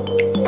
Ini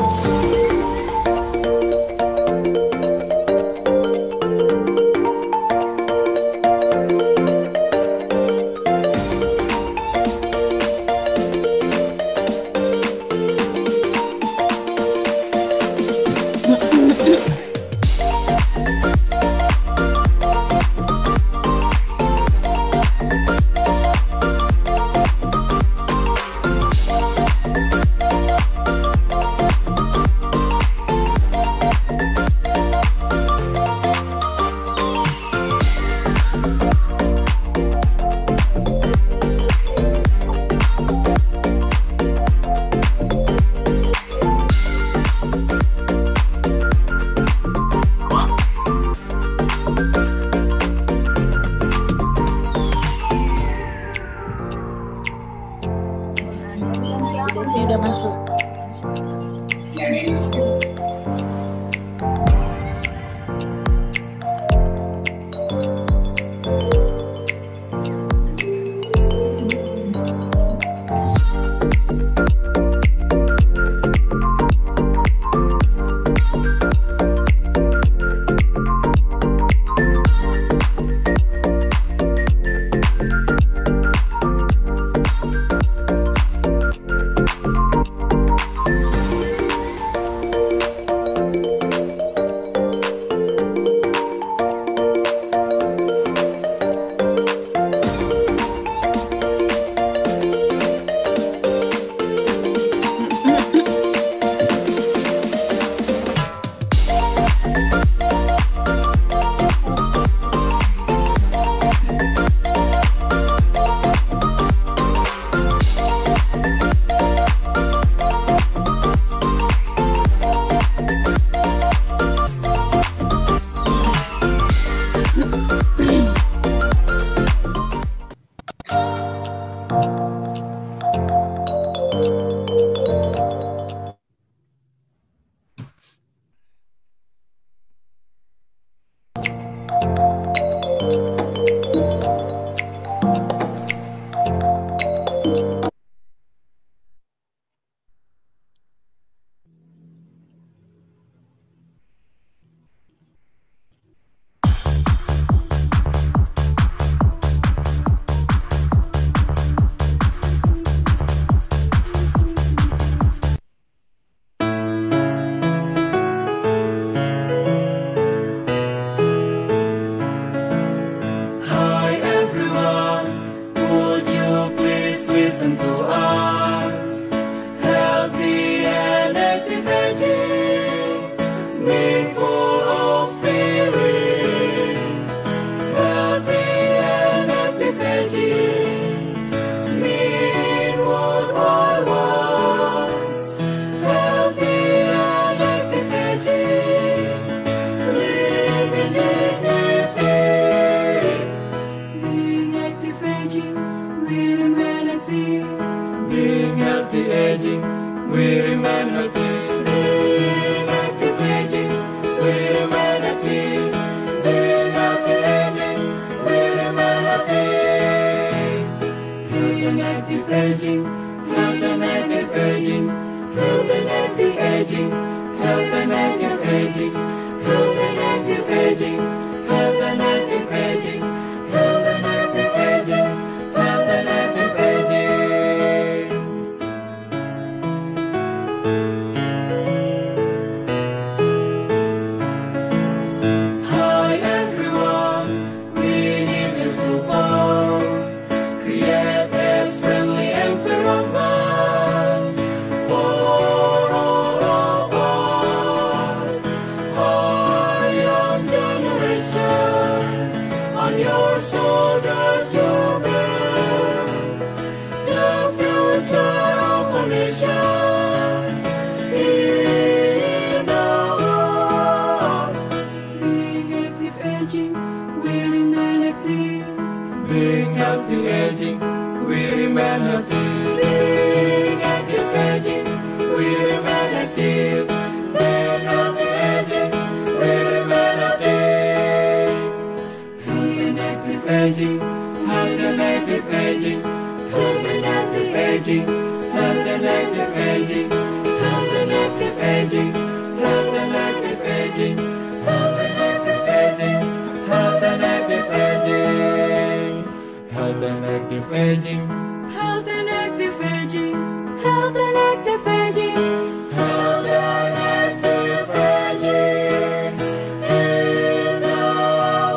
Health and active aging. Health and active aging. Health and active aging. Health and active aging in the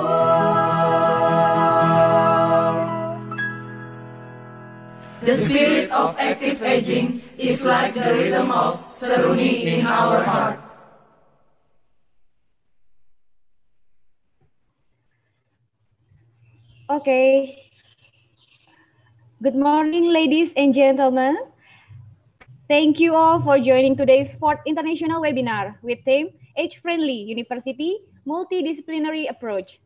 world. The spirit of active aging is like the rhythm of seruni in our heart. Okay. Good morning, ladies and gentlemen. Thank you all for joining today's fourth international webinar with theme Age-Friendly University Multidisciplinary Approach,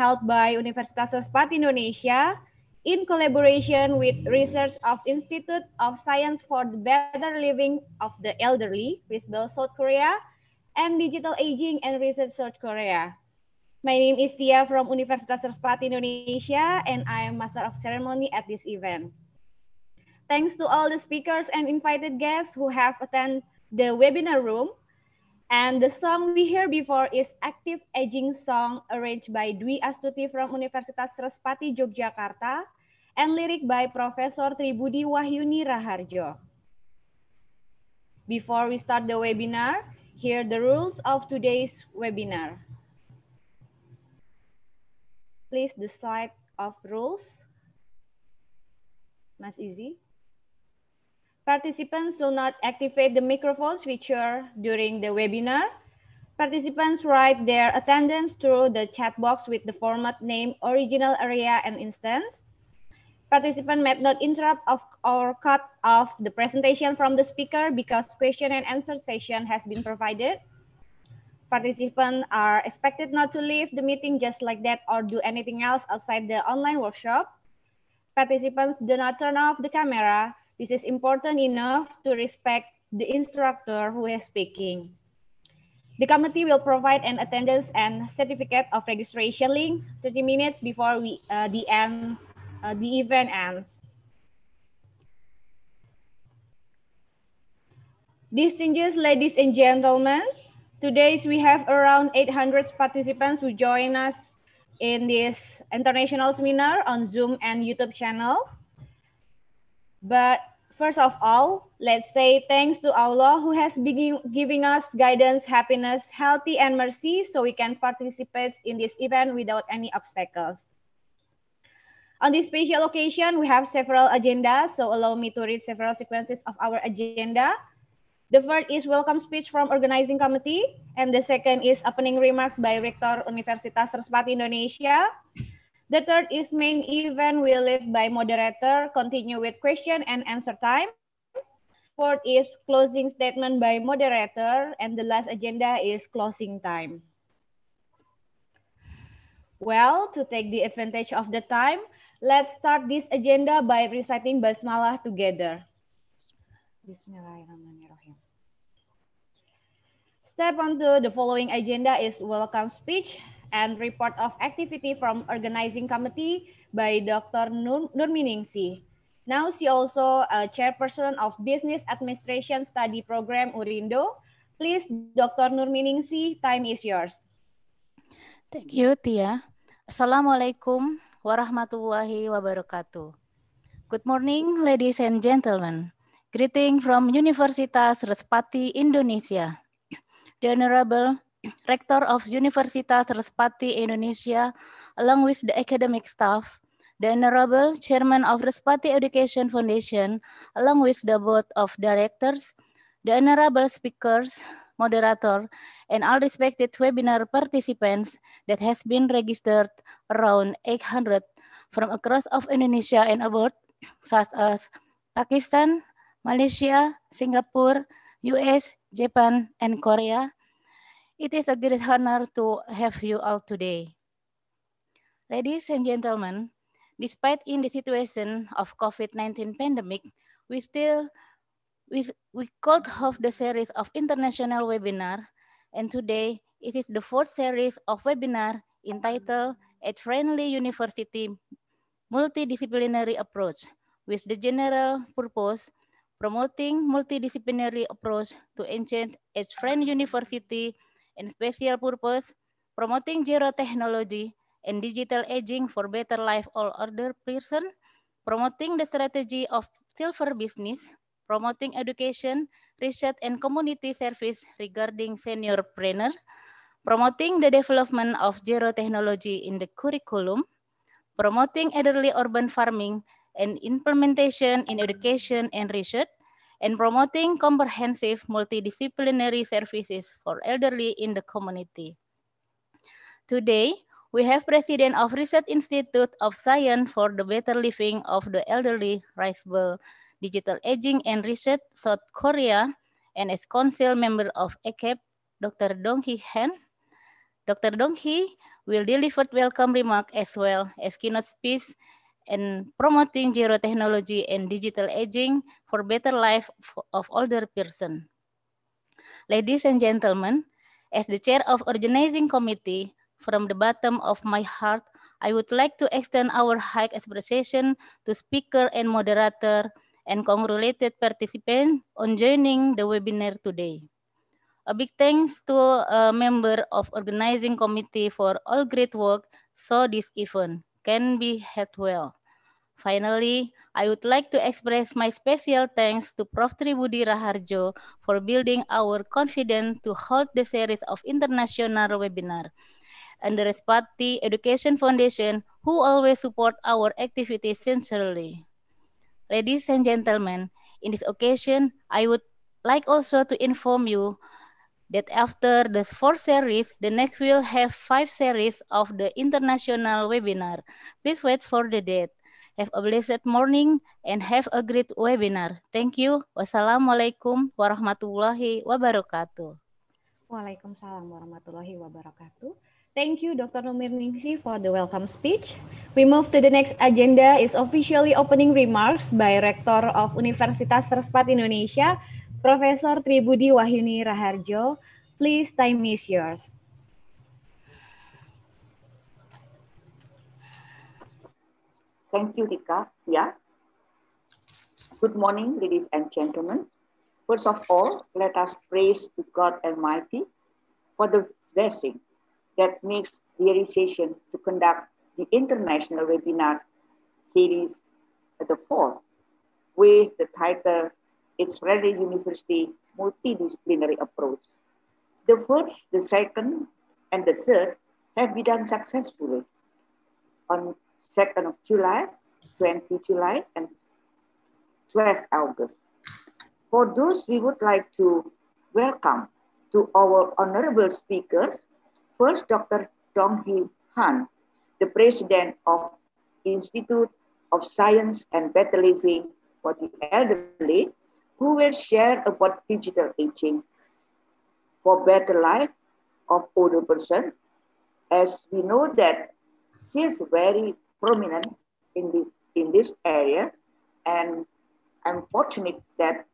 held by Universitas Respati Indonesia in collaboration with research of Institute of Science for the Better Living of the Elderly, Brisbane, South Korea, and Digital Aging and Research South Korea. My name is Tia from Universitas Sespat Indonesia, and I am Master of Ceremony at this event. Thanks to all the speakers and invited guests who have attended the webinar room. And the song we hear before is Active Aging Song arranged by Dwi Astuti from Universitas Srespati Yogyakarta and lyric by Professor Tribudi Wahyuni Raharjo. Before we start the webinar, here are the rules of today's webinar. Please the slide of rules. Mas Easy. Participants will not activate the microphone feature during the webinar. Participants write their attendance through the chat box with the format name, original area, and instance. Participant may not interrupt of, or cut off the presentation from the speaker because question and answer session has been provided. Participants are expected not to leave the meeting just like that or do anything else outside the online workshop. Participants do not turn off the camera this is important enough to respect the instructor who is speaking. The committee will provide an attendance and certificate of registration link 30 minutes before we, uh, the, ends, uh, the event ends. Distinguished ladies and gentlemen, today we have around 800 participants who join us in this international seminar on Zoom and YouTube channel. But first of all, let's say thanks to Allah who has been giving us guidance, happiness, healthy, and mercy so we can participate in this event without any obstacles. On this special occasion, we have several agendas, so allow me to read several sequences of our agenda. The first is welcome speech from organizing committee, and the second is opening remarks by Rector Universitas Srespati Indonesia. The third is main event will lead by moderator, continue with question and answer time. Fourth is closing statement by moderator, and the last agenda is closing time. Well, to take the advantage of the time, let's start this agenda by reciting Basmalah together. Bismillahirrahmanirrahim. Step onto the following agenda is welcome speech and report of activity from organizing committee by Dr. Nur Nurminingsi. Now she also a chairperson of Business Administration Study Program Urindo. Please, Dr. Nurminingsi, time is yours. Thank you, Tia. Assalamualaikum warahmatullahi wabarakatuh. Good morning, ladies and gentlemen. Greeting from Universitas Respati, Indonesia. The Honorable Rector of Universitas Respati Indonesia, along with the academic staff, the Honorable Chairman of Respati Education Foundation, along with the Board of Directors, the Honorable Speakers, Moderator, and all respected webinar participants that has been registered around 800 from across of Indonesia and abroad, such as Pakistan, Malaysia, Singapore, US, Japan, and Korea, it is a great honor to have you all today. Ladies and gentlemen, despite in the situation of COVID-19 pandemic, we still we, we could have the series of international webinar, and today it is the fourth series of webinar entitled "Age Friendly University Multidisciplinary Approach with the general purpose promoting multidisciplinary approach to ancient age-friendly university and special purpose, promoting gerontechnology and digital aging for better life all other person, promoting the strategy of silver business, promoting education, research, and community service regarding seniorpreneur, promoting the development of gerontechnology in the curriculum, promoting elderly urban farming and implementation in education and research, and promoting comprehensive multidisciplinary services for elderly in the community. Today, we have President of Research Institute of Science for the Better Living of the Elderly, Ricebell, Digital Aging and Research, South Korea, and as council member of ECAP, Dr. Dong Hee Han. Dr. Dong Hee will deliver welcome remark as well as keynote speech and promoting gerontechnology and digital aging for better life of older person. Ladies and gentlemen, as the chair of organizing committee, from the bottom of my heart, I would like to extend our high appreciation to speaker and moderator and congratulated participants on joining the webinar today. A big thanks to a member of organizing committee for all great work so this event can be held well. Finally, I would like to express my special thanks to Prof. Tribudi Raharjo for building our confidence to hold the series of international webinar and the Respati Education Foundation who always support our activities sincerely. Ladies and gentlemen, in this occasion, I would like also to inform you that after the fourth series, the next will have five series of the international webinar. Please wait for the date. Have a blessed morning and have a great webinar. Thank you. Wassalamualaikum warahmatullahi wabarakatuh. Waalaikumsalam warahmatullahi wabarakatuh. Thank you, Dr. Nomirningsi, for the welcome speech. We move to the next agenda is officially opening remarks by Rector of Universitas Respati Indonesia, Professor Tribudi Wahyuni Raharjo. Please, time is yours. Thank you, Rika. Yeah. Good morning, ladies and gentlemen. First of all, let us praise to God Almighty for the blessing that makes the realization to conduct the international webinar series at the fourth with the title Israeli University Multidisciplinary Approach. The first, the second, and the third have been done successfully on 2nd of July, 20 July, and 12 August. For those, we would like to welcome to our honorable speakers, first Dr. Dong Hee Han, the president of Institute of Science and Better Living for the Elderly, who will share about digital aging for better life of older person. As we know that she is very prominent in this in this area, and I'm fortunate that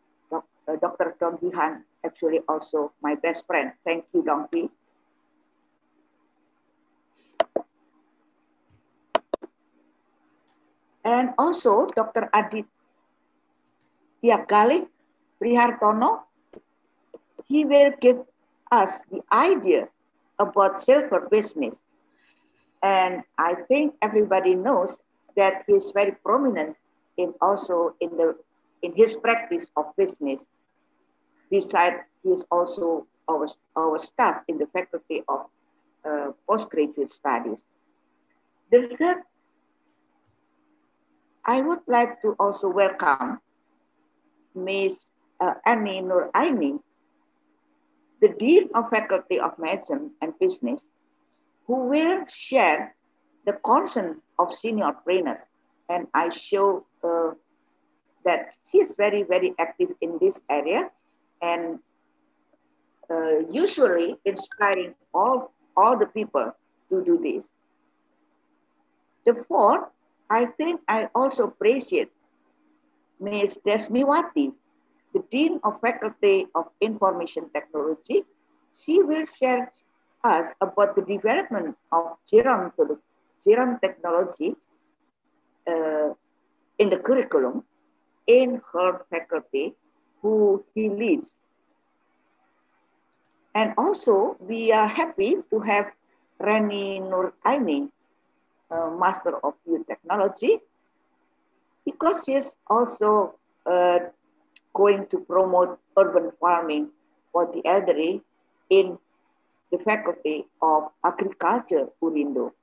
Dr. Dong Han actually also my best friend. Thank you, Dong Hee. And also Dr. Aditya Gali Prihartono, he will give us the idea about silver business. And I think everybody knows that he is very prominent in also in the in his practice of business. Besides, he is also our, our staff in the Faculty of uh, Postgraduate Studies. The third I would like to also welcome Ms. Uh, Annie Nur Aini, the Dean of Faculty of Medicine and Business, who will share the concern of senior trainers. And I show uh, that she's very, very active in this area and uh, usually inspiring all, all the people to do this. The fourth I think I also appreciate Ms. Desmiwati, the Dean of Faculty of Information Technology. She will share us about the development of gerontechnology uh, in the curriculum in her faculty who he leads. And also, we are happy to have Rani Nur Aini uh, Master of New Technology. because she is also uh, going to promote urban farming for the elderly in the Faculty of Agriculture Urindo.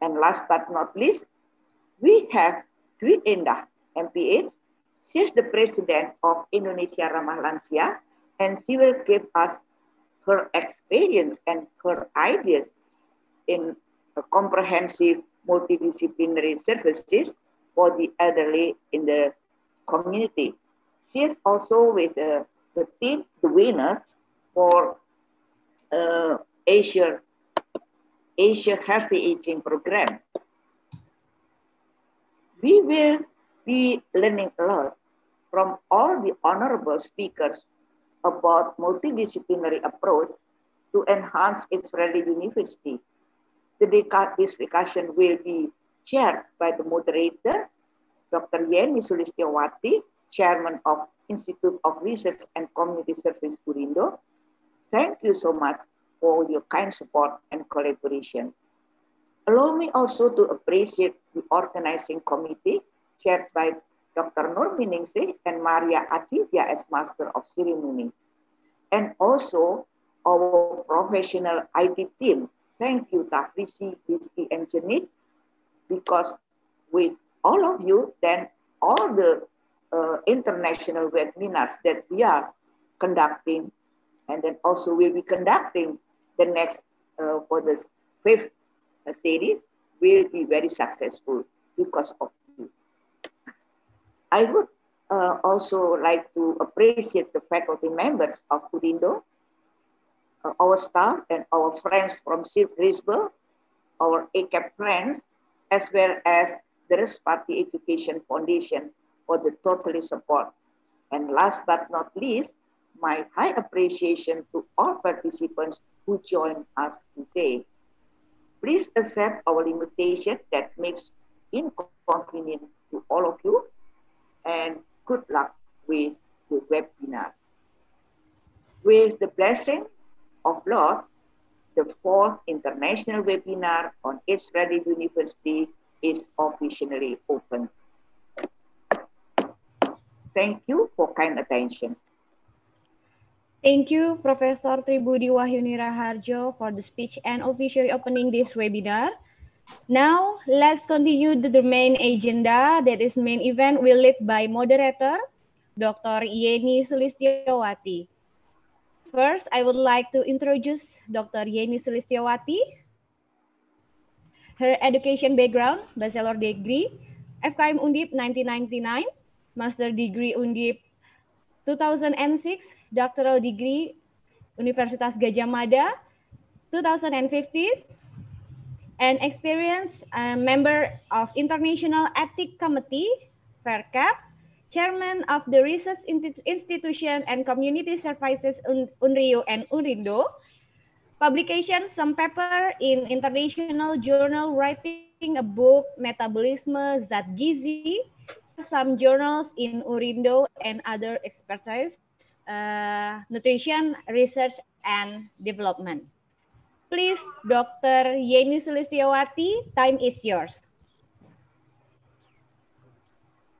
And last but not least, we have Dwi Endah, MPH. She's the president of Indonesia Ramah Lansia, and she will give us her experience and her ideas in comprehensive multidisciplinary services for the elderly in the community. She is also with uh, the team, the winners for uh, Asia, Asia Healthy Aging Program. We will be learning a lot from all the honorable speakers about multidisciplinary approach to enhance its friendly university. The discussion will be chaired by the moderator, Dr. Yeni Sulistiawati, Chairman of Institute of Research and Community Service Urindo. Thank you so much for your kind support and collaboration. Allow me also to appreciate the organizing committee chaired by Dr. Nur Miningsih and Maria Aditya as Master of Ceremony. And also our professional IT team. Thank you, Tafrisi, Rizky, and Janit, because with all of you, then all the uh, international webinars that we are conducting, and then also we'll be conducting the next uh, for the fifth uh, series, will be very successful because of you. I would uh, also like to appreciate the faculty members of Urindo, uh, our staff and our friends from Risborough, our ACAP friends, as well as the Respati Education Foundation for the totally support. And last but not least, my high appreciation to all participants who joined us today. Please accept our invitation that makes inconvenient to all of you and good luck with the webinar. With the blessing of Lord, the fourth international webinar on Israeli University is officially open. Thank you for kind attention. Thank you, Professor Tribudi Wahyuni Raharjo for the speech and officially opening this webinar. Now, let's continue the main agenda. That is main event will lead by moderator, Dr. Yeni Sulistiawati. First, I would like to introduce Dr. Yeni Sulistiawati. Her education background, bachelor degree, FKM Undip 1999, master degree Undip 2006, doctoral degree Universitas Gajah Mada 2015, and experience a member of International Ethic Committee, FAIRCAP, chairman of the Research Institution and Community Services UNRIO and URINDO, publication some paper in international journal writing a book Metabolism Zat Gizi, some journals in Urindo and other expertise, uh, nutrition, research, and development. Please, Dr. Yeni Sulistiawati, time is yours.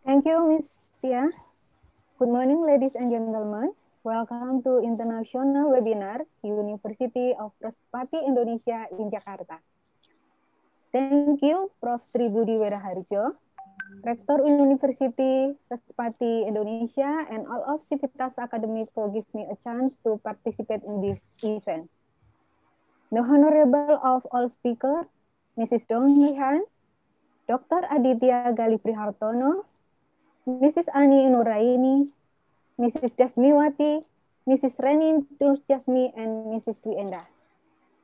Thank you, Ms. Tia. Good morning, ladies and gentlemen. Welcome to International Webinar University of Respati Indonesia in Jakarta. Thank you, Prof. Tribudi Weraharjo, Rector University Respati Indonesia, and all of Civitas Academic for giving me a chance to participate in this event. The Honorable of all speakers, Mrs. Dong Yihan, Dr. Aditya Gali Prihartono, Mrs. Ani Nuraini, Mrs. Jasmiwati, Mrs. Reni Jasmi, and Mrs. Dwi Enda.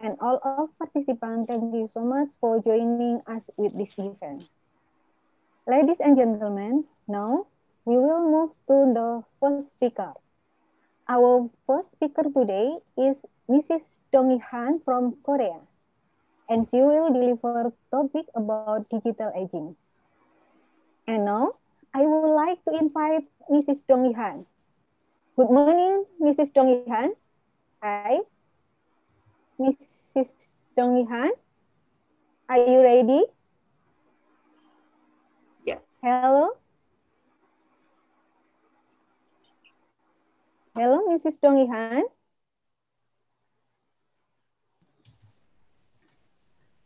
And all of participants, thank you so much for joining us with this event. Ladies and gentlemen, now we will move to the first speaker. Our first speaker today is Mrs. Dong Han from Korea, and she will deliver a topic about digital aging. And now, I would like to invite Mrs. Dong Han. Good morning, Mrs. Dong Han. Hi. Mrs. Dong Han, are you ready? Hello? Hello, Mrs. Dong Hee Han.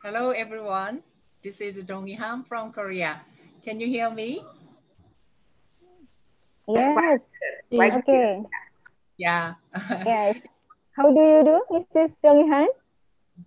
Hello, everyone. This is Dong Hee Han from Korea. Can you hear me? Yes. yes. Okay. Yeah. yes. How do you do, Mrs. Dong Hee Han?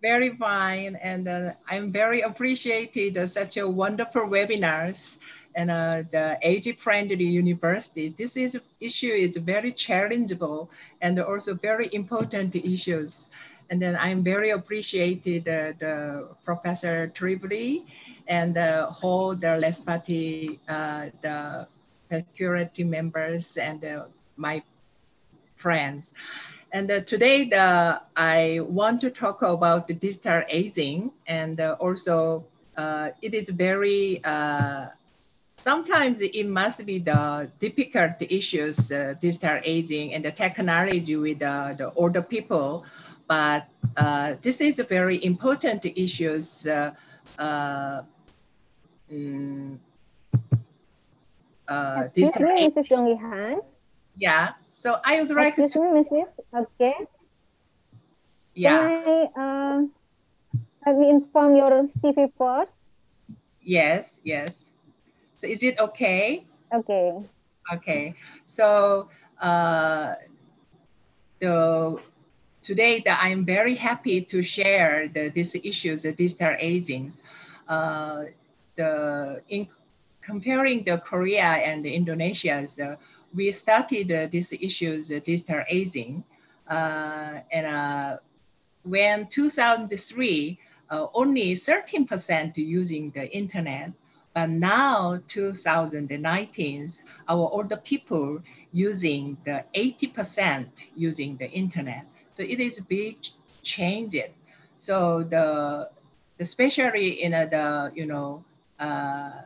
Very fine, and uh, I'm very appreciated uh, such a wonderful webinars and uh, the age-friendly university. This is issue is very challengeable and also very important issues. And then I'm very appreciated uh, the Professor Tribly and the whole the Respati, uh, the security members and uh, my friends. And uh, today the, I want to talk about the digital aging and uh, also uh, it is very, uh, sometimes it must be the difficult issues, uh, digital aging and the technology with uh, the older people. But this is a very important issues mm, uh, Excuse me, Mrs. Yeah. So I would like Excuse to... me, Mrs. Okay. Yeah. Can I uh, let me inform your CV first? Yes, yes. So is it okay? Okay. Okay. So uh, the today that I'm very happy to share the, these issues, the digital aging. Uh, the in comparing the Korea and the Indonesia's uh, we started uh, these issues, uh, digital aging. Uh, and when 2003, only 13% using the internet, but now 2019, our older people using the 80% using the internet. So it is big change. So the especially in uh, the you know uh,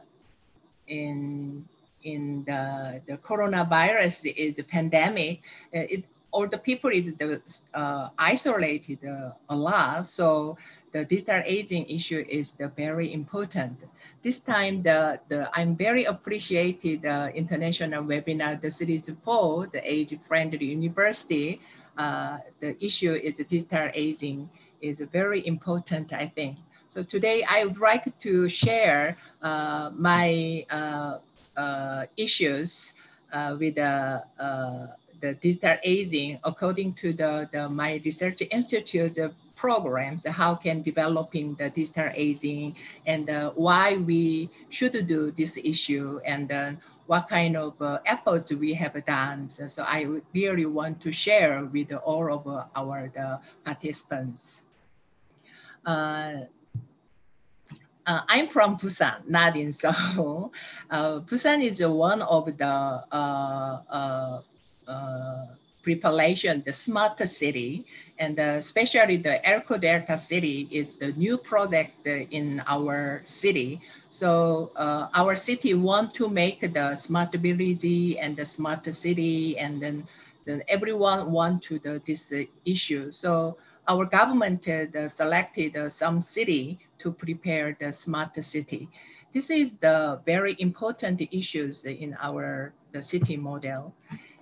in in the, the coronavirus is the pandemic, uh, it, all the people is the, uh, isolated uh, a lot. So the digital aging issue is the very important. This time, the, the I'm very appreciated uh, international webinar, the series four, the age-friendly university. Uh, the issue is digital aging is very important, I think. So today I would like to share uh, my uh, issues uh, with the, uh, the digital aging according to the, the my research institute the programs how can developing the digital aging and uh, why we should do this issue and uh, what kind of uh, efforts we have done so, so, i really want to share with all of our participants uh, I'm from Busan, not in Seoul. Uh, Busan is one of the uh, uh, uh preparation, the smart city, and uh, especially the Eco Delta city is the new product in our city. So our city want to make the smart ability and the smart city, and then, then everyone want to the, this issue. So our government selected some city to prepare the smart city. This is the very important issues in our the city model.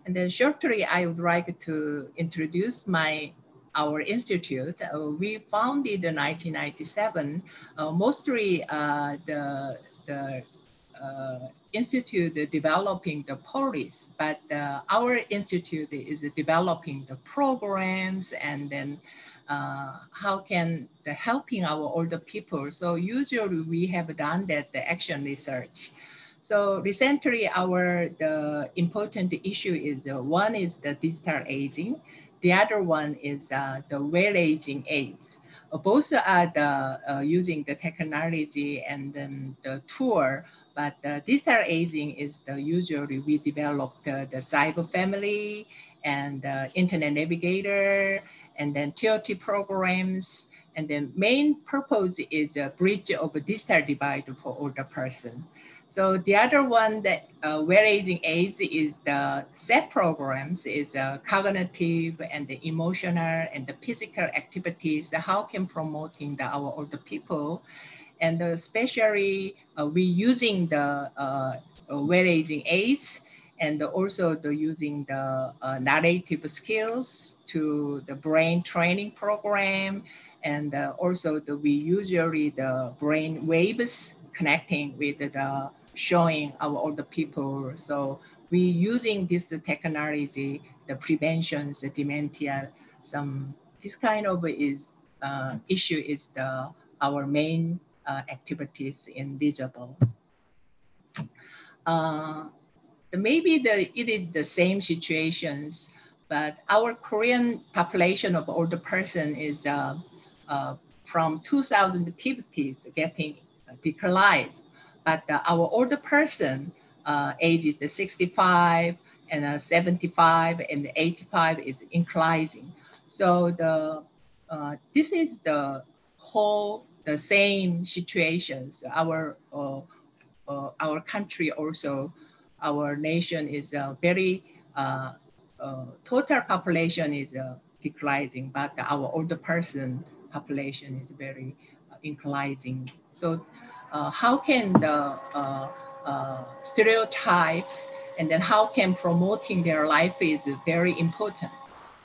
And then shortly, I would like to introduce my our institute. Uh, we founded in 1997, uh, mostly uh, the, the uh, institute developing the policy, but uh, our institute is developing the programs and then uh, how can the helping our older people. So usually we have done that the action research. So recently our the important issue is uh, one is the digital aging. The other one is uh, the well aging age. Uh, both are the uh, using the technology and then the tool, but the digital aging is the usually we develop the, cyber family and internet navigator and then TOT programs. And the main purpose is a bridge of digital divide for older person. So the other one that uh, well-aging age is the SET programs is uh, cognitive and the emotional and the physical activities. How can promoting the, our older people, and especially uh, we using the uh, well-aging age and also the using the uh, narrative skills to the brain training program and uh, also the, we usually the brain waves connecting with the showing our older people. So we using this technology, the preventions, the dementia, some this kind of is uh, issue is the our main uh, activities in visible. Uh, maybe the, it is the same situations, but our Korean population of older person is uh, uh, from 2050 getting declined. But uh, our older person uh, age 65 and uh, 75 and 85 is increasing. So the uh, this is the whole the same situations. Our uh, uh, our country also, our nation is a very total population is declining, but our older person population is very increasing. So uh, how can the uh, uh, stereotypes and then how can promoting their life is very important.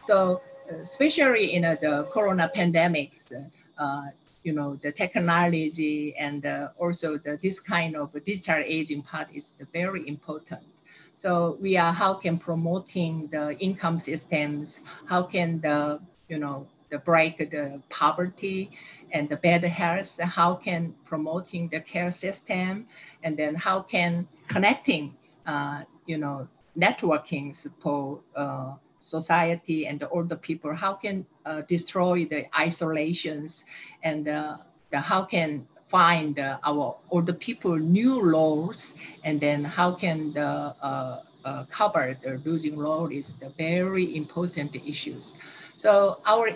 So especially in the corona pandemics, you know, the technology and uh, also the, this kind of digital aging part is very important. So we are how can promoting the income systems, how can the, you know, the break the poverty and the better health, how can promoting the care system, and then how can connecting, uh, you know, networking support uh, society and the older people, how can uh, destroy the isolations? And uh, the, how can find uh, our older people new roles, and then how can the uh, cover the losing role is the very important issues. So our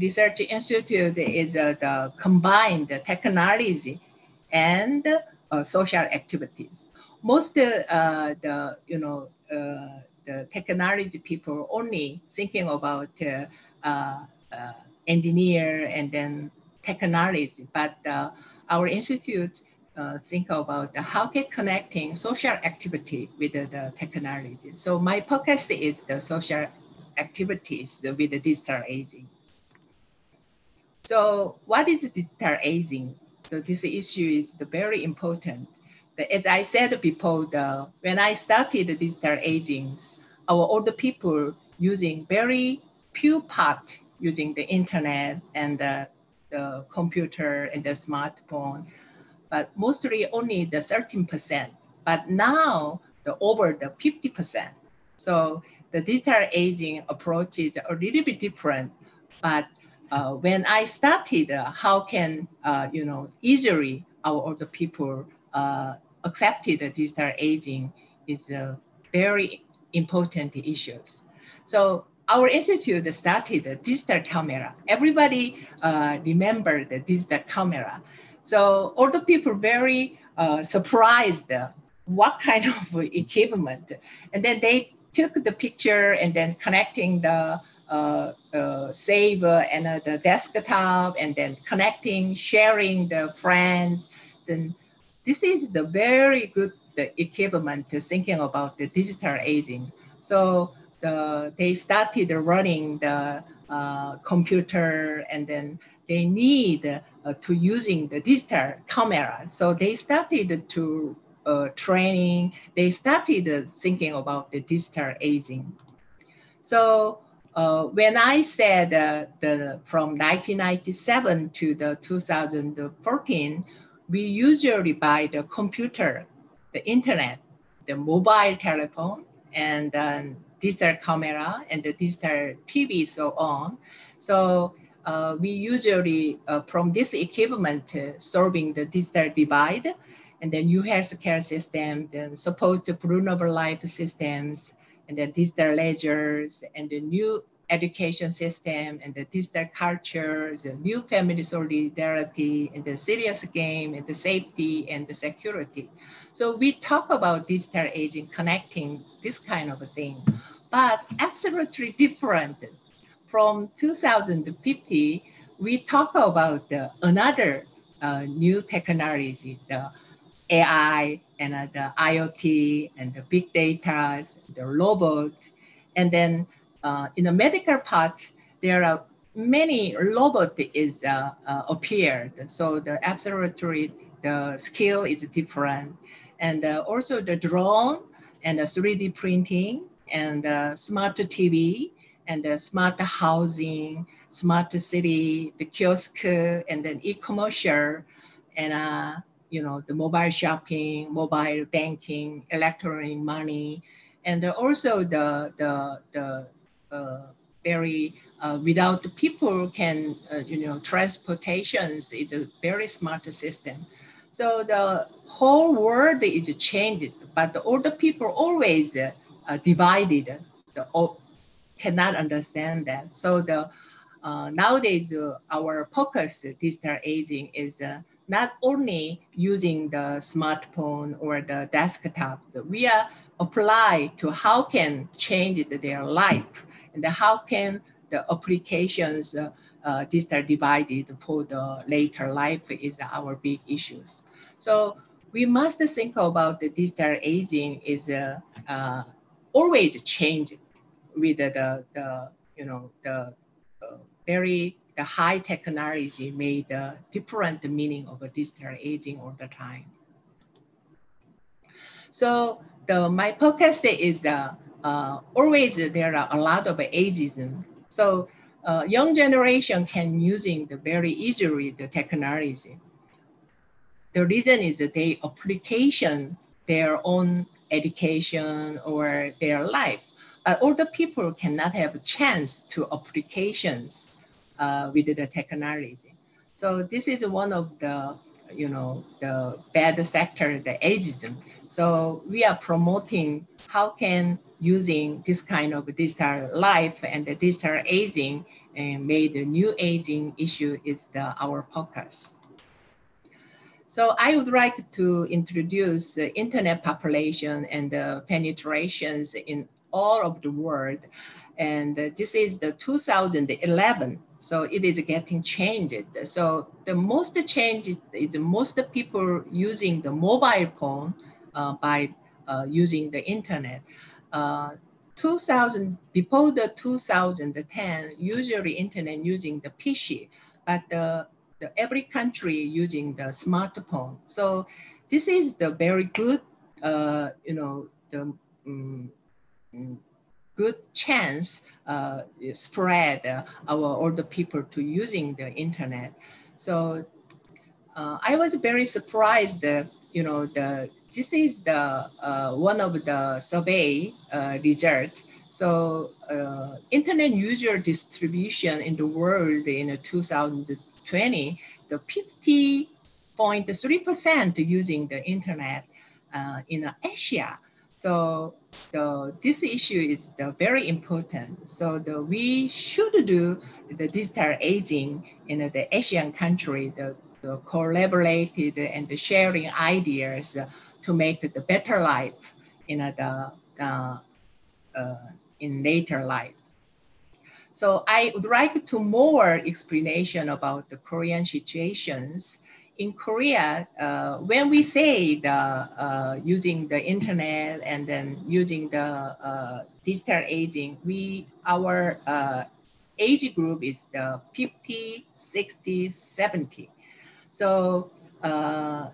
research institute is uh, the combined technology and uh, social activities. Most uh, the you know uh, the technology people only thinking about uh, uh, engineer and then technology, but our institute think about how can connecting social activity with the technology. So my focus is the social activities with the digital aging. So what is digital aging? So this issue is very important. As I said before, the, when I started digital aging, our older people using very few part using the internet and the, the computer and the smartphone, but mostly only the 13%. But now the over the 50%. So the digital aging approach is a little bit different, but uh, when I started, uh, how can uh, you know easily our older people uh, accepted digital aging is a very important issues. So our institute started digital camera. Everybody uh, remember the digital camera. So older people very uh, surprised what kind of equipment, and then they took the picture and then connecting the save uh, and uh, the desktop and then connecting, sharing the friends. Then this is the very good the equipment to thinking about the digital aging. So the, they started running the uh, computer and then they need uh, to using the digital camera. So they started to uh, training, they started thinking about the digital aging. So uh, when I said uh, the from 1997 to the 2014, we usually buy the computer, the internet, the mobile telephone, and then digital camera and the digital TV, so on. So uh, we usually, uh, from this equipment, uh, solving the digital divide, and then new healthcare system, then support the vulnerable life systems, and the digital ledgers and the new education system and the digital culture, the new family solidarity and the serious game and the safety and the security. So we talk about digital aging connecting this kind of a thing, but absolutely different. From 2050, we talk about another uh, new technology, the AI and uh, the IoT and the big data, the robot. And then uh, in the medical part, there are many robot is uh, uh, appeared. So the observatory, the skill is different. And uh, also the drone and the 3D printing and uh, smart TV and the smart housing, smart city, the kiosk, and then e-commerce, and you know the mobile shopping, mobile banking, electronic money, and also the the the uh, very uh, without people can uh, you know transportations is a very smart system. So the whole world is changed, but all the people always uh, divided. The, cannot understand that. So the uh, nowadays uh, our focus digital aging is uh, not only using the smartphone or the desktop. We are apply to how can change their life and how can the applications uh, uh, digital divided for the later life is our big issues. So we must think about the digital aging is uh, uh always changing with the, the, you know, the very the high technology made a different meaning of a digital aging all the time. So the my podcast is uh, uh, always there are a lot of ageism. So uh, young generation can using the very easily the technology. The reason is that they application their own education or their life uh, older people cannot have a chance to applications uh, with the technology. So this is one of the, you know, the bad sector, the ageism. So we are promoting how can using this kind of digital life and the digital aging and made the new aging issue is the, our focus. So I would like to introduce the internet population and the penetrations in all of the world. And this is the 2011. So it is getting changed. So the most change is the most people using the mobile phone uh, by uh, using the internet. Uh, 2000 before the 2010, usually internet using the PC, but the, the every country using the smartphone. So this is the very good, uh, you know, the um, good chance uh, spread uh, our older people to using the internet. So uh, I was very surprised, uh, you know, the this is the uh, one of the survey uh, result. So internet user distribution in the world in 2020, the 50.3% using the internet in Asia. So the, this issue is the very important. So the, we should do the digital aging in the Asian country, the, the collaborated and the sharing ideas to make the better life in the, uh, uh, in later life. So I would like to more explanation about the Korean situations in Korea, uh, when we say the uh, using the internet and then using the uh, digital aging, we our uh, age group is the 50, 60, 70. So uh,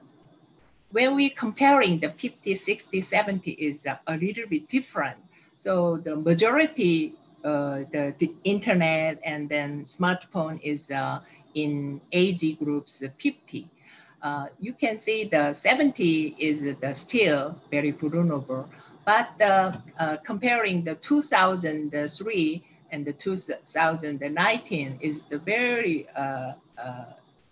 when we comparing the 50, 60, 70 is a little bit different. So the majority, uh, the, the internet and then smartphone is in age groups 50 uh, you can see the 70 is the still very vulnerable, but uh, uh, comparing the 2003 and the 2019 is the very, uh, uh,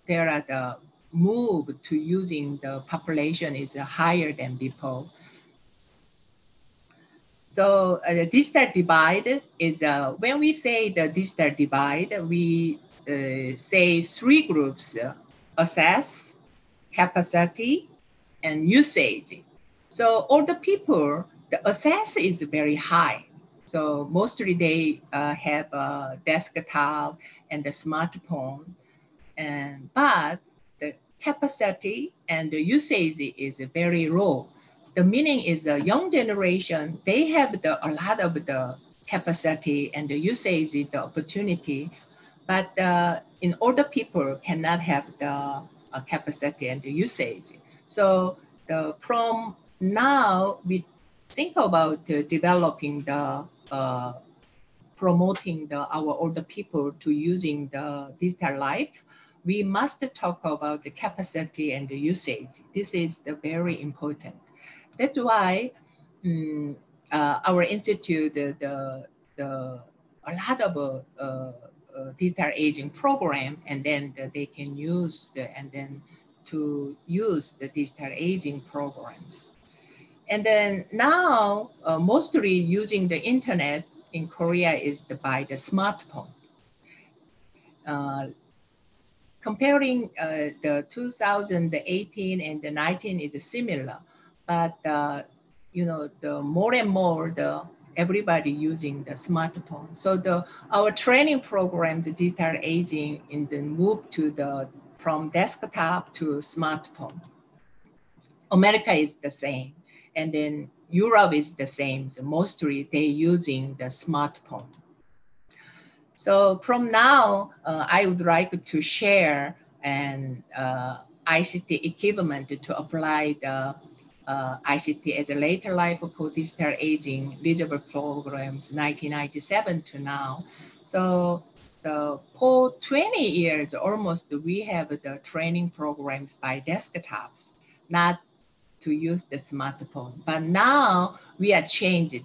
there are the move to using the population is higher than before. So the digital divide is, when we say the digital divide, we say three groups, access, capacity, and usage. So the people, the access is very high. So mostly they uh, have a desktop and a smartphone, and but the capacity and the usage is very low. The meaning is the young generation, they have the, a lot of the capacity and the usage, the opportunity, but uh, in older people cannot have the uh, capacity and the usage. So the, from now, we think about uh, developing the uh, promoting the, our older people to using the digital life, we must talk about the capacity and the usage. This is the very important. That's why um, uh, our institute, the, the, the, a lot of uh, digital aging program, and then the, they can use the, and then to use the digital aging programs. And then now, uh, mostly using the internet in Korea is the, by the smartphone. Uh, comparing uh, the 2018 and the 19 is similar, but uh, you know the more and more the everybody using the smartphone. So the our training programs, digital aging, in the move to the from desktop to smartphone. America is the same, and then Europe is the same. So mostly they using the smartphone. So from now, uh, I would like to share an uh, ICT equipment to apply the uh, ICT as a later life for digital aging eligible programs 1997 to now. So the, for 20 years almost we have the training programs by desktops, not to use the smartphone. But now we are changed.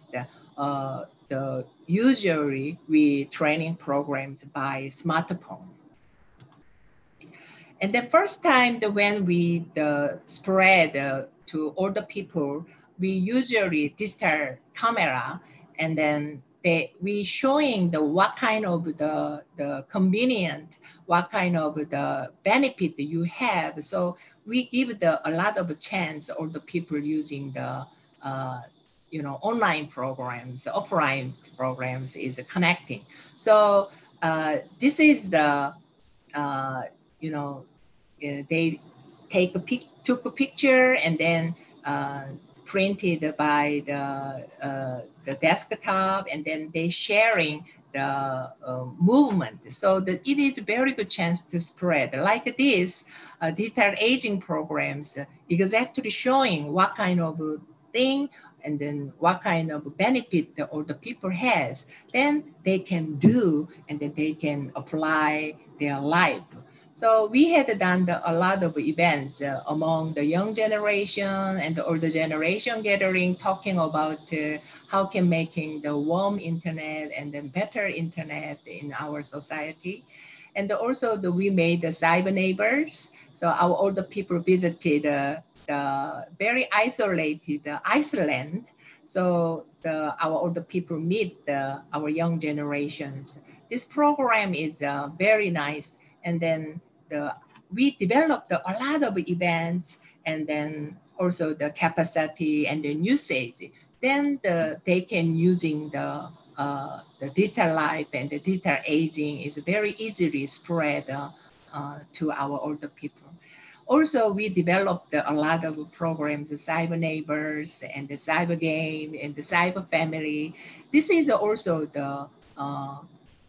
Uh, the usually we training programs by smartphone. And the first time the, when we the spread uh, to older people, we usually digital camera and then they, we showing the what kind of the, the convenient, what kind of the benefit you have. So we give the a lot of chance all the people using the uh, you know online programs, offline programs is connecting. So uh, this is the uh, you know uh, they take a pic took a picture and then uh, printed by the uh, the desktop and then they sharing the uh, movement. So that it is a very good chance to spread. Like this, uh, digital aging programs exactly showing what kind of thing and then what kind of benefit the older people has, then they can do and then they can apply their life. So we had done the, a lot of events uh, among the young generation and the older generation gathering, talking about uh, how can making the warm internet and then better internet in our society. And also the, we made the cyber neighbors. So our older people visited uh, the very isolated uh, Iceland. So the, our older people meet the, our young generations. This program is uh, very nice. And then the, we developed a lot of events and then also the capacity and the usage then the, they can using the, uh, the digital life and the digital aging is very easily spread uh, uh, to our older people. Also, we developed a lot of programs, the Cyber Neighbors and the Cyber Game and the Cyber Family. This is also the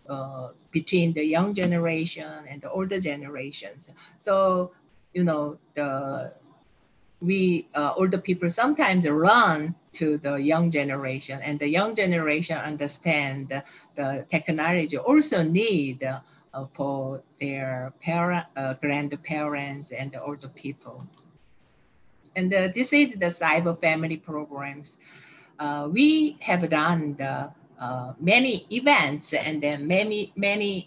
uh, between the young generation and the older generations. So, you know, the we uh, older people sometimes run to the young generation and the young generation understand the, the technology also need uh, for their parent, uh, grandparents and the older people. And uh, this is the cyber family programs. Uh, we have done the, uh, many events and then many, many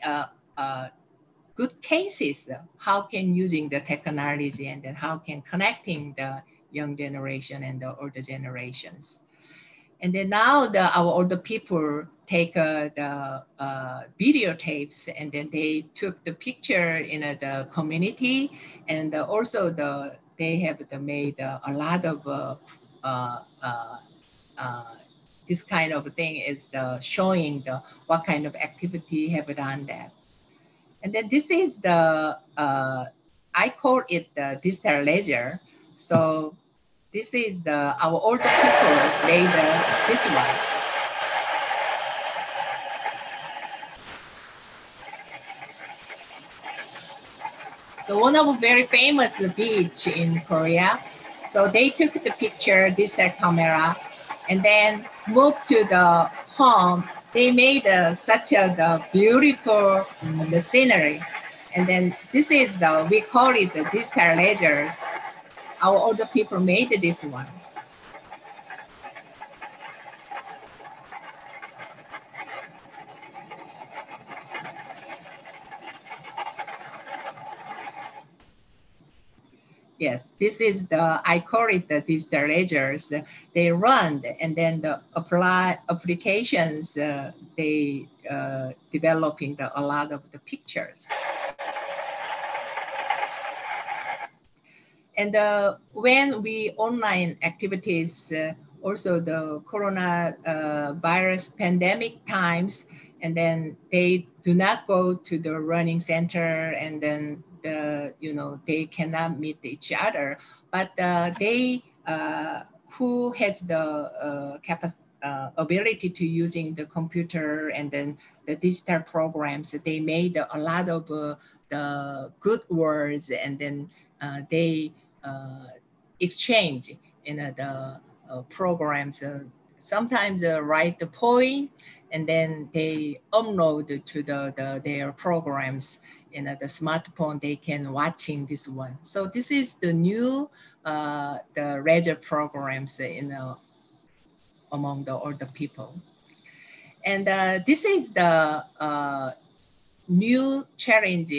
good cases how can using the technology and then how can connecting the young generation and the older generations. And then now the, our older people take uh, the uh, videotapes and then they took the picture in uh, the community and also the they have the, made uh, a lot of uh, uh, this kind of thing is the showing the what kind of activity have done that. And then this is the I call it the digital ledger. So this is the, our older people made uh, this one. So one of very famous beach in Korea. So they took the picture, digital camera, and then moved to the home. They made uh, such a the beautiful um, the scenery. And then this is the, we call it the digital ledgers. Our older people made this one. Yes, this is the, I call it the digital ledgers. They run and then the apply applications, uh, they uh, developing the, a lot of the pictures. And uh, when we online activities, uh, also the corona uh, virus pandemic times, and then they do not go to the running center and then the, you know, they cannot meet each other, but uh, they, uh, who has the uh, capacity, uh, ability to using the computer and then the digital programs, they made a lot of uh, the good words and then uh, they exchange in the uh, programs. Sometimes write the poem and then they upload to the, the their programs in the smartphone. They can watching this one. So this is the new the ledger programs in among the older people. And uh, this is the uh, new challenge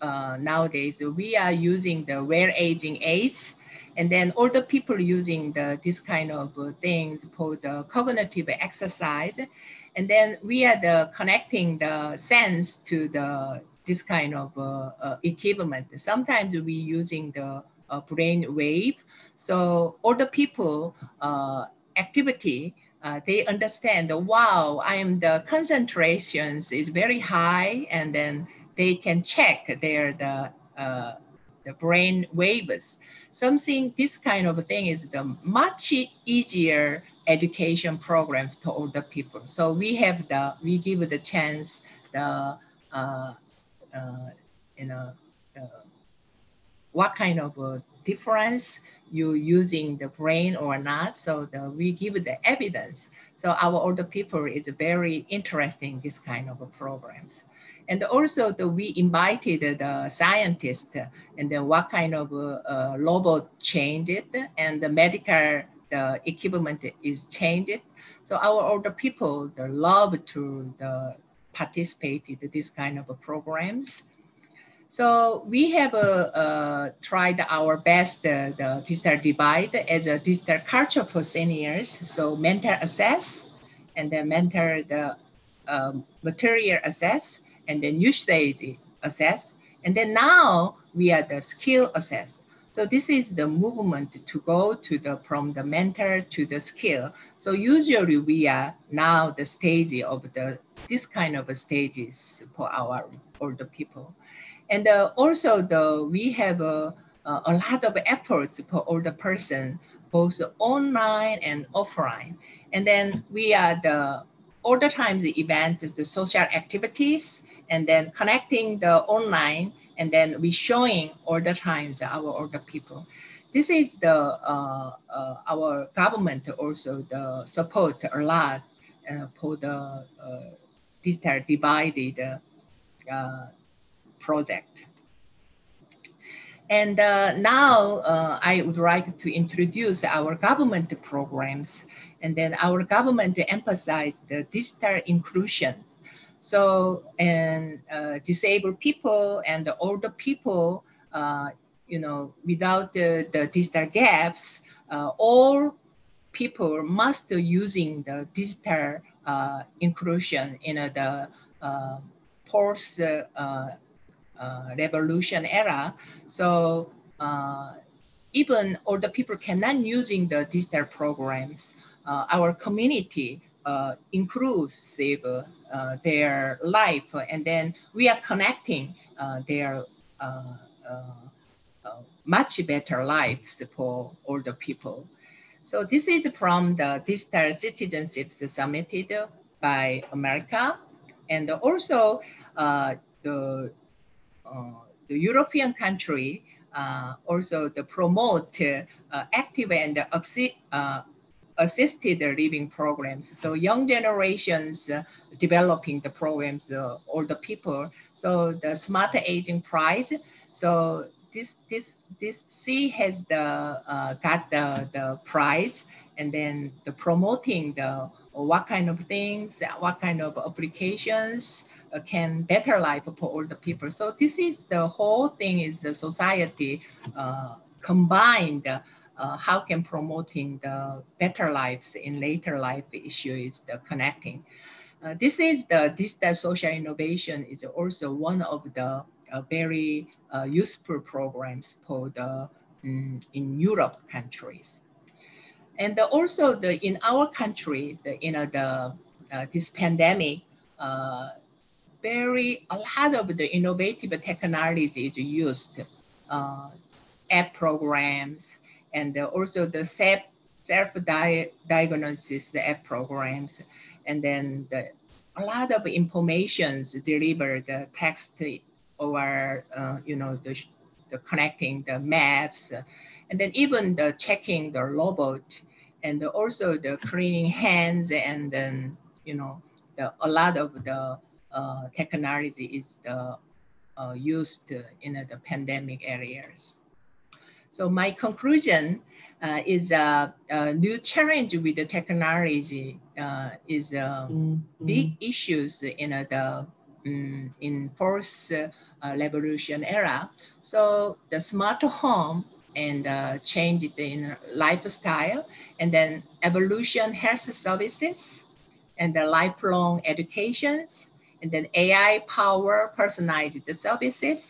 uh, nowadays. We are using the Well Aging aids and then older people using the, this kind of things for the cognitive exercise. And then we are the connecting the sense to the this kind of uh, uh, equipment. Sometimes we using the uh, brain wave. So older people activity uh, they understand wow i am the concentrations is very high and then they can check their the uh, the brain waves something this kind of thing is the much easier education programs for older people so we have the we give the chance the uh, uh you know what kind of difference you using the brain or not. So the, we give the evidence. So our older people is very interesting this kind of programs. And also the, we invited the scientists and then what kind of uh, robot changed it and the medical the equipment is changed. So our older people they love to the participate in this kind of programs. So we have uh, uh, tried our best uh, the digital divide as a digital culture for seniors. So mental assess and then mental the um, material assess and then usage assess. And then now we are the skill assess. So this is the movement to go to the from the mentor to the skill. So usually we are now the stage of the this kind of stages for our older people. And uh, also the, we have a, a lot of efforts for older person, both online and offline. And then we are the all the time the event the social activities and then connecting the online and then we showing all the times our older people. This is the uh, uh, our government also the support a lot uh, for the uh, digital divided uh, project. And uh, now uh, I would like to introduce our government programs. And then our government emphasize the digital inclusion. So, and uh, disabled people and the older people, uh, you know, without the, the digital gaps, uh, all people must using the digital uh, inclusion in the post uh, revolution era. So uh, even older people cannot using the digital programs. Uh, our community inclusive their life, and then we are connecting their uh, much better lives for the people. So this is from the Digital Citizenship submitted by America and also uh, the, uh, the European country uh, also the promote uh, active and uh, assisted living programs. So young generations uh, developing the programs, uh, older people. So the smarter aging prize. So this this this C has the uh, got the the prize, and then the promoting the what kind of things, what kind of applications uh, can better life for older people. So this is the whole thing is the society uh, combined uh, how can promoting the better lives in later life issue is the connecting. Uh, this is the digital social innovation is also one of the uh, very uh, useful programs for the um, in Europe countries. And also the in our country, the, you know, the uh, this pandemic, uh, very a lot of the innovative technology is used, app programs, and also the self self diagnosis the app programs, and then the, a lot of informations delivered the text or uh, you know the, the connecting the maps, and then even the checking the robot, and also the cleaning hands, and then you know the, a lot of the uh, technology is the, uh, used in the pandemic areas. So my conclusion uh, is a, uh, a, new challenge with the technology uh, is uh, mm -hmm. big issues in uh, the um, in fourth uh, revolution era. So the smart home and change in lifestyle and then evolution health services and the lifelong educations and then AI power personalized services,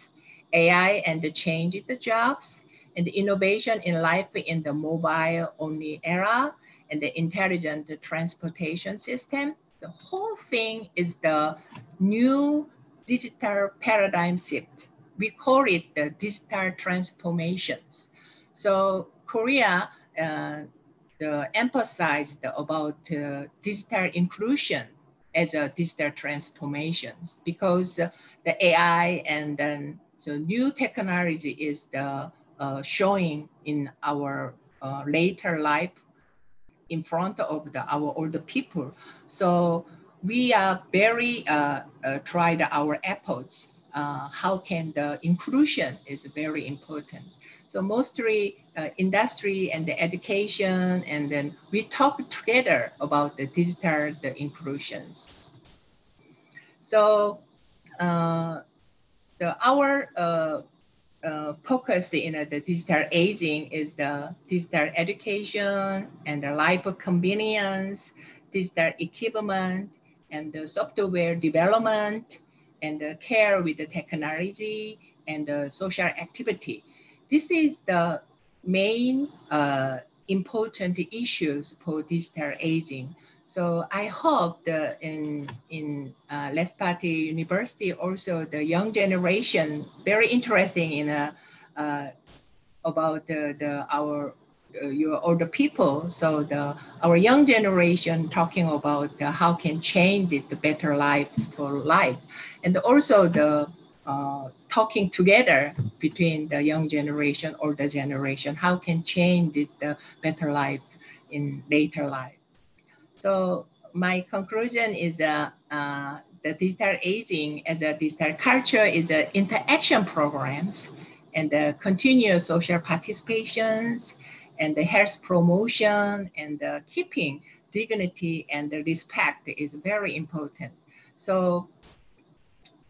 AI and the change the jobs and the innovation in life in the mobile only era and the intelligent transportation system. The whole thing is the new digital paradigm shift. We call it the digital transformations. So Korea uh, the emphasized about uh, digital inclusion as a digital transformations because uh, the AI and then the new technology is the uh, showing in our uh, later life in front of the, our older people. So we are very uh, uh tried our efforts. Uh, how can the inclusion is very important. So mostly uh, industry and the education, and then we talk together about the digital the inclusions. So the, our uh, focus in uh, the digital aging is the digital education and the life convenience, digital equipment, and the software development, and the care with the technology and the social activity. This is the main uh, important issues for digital aging. So I hope in, in uh, Respati University, also the young generation, very interesting in uh, uh, about the, the, our uh, your older people. So the our young generation talking about the, how can change it the better lives for life, and also the uh, talking together between the young generation the generation, how can change it the better life in later life. So my conclusion is uh, uh, the digital aging as a digital culture is an interaction programs and the continuous social participations and the health promotion and the keeping dignity and the respect is very important. So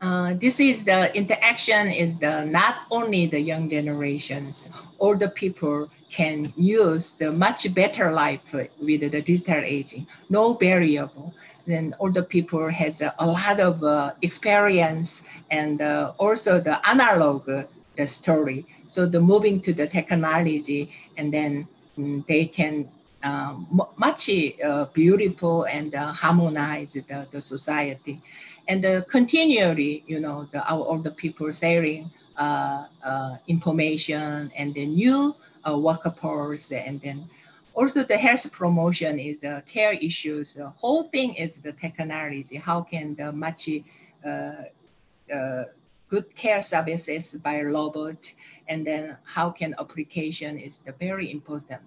uh, this is the interaction is the not only the young generations, older people can use the much better life with the digital aging, no variable. Then older people has a, lot of uh, experience and uh, also the analog uh, the story. So the moving to the technology and then um, they can um, much uh, beautiful and uh, harmonize the, the society. And continually, you know, the, our older people uh, information and the new uh, workforce and then also the health promotion is uh, care issues. The whole thing is the technology. How can the much uh, uh, good care services by robot and then how can application is the very important.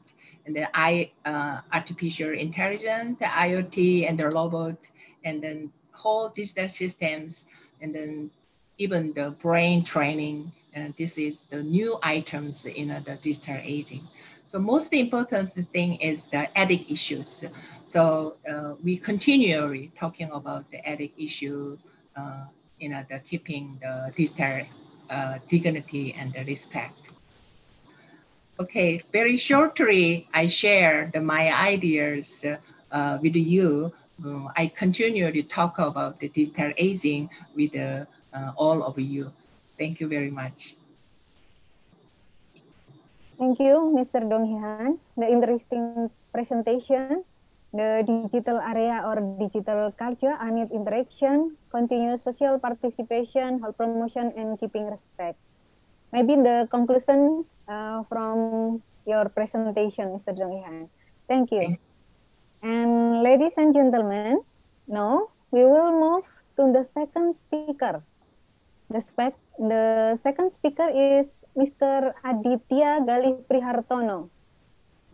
And then I, uh, artificial intelligence, IoT and the robot and then whole digital systems and then even the brain training. And this is the new items in the digital aging. So most important thing is the ethic issues. So uh, we continually talking about the ethic issue, uh, you know, the keeping the digital uh, dignity and the respect. Okay, very shortly, I share the, my ideas uh, with you. I continue to talk about the digital aging with uh, all of you. Thank you very much. Thank you, Mr. Dong Hyun. The interesting presentation, the digital area or digital culture, amid interaction, continuous social participation, health promotion, and keeping respect. Maybe the conclusion uh, from your presentation, Mr. Dong Hyun. Thank you. And ladies and gentlemen, now we will move to the second speaker. The, spec the second speaker is Mr. Aditya Galih Prihartono.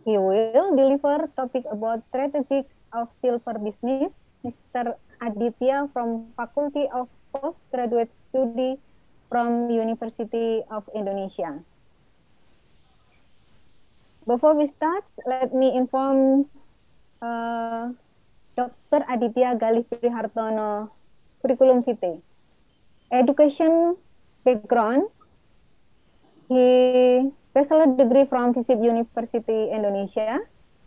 He will deliver topic about strategies of silver business. Mr. Aditya from Faculty of Postgraduate Study from University of Indonesia. Before we start, let me inform uh, Dr. Aditya Galih Prihartono curriculum vitae. Education background he bachelor degree from FISIP University Indonesia,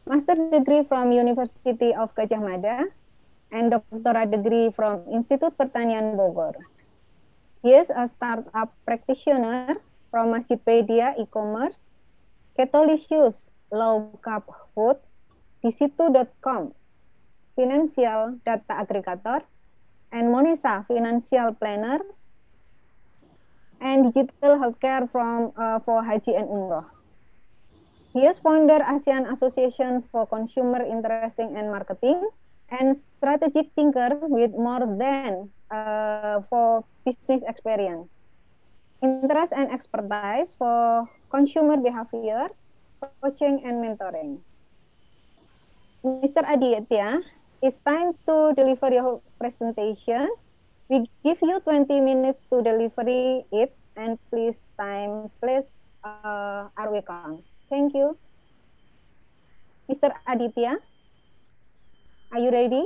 master degree from University of Gajah Mada, and doctorate degree from Institut Pertanian Bogor. He is a startup practitioner from Masjidpedia e-commerce, Catholicious Low Carb Food, disitu.com, Financial Data Aggregator, and Monesa Financial Planner and digital healthcare from uh, for Haji and Umroh. He is founder ASEAN Association for Consumer Interesting and Marketing and strategic thinker with more than uh, for business experience, interest and expertise for consumer behavior, coaching and mentoring. Mr. Aditya, it's time to deliver your presentation. We give you 20 minutes to deliver it and please time, please uh, are welcome. Thank you. Mr. Aditya, are you ready?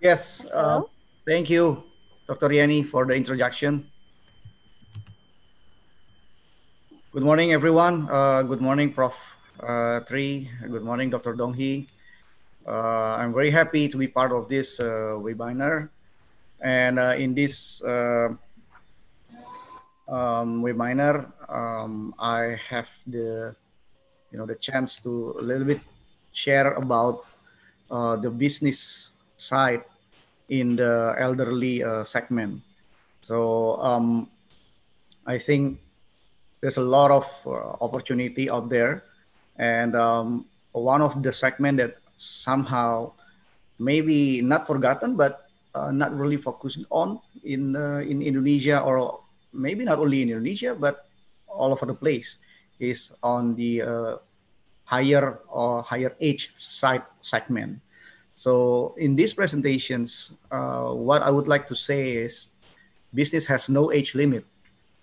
Yes. Uh, thank you, Dr. Yani, for the introduction. Good morning, everyone. Uh, good morning, Prof. Uh, Tri. Good morning, Dr. Donghee. Uh, I'm very happy to be part of this uh, webinar. And uh, in this um, webinar, um, I have the you know the chance to a little bit share about uh, the business side in the elderly uh, segment. So um, I think there's a lot of uh, opportunity out there, and um, one of the segment that somehow maybe not forgotten, but uh, not really focused on in uh, in Indonesia or maybe not only in Indonesia but all over the place is on the uh, higher or higher age side segment. So in these presentations, uh, what I would like to say is business has no age limit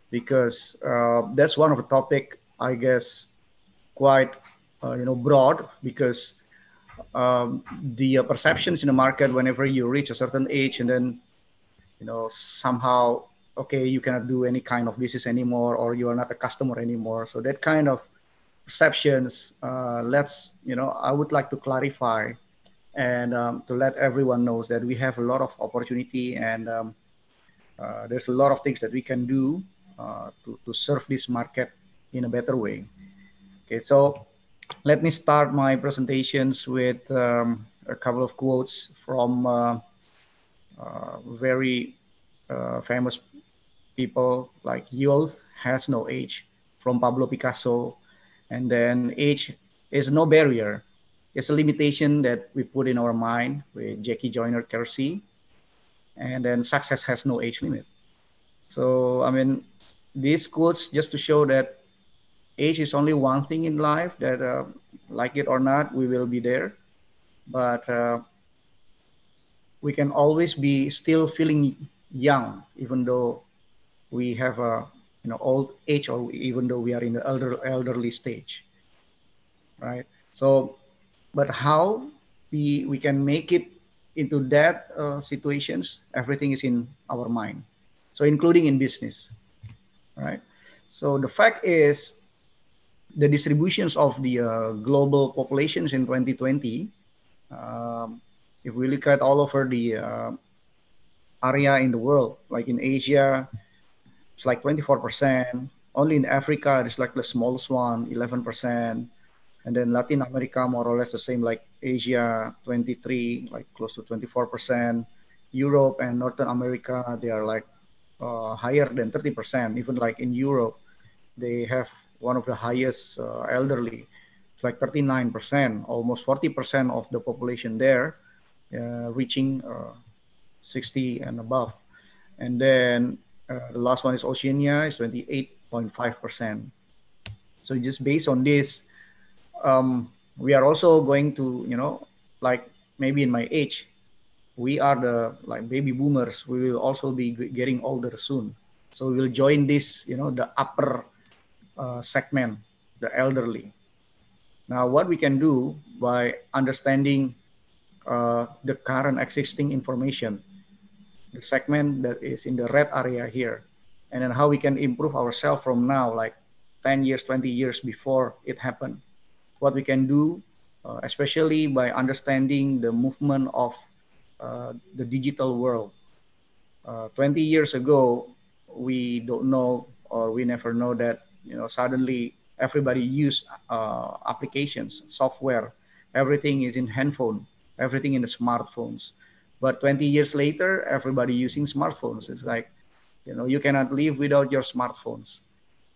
because uh, that's one of the topic I guess quite uh, you know broad because um, the uh, perceptions in the market whenever you reach a certain age and then you know somehow okay you cannot do any kind of business anymore or you are not a customer anymore. So that kind of perceptions uh, let's you know i would like to clarify and um, to let everyone knows that we have a lot of opportunity and um, uh, there's a lot of things that we can do uh, to, to serve this market in a better way. Okay so let me start my presentations with um, a couple of quotes from uh, uh, very uh, famous people like youth has no age from Pablo Picasso. And then age is no barrier. It's a limitation that we put in our mind with Jackie Joyner Kersee. And then success has no age limit. So, I mean, these quotes just to show that age is only one thing in life that, uh, like it or not, we will be there. But uh, we can always be still feeling young, even though we have a you know old age or even though we are in the elder elderly stage right? So but how we we can make it into that uh, situations everything is in our mind. So including in business right? So the fact is the distributions of the uh, global populations in 2020 um, if we look at all over the uh, area in the world like in asia it's like 24%. Only in Africa, it's like the smallest one, 11%. And then Latin America, more or less the same, like Asia, 23, like close to 24%. Europe and Northern America, they are like uh, higher than 30%. Even like in Europe, they have one of the highest uh, elderly. It's like 39%, almost 40% of the population there, uh, reaching uh, 60 and above. And then uh, the last one is Oceania, is 28.5%. So just based on this, um, we are also going to, you know, like maybe in my age, we are the like baby boomers. We will also be getting older soon. So we will join this, you know, the upper uh, segment, the elderly. Now, what we can do by understanding uh, the current existing information the segment that is in the red area here and then how we can improve ourselves from now like 10 years 20 years before it happened what we can do uh, especially by understanding the movement of uh, the digital world uh, 20 years ago we don't know or we never know that you know suddenly everybody use uh, applications software everything is in handphone everything in the smartphones but 20 years later, everybody using smartphones. It's like, you know, you cannot live without your smartphones.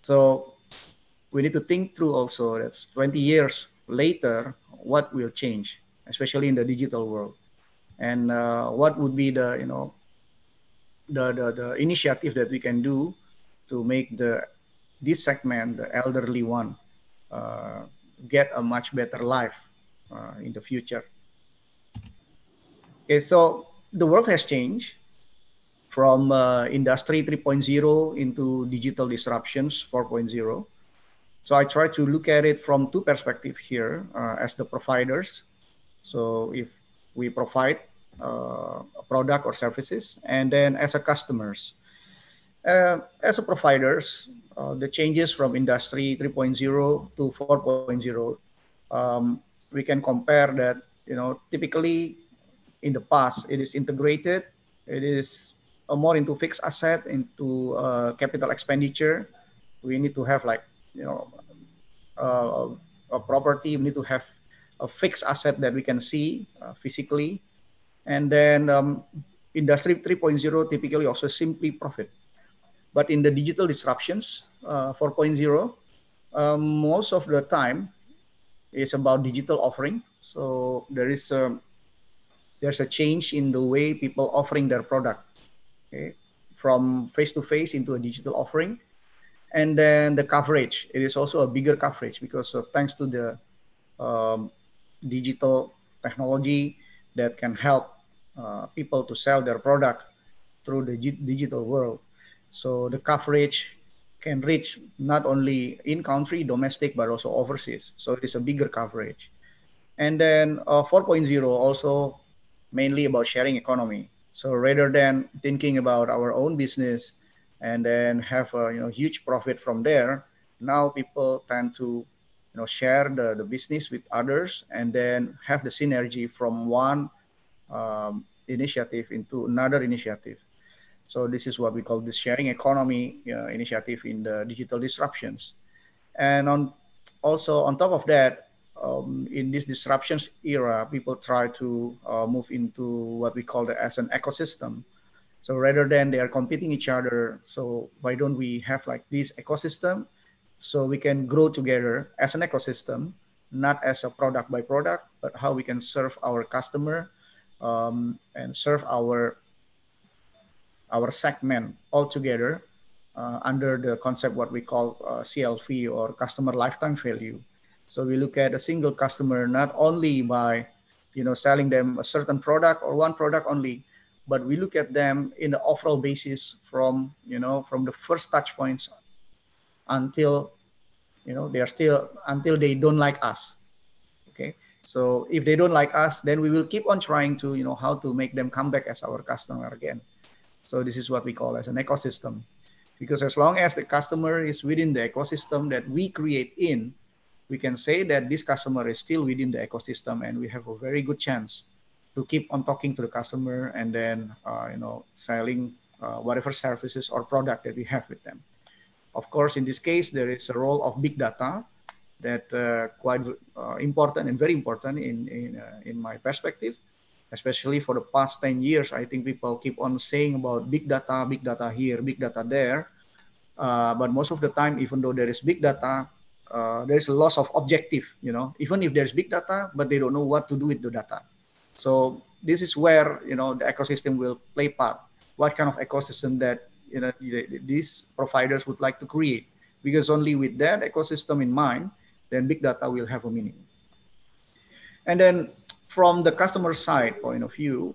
So we need to think through also that's 20 years later, what will change, especially in the digital world, and uh, what would be the you know the, the the initiative that we can do to make the this segment, the elderly one, uh, get a much better life uh, in the future. Okay, so the world has changed from uh, industry 3.0 into digital disruptions 4.0. So I try to look at it from two perspectives here uh, as the providers. So if we provide uh, a product or services, and then as a customers. Uh, as a providers, uh, the changes from industry 3.0 to 4.0, um, we can compare that, you know, typically in the past. It is integrated. It is more into fixed asset, into uh, capital expenditure. We need to have like you know uh, a property. We need to have a fixed asset that we can see uh, physically, and then um, industry 3.0 typically also simply profit. But in the digital disruptions uh, 4.0, um, most of the time is about digital offering. So there is a, there's a change in the way people offering their product okay? From face to face into a digital offering. And then the coverage it is also a bigger coverage because of thanks to the um, digital technology that can help uh, people to sell their product through the digital world so the coverage can reach not only in country domestic but also overseas so it is a bigger coverage and then uh, 4.0 also mainly about sharing economy. So rather than thinking about our own business and then have a you know huge profit from there, now people tend to you know share the, the business with others and then have the synergy from one um, initiative into another initiative. So this is what we call the sharing economy uh, initiative in the digital disruptions. And on also on top of that, um, in this disruptions era, people try to uh, move into what we call the, as an ecosystem. So rather than they are competing each other, so why don't we have like this ecosystem so we can grow together as an ecosystem, not as a product by product, but how we can serve our customer um, and serve our our segment altogether uh, under the concept what we call uh, CLV or customer lifetime value. So we look at a single customer not only by you know selling them a certain product or one product only, but we look at them in the overall basis from you know from the first touch points until you know they are still until they don't like us. Okay? So if they don't like us then we will keep on trying to you know how to make them come back as our customer again so this is what we call as an ecosystem because as long as the customer is within the ecosystem that we create in we can say that this customer is still within the ecosystem and we have a very good chance to keep on talking to the customer and then uh, you know selling uh, whatever services or product that we have with them. Of course, in this case, there is a role of big data that uh, quite uh, important and very important in in, uh, in my perspective, especially for the past 10 years. I think people keep on saying about big data, big data here, big data there. Uh, but most of the time, even though there is big data, there is a loss of objective, you know, even if there's big data, but they don't know what to do with the data. So this is where you know the ecosystem will play part. What kind of ecosystem that you know these providers would like to create? Because only with that ecosystem in mind, then big data will have a meaning. And then from the customer side point of view,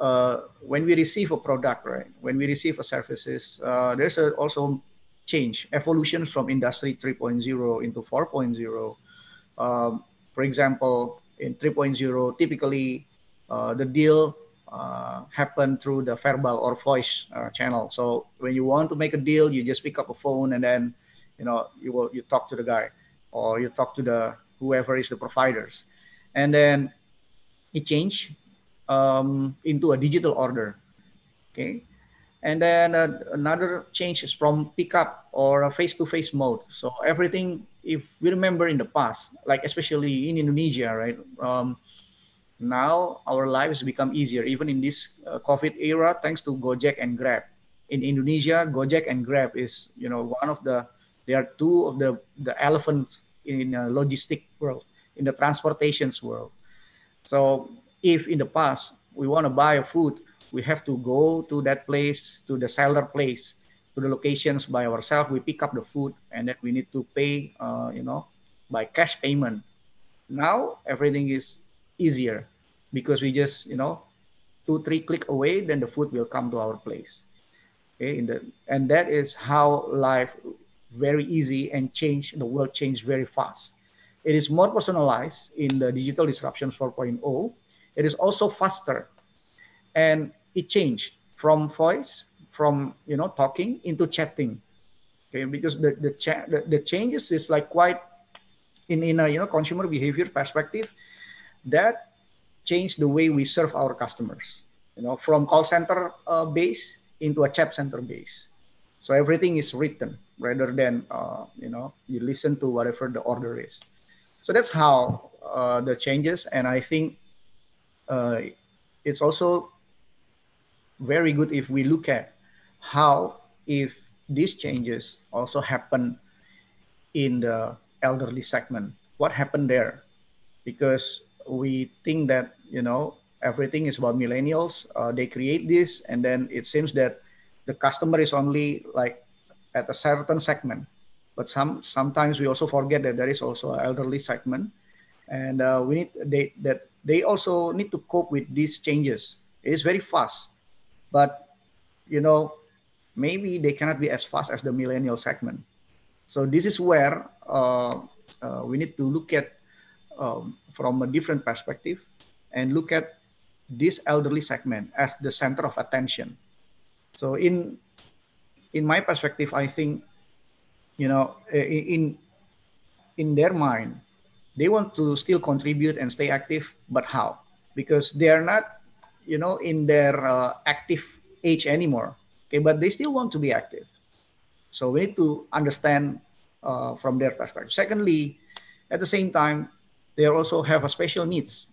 uh, when we receive a product, right? When we receive a services, uh, there's a also change, evolution from industry 3.0 into 4.0. Um, for example, in 3.0, typically uh, the deal uh, happen through the verbal or voice uh, channel. So when you want to make a deal, you just pick up a phone and then, you know, you will you talk to the guy or you talk to the whoever is the providers, and then it change um, into a digital order. Okay. And then uh, another change is from pickup or a face-to-face mode. So everything if we remember in the past, like especially in Indonesia, right? Um, now our lives become easier, even in this uh, COVID era, thanks to Gojek and Grab. In Indonesia, Gojek and Grab is, you know, one of the, they are two of the, the elephants in uh, logistic world, in the transportations world. So if in the past we want to buy a food, we have to go to that place, to the seller place, to the locations by ourselves. We pick up the food and then we need to pay, uh, you know, by cash payment. Now everything is easier because we just, you know, two, three click away, then the food will come to our place. Okay, in the, and that is how life very easy and change the world change very fast. It is more personalized in the digital disruptions 4.0. It is also faster. And it changed from voice from you know talking into chatting. Okay because the the, cha- the, the changes is like quite in in a you know consumer behavior perspective that changed the way we serve our customers you know from call center uh, base into a chat center base. So everything is written rather than uh, you know you listen to whatever the order is so that's how uh, the changes and i think uh, it's also very good if we look at how if these changes also happen in the elderly segment. What happened there? Because we think that you know everything is about millennials uh, they create this and then it seems that the customer is only like at a certain segment but some sometimes we also forget that there is also an elderly segment and uh, we need they that they also need to cope with these changes it is very fast but you know maybe they cannot be as fast as the millennial segment. So this is where uh, uh, we need to look at um, from a different perspective and look at this elderly segment as the center of attention. So in in my perspective, I think you know in in their mind they want to still contribute and stay active, but how? Because they are not you know in their uh, active age anymore. Okay but they still want to be active. So we need to understand uh, from their perspective. Secondly at the same time they also have a special needs.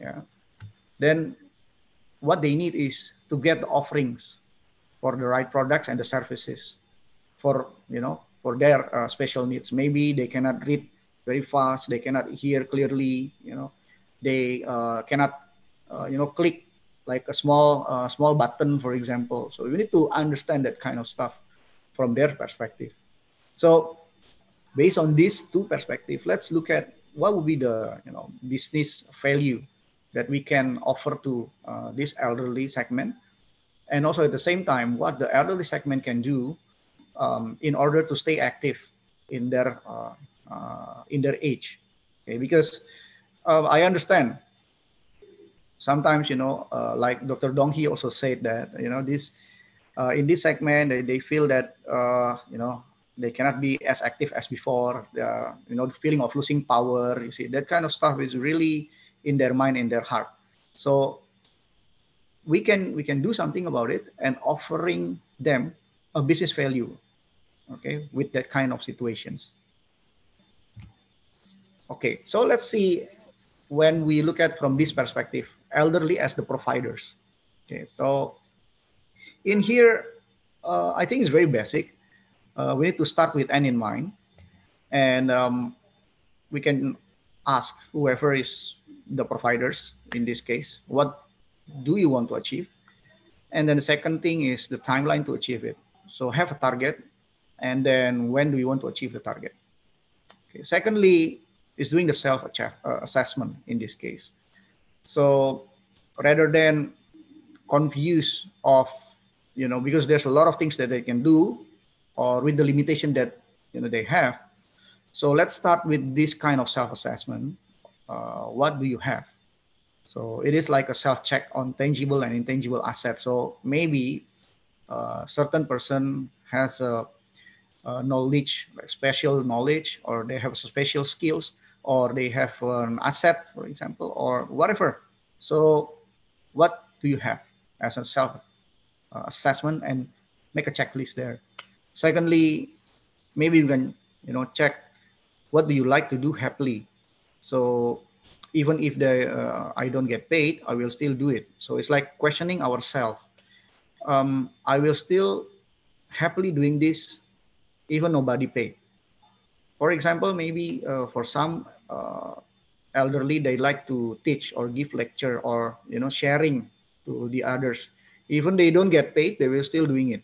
Yeah. Then what they need is to get the offerings for the right products and the services for you know for their uh, special needs. Maybe they cannot read very fast, they cannot hear clearly, you know, they uh, cannot uh, you know click like a small uh, small button, for example. So we need to understand that kind of stuff from their perspective. So based on these two perspectives, let's look at what would be the you know business value that we can offer to uh, this elderly segment and also at the same time what the elderly segment can do um, in order to stay active in their uh, uh, in their age. Okay because uh, i understand sometimes you know uh, like dr Dong Hee also said that you know this uh, in this segment they, they feel that uh, you know they cannot be as active as before. You know the feeling of losing power you see that kind of stuff is really in their mind in their heart. So we can we can do something about it and offering them a business value okay with that kind of situations. Okay so let's see when we look at from this perspective elderly as the providers. Okay so in here uh, i think it's very basic. Uh, we need to start with N in mind. And um, we can ask whoever is the providers in this case what do you want to achieve? And then the second thing is the timeline to achieve it. So have a target, and then when do you want to achieve the target? Okay. Secondly, is doing the self assessment in this case. So rather than confuse of you know because there's a lot of things that they can do or with the limitation that you know they have so let's start with this kind of self-assessment uh, what do you have so it is like a self-check on tangible and intangible assets. So maybe a uh, certain person has a, a, knowledge, like special knowledge, or they have special skills, or they have an asset, for example, or whatever. So what do you have as a self-assessment uh, and make a checklist there. Secondly, maybe you can you know check what do you like to do happily. So even if the uh, I don't get paid, I will still do it. So it's like questioning ourselves. Um, I will still happily doing this, even nobody pay. For example, maybe uh, for some uh, elderly, they like to teach or give lecture or you know sharing to the others. Even they don't get paid, they will still doing it.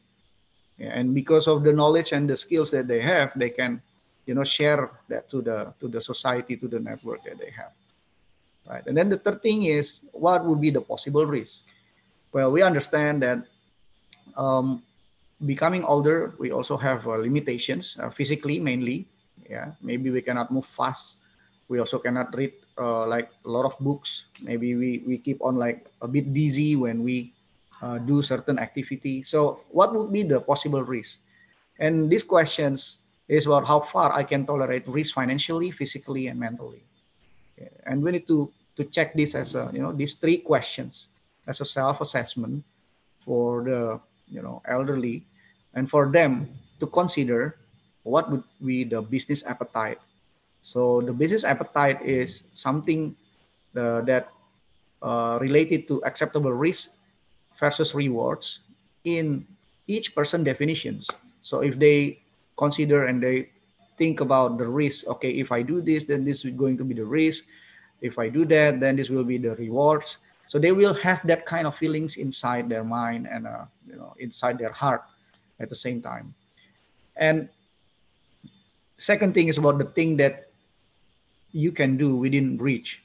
And because of the knowledge and the skills that they have, they can you know share that to the to the society to the network that they have right? And then the third thing is what would be the possible risk? Well, we understand that um, becoming older, we also have uh, limitations uh, physically mainly. Yeah, maybe we cannot move fast. We also cannot read uh, like a lot of books. Maybe we we keep on like a bit dizzy when we uh, do certain activity. So, what would be the possible risk? And these questions is about how far I can tolerate risk financially, physically, and mentally and we need to to check this as a you know these three questions as a self-assessment for the you know elderly and for them to consider what would be the business appetite. So the business appetite is something uh, that uh, related to acceptable risk versus rewards in each person definitions. So if they consider and they think about the risk okay if i do this then this is going to be the risk. If i do that then this will be the rewards. So they will have that kind of feelings inside their mind and uh, you know inside their heart at the same time. And second thing is about the thing that you can do within reach.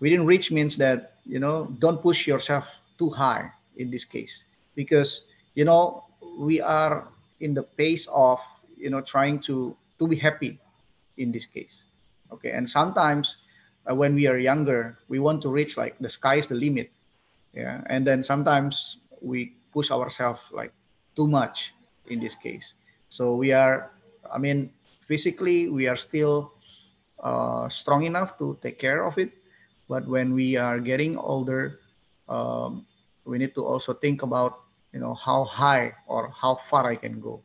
Within reach means that you know don't push yourself too high in this case. Because you know we are in the pace of you know trying to to be happy in this case. Okay and sometimes uh, when we are younger we want to reach like the sky is the limit. Yeah and then sometimes we push ourselves like too much in this case so we are i mean physically we are still uh, strong enough to take care of it but when we are getting older um, we need to also think about you know how high or how far i can go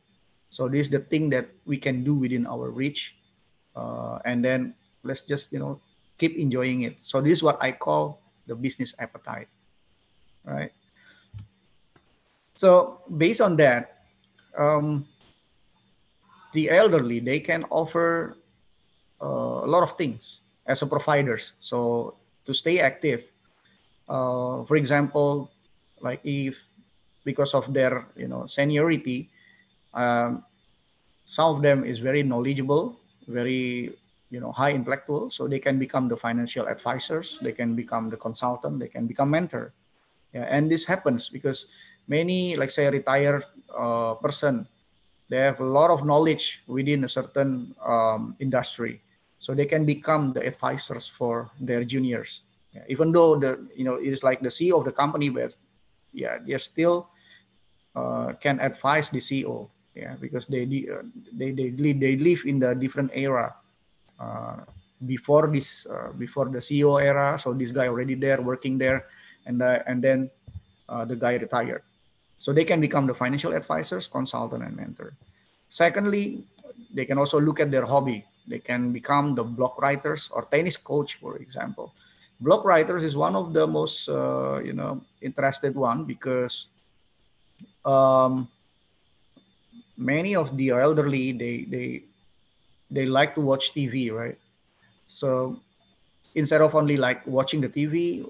so this is the thing that we can do within our reach. Uh, and then let's just, you know, keep enjoying it. So this is what I call the business appetite, right? So based on that, um, the elderly they can offer uh, a lot of things as a providers. So to stay active, uh, for example, like if because of their you know seniority, um, some of them is very knowledgeable, very you know high intellectual, so they can become the financial advisors, they can become the consultant, they can become mentor. Yeah, and this happens because many, like say, retired uh, person, they have a lot of knowledge within a certain um, industry, so they can become the advisors for their juniors. Yeah, even though the you know it is like the CEO of the company, but yeah, they still uh, can advise the CEO. Yeah, because they they they live they live in the different era. Uh, before this uh, before the CEO era, so this guy already there working there, and uh, and then uh, the guy retired. So they can become the financial advisors, consultant, and mentor. Secondly, they can also look at their hobby. They can become the blog writers or tennis coach, for example. Blog writers is one of the most uh, you know interested one because um, many of the elderly they they they like to watch TV, right? So instead of only like watching the TV,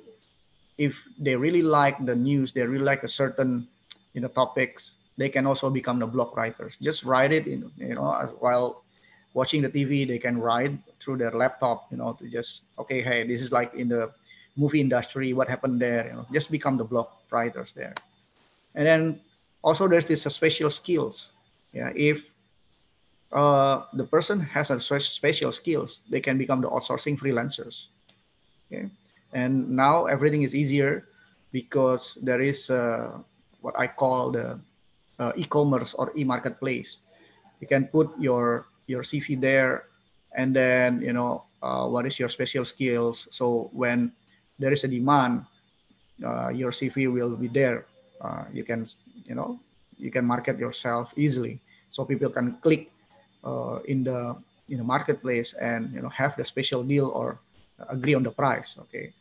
if they really like the news, they really like a certain you know topics, they can also become the blog writers. Just write it in you know while watching the TV, they can write through their laptop, you know, to just okay, hey, this is like in the movie industry, what happened there, you know, just become the blog writers there. And then also there's this special skills. Yeah, if uh, the person has a special skills, they can become the outsourcing freelancers. Okay, and now everything is easier because there is uh, what I call the uh, e-commerce or e-marketplace. You can put your your CV there, and then you know uh, what is your special skills. So when there is a demand, uh, your CV will be there. Uh, you can you know you can market yourself easily, so people can click uh, in the in the marketplace and you know have the special deal or agree on the price. Okay,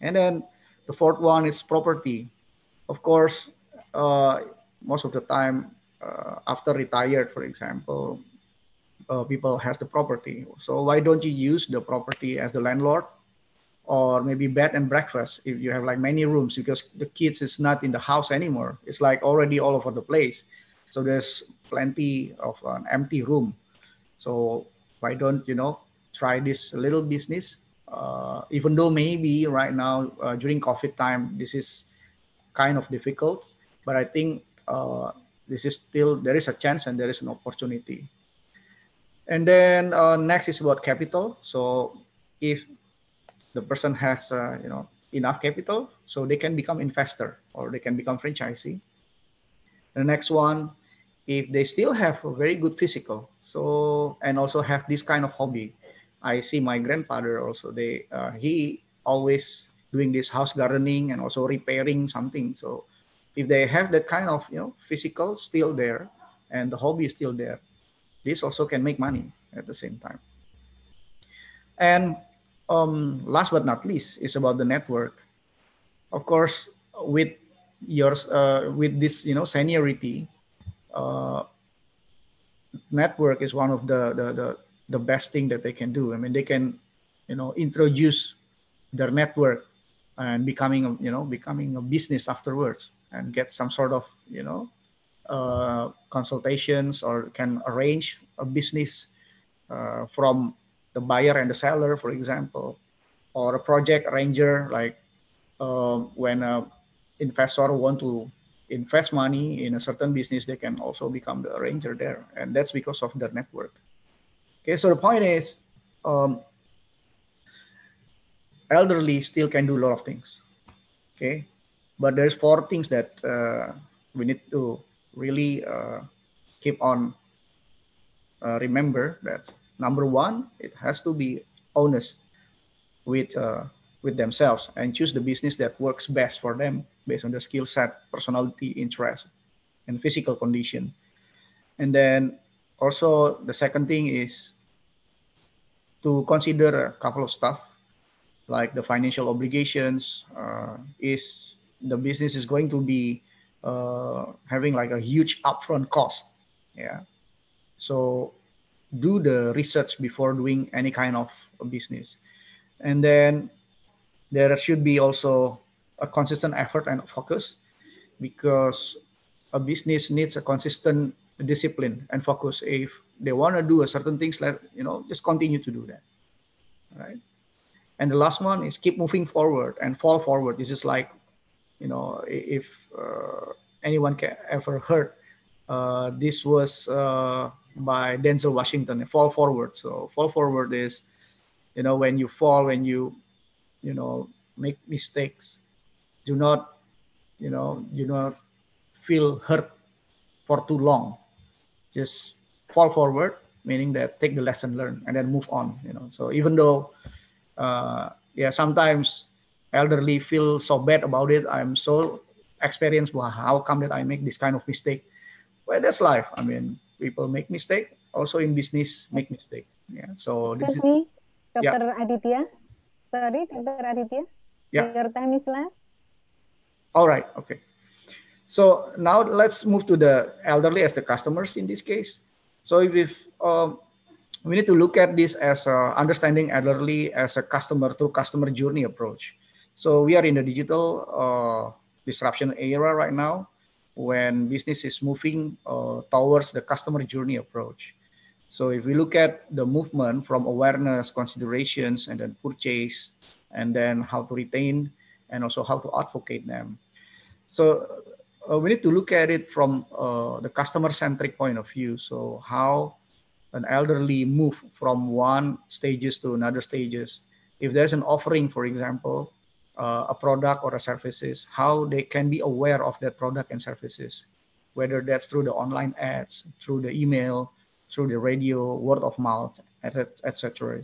and then the fourth one is property. Of course, uh, most of the time uh, after retired, for example, uh, people has the property. So why don't you use the property as the landlord or maybe bed and breakfast if you have like many rooms because the kids is not in the house anymore. It's like already all over the place. So there's plenty of an empty room. So why don't you know try this little business? Uh, even though maybe right now uh, during COVID time this is kind of difficult, but I think uh, this is still there is a chance and there is an opportunity. And then uh, next is about capital. So if the person has uh, you know enough capital, so they can become investor or they can become franchisee. The next one, if they still have a very good physical, so and also have this kind of hobby. I see my grandfather also. They uh, he always doing this house gardening and also repairing something. So if they have that kind of you know physical still there and the hobby is still there, this also can make money at the same time. And um, last but not least is about the network. Of course, with yours uh, with this you know seniority, uh, network is one of the, the the the best thing that they can do. I mean, they can you know introduce their network and becoming a, you know becoming a business afterwards and get some sort of you know uh, consultations or can arrange a business uh, from the buyer and the seller, for example, or a project arranger, like um, when an investor want to invest money in a certain business, they can also become the arranger there, and that's because of their network. Okay, so the point is, um, elderly still can do a lot of things. Okay, but there's four things that uh, we need to really uh, keep on uh, remember that number one it has to be honest with uh, with themselves and choose the business that works best for them based on the skill set personality interest and physical condition and then also the second thing is to consider a couple of stuff like the financial obligations uh, is the business is going to be uh, having like a huge upfront cost. Yeah. So do the research before doing any kind of business. And then there should be also a consistent effort and focus because a business needs a consistent discipline and focus. If they want to do a certain things, like you know, just continue to do that, right? And the last one is keep moving forward and fall forward. This is like, you know, if uh, anyone can ever heard, uh, this was uh, by Denzel Washington. Fall forward. So fall forward is, you know, when you fall, when you, you know, make mistakes, do not, you know, do not feel hurt for too long. Just fall forward, meaning that take the lesson learned and then move on. You know, so even though, uh, yeah, sometimes elderly feel so bad about it. I'm so experienced. Well, how come that I make this kind of mistake? Well, that's life. I mean, people make mistake. Also in business, make mistake. Yeah. So this is, me, Dr. Yeah. Aditya. Sorry, Dr. Aditya. Yeah. Your time is last. All right. Okay. So now let's move to the elderly as the customers in this case. So if um, we need to look at this as uh, understanding elderly as a customer through customer journey approach. So we are in the digital uh, disruption era right now when business is moving uh, towards the customer journey approach. So if we look at the movement from awareness, considerations, and then purchase, and then how to retain, and also how to advocate them. So uh, we need to look at it from uh, the customer-centric point of view. So how an elderly move from one stages to another stages. If there's an offering, for example, uh, a product or a services, how they can be aware of that product and services, whether that's through the online ads, through the email, through the radio, word of mouth, etc.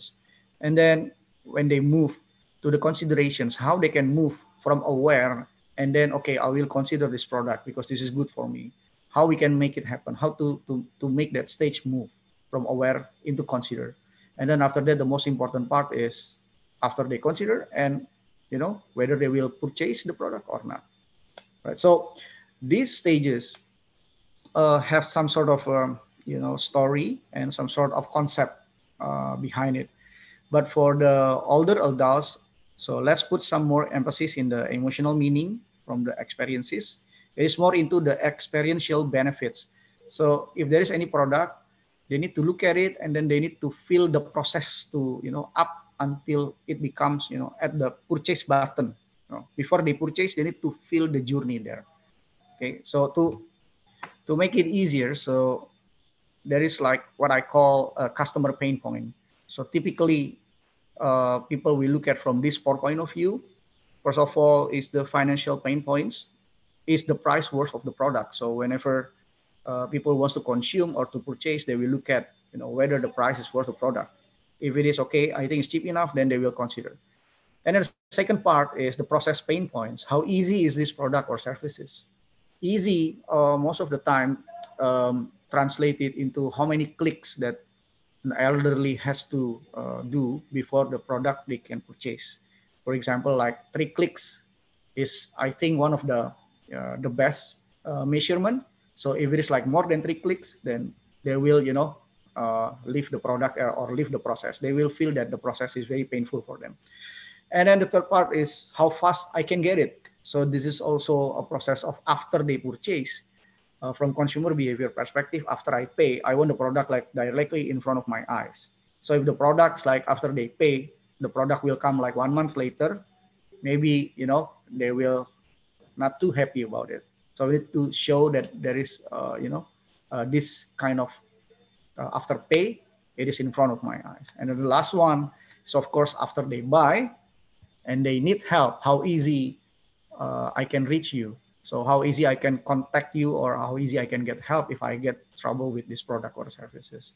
And then when they move to the considerations, how they can move from aware and then okay, I will consider this product because this is good for me. How we can make it happen? How to to to make that stage move from aware into consider, and then after that, the most important part is after they consider and you know whether they will purchase the product or not. Right? So these stages uh, have some sort of um, you know story and some sort of concept uh, behind it. But for the older adults so let's put some more emphasis in the emotional meaning from the experiences. It is more into the experiential benefits. So if there is any product they need to look at it and then they need to feel the process to you know up until it becomes you know at the purchase button. You know, before they purchase they need to feel the journey there. Okay so to to make it easier so there is like what i call a customer pain point. So typically uh, people will look at from this four point of view first of all is the financial pain points is the price worth of the product. So whenever uh, people wants to consume or to purchase they will look at you know whether the price is worth the product if it is okay, I think it's cheap enough, then they will consider. And then the second part is the process pain points. How easy is this product or services? Easy, uh, most of the time, um, translated into how many clicks that an elderly has to uh, do before the product they can purchase. For example, like three clicks is, I think, one of the uh, the best uh, measurement. So if it is like more than three clicks, then they will, you know, uh, leave the product uh, or leave the process. They will feel that the process is very painful for them. And then the third part is how fast I can get it. So this is also a process of after they purchase. Uh, from consumer behavior perspective, after I pay, I want the product like directly in front of my eyes. So if the products like after they pay, the product will come like one month later, maybe you know they will not too happy about it. So we need to show that there is uh, you know uh, this kind of uh, after pay, it is in front of my eyes. And then the last one is, of course, after they buy and they need help, how easy I can reach you. So how easy I can contact you or how easy I can get help if I get trouble with this product or services.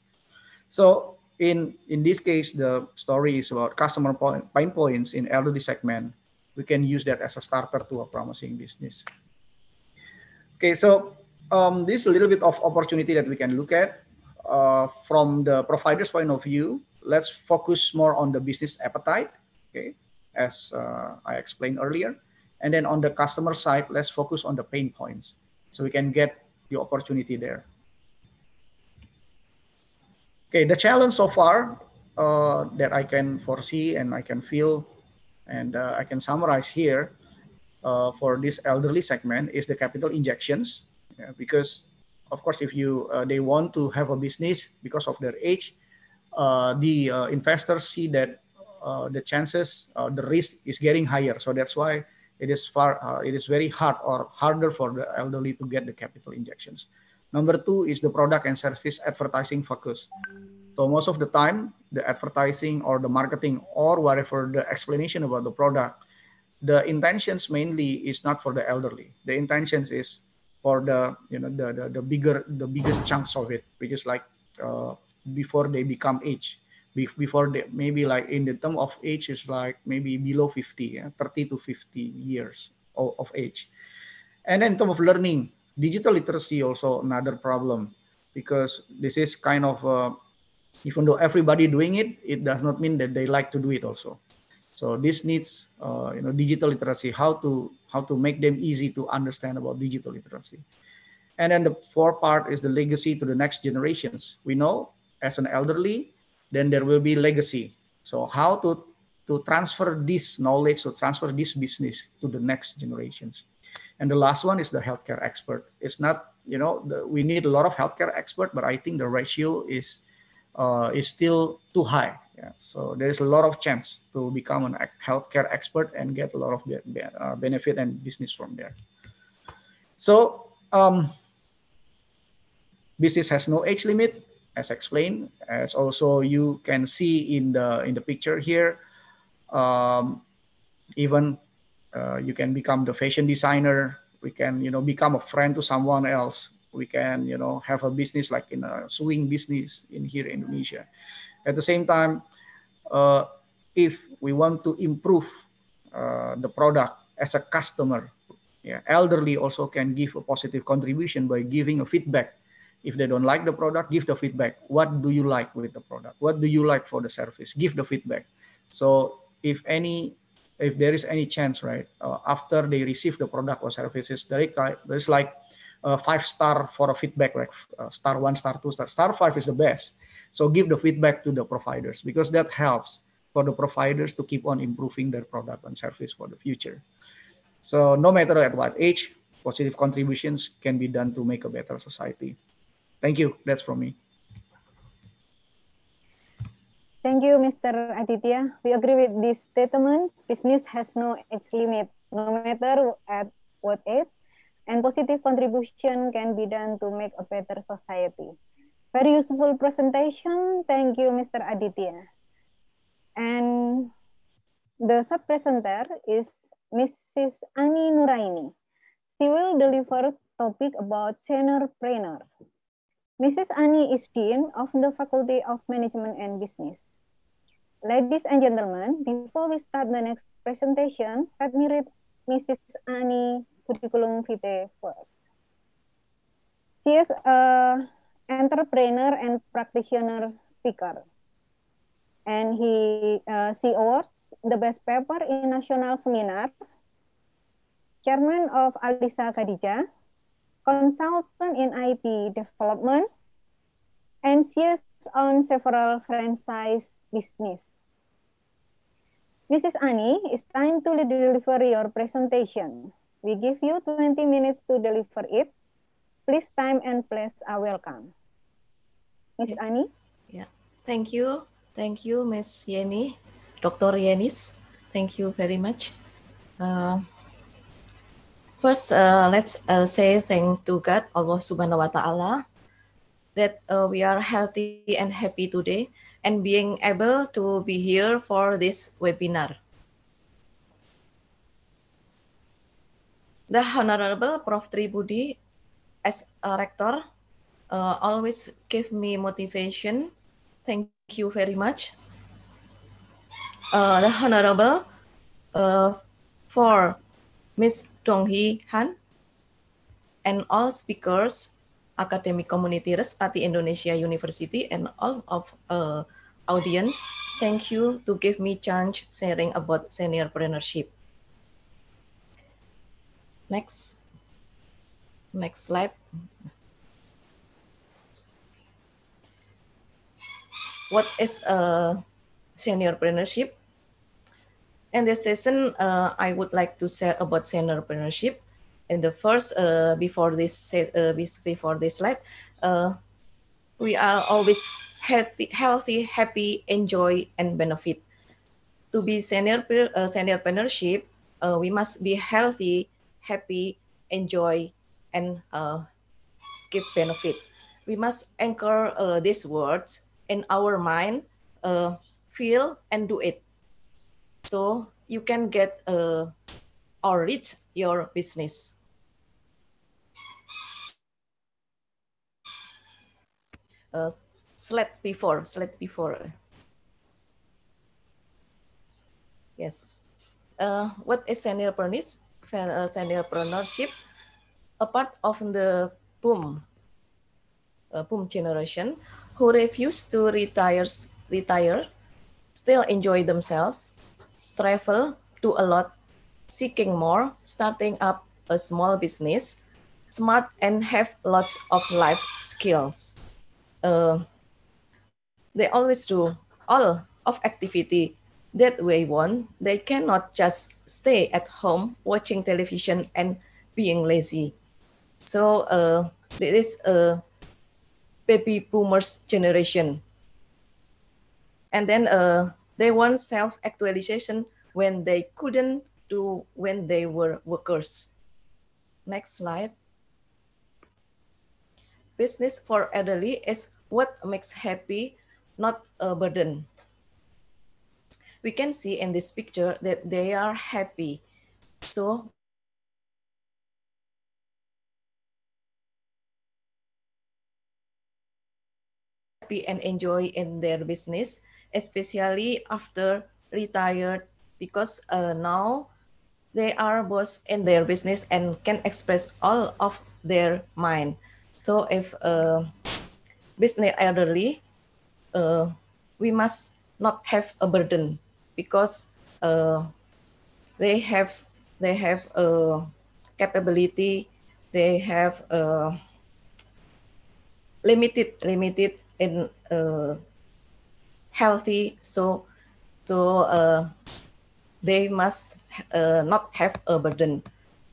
So in, in this case, the story is about customer point, pain points in elderly segment. We can use that as a starter to a promising business. Okay, so um, this is a little bit of opportunity that we can look at uh, from the provider's point of view, let's focus more on the business appetite, okay, as uh, I explained earlier. And then on the customer side, let's focus on the pain points. so we can get the opportunity there. Okay, the challenge so far uh, that I can foresee and I can feel and uh, I can summarize here uh, for this elderly segment is the capital injections. Yeah, because of course if you uh, they want to have a business because of their age uh, the uh, investors see that the chances the risk is getting higher. So that's why it is far it is very hard or harder for the elderly to get the capital injections. Number two is the product and service advertising focus. So most of the time, the advertising or the marketing or whatever the explanation about the product, the intentions mainly is not for the elderly. The intentions is for the you know the the, the bigger the biggest chunks of it, which is like uh, before they become age. Before they maybe like in the term of age is like maybe below 50, yeah, 30 to 50 years of, of age. And then in terms of learning, digital literacy also another problem because this is kind of uh, even though everybody doing it, it does not mean that they like to do it also. So this needs, uh, you know, digital literacy, how to how to make them easy to understand about digital literacy. And then the fourth part is the legacy to the next generations. We know as an elderly, then there will be legacy. So how to to transfer this knowledge, to transfer this business to the next generations. And the last one is the healthcare expert. It's not, you know, the, we need a lot of healthcare expert, but I think the ratio is uh, is still too high. Yeah. So there is a lot of chance to become a healthcare expert and get a lot of uh, benefit and business from there. So um, business has no age limit, as explained. As also you can see in the in the picture here, um, even uh, you can become the fashion designer. We can you know become a friend to someone else we can you know have a business like in a sewing business in here in Indonesia. At the same time, uh, if we want to improve uh, the product as a customer, yeah, elderly also can give a positive contribution by giving a feedback. If they don't like the product, give the feedback. What do you like with the product? What do you like for the service? Give the feedback. So if any if there is any chance, right, uh, after they receive the product or services, there is like five star for a feedback, like uh, star one, star two, star star five is the best. So give the feedback to the providers because that helps for the providers to keep on improving their product and service for the future. So no matter at what age, positive contributions can be done to make a better society. Thank you. That's from me. Thank you, Mr. Aditya. We agree with this statement. Business has no age limit, no matter at what age and positive contribution can be done to make a better society. Very useful presentation. Thank you, Mr. Aditya. And the sub-presenter is Mrs. Ani Nuraini. She will deliver topic about seniorpreneur. Mrs. Ani is Dean of the Faculty of Management and Business. Ladies and gentlemen, before we start the next presentation, let me read Mrs. Ani curriculum vitae first. She is an entrepreneur and practitioner speaker. And he uh, she awards the best paper in national seminar, chairman of Alisa Khadija, consultant in IT development, and she is on several franchise business. Mrs. Ani, it's time to deliver your presentation. We give you 20 minutes to deliver it. Please time and place are welcome. Miss Ani? Yeah, thank you. Thank you, Miss Yeni, Dr. Yenis. Thank you very much. Uh, first, uh, let's uh, say thank to God, Allah Subhanahu wa Taala, that uh, we are healthy and happy today, and being able to be here for this webinar. the Honorable Prof. Tribudi as a rector uh, always give me motivation. Thank you very much. Uh, the Honorable uh, for Ms. Donghi Han and all speakers, academic community Respati Indonesia University and all of uh, audience, thank you to give me chance sharing about seniorpreneurship. Next. Next slide. What is a seniorpreneurship? In this session, uh, I would like to share about seniorpreneurship. In the first, uh, before this, uh, before this slide, uh, we are always healthy, healthy, happy, enjoy, and benefit. To be senior uh, seniorpreneurship, uh, we must be healthy, happy, enjoy, and uh, give benefit. We must anchor uh, these words in our mind, uh, feel, and do it. So you can get uh, or reach your business. Uh, before, slide before. Yes. Uh, what is seniorpreneurship? Uh, seniorpreneurship, a part of the boom, uh, boom generation who refuse to retire, retire, still enjoy themselves, travel, do a lot, seeking more, starting up a small business, smart and have lots of life skills. Uh, they always do all of activity that way one They cannot just stay at home watching television and being lazy. So uh, this is a baby boomers generation. And then uh, they want self-actualization when they couldn't do when they were workers. Next slide. Business for elderly is what makes happy, not a burden we can see in this picture that they are happy. So happy and enjoy in their business, especially after retired, because uh, now they are boss in their business and can express all of their mind. So if uh, business elderly, uh, we must not have a burden because uh, they have they have a capability they have a limited limited in uh, healthy. So so uh, they must uh, not have a burden.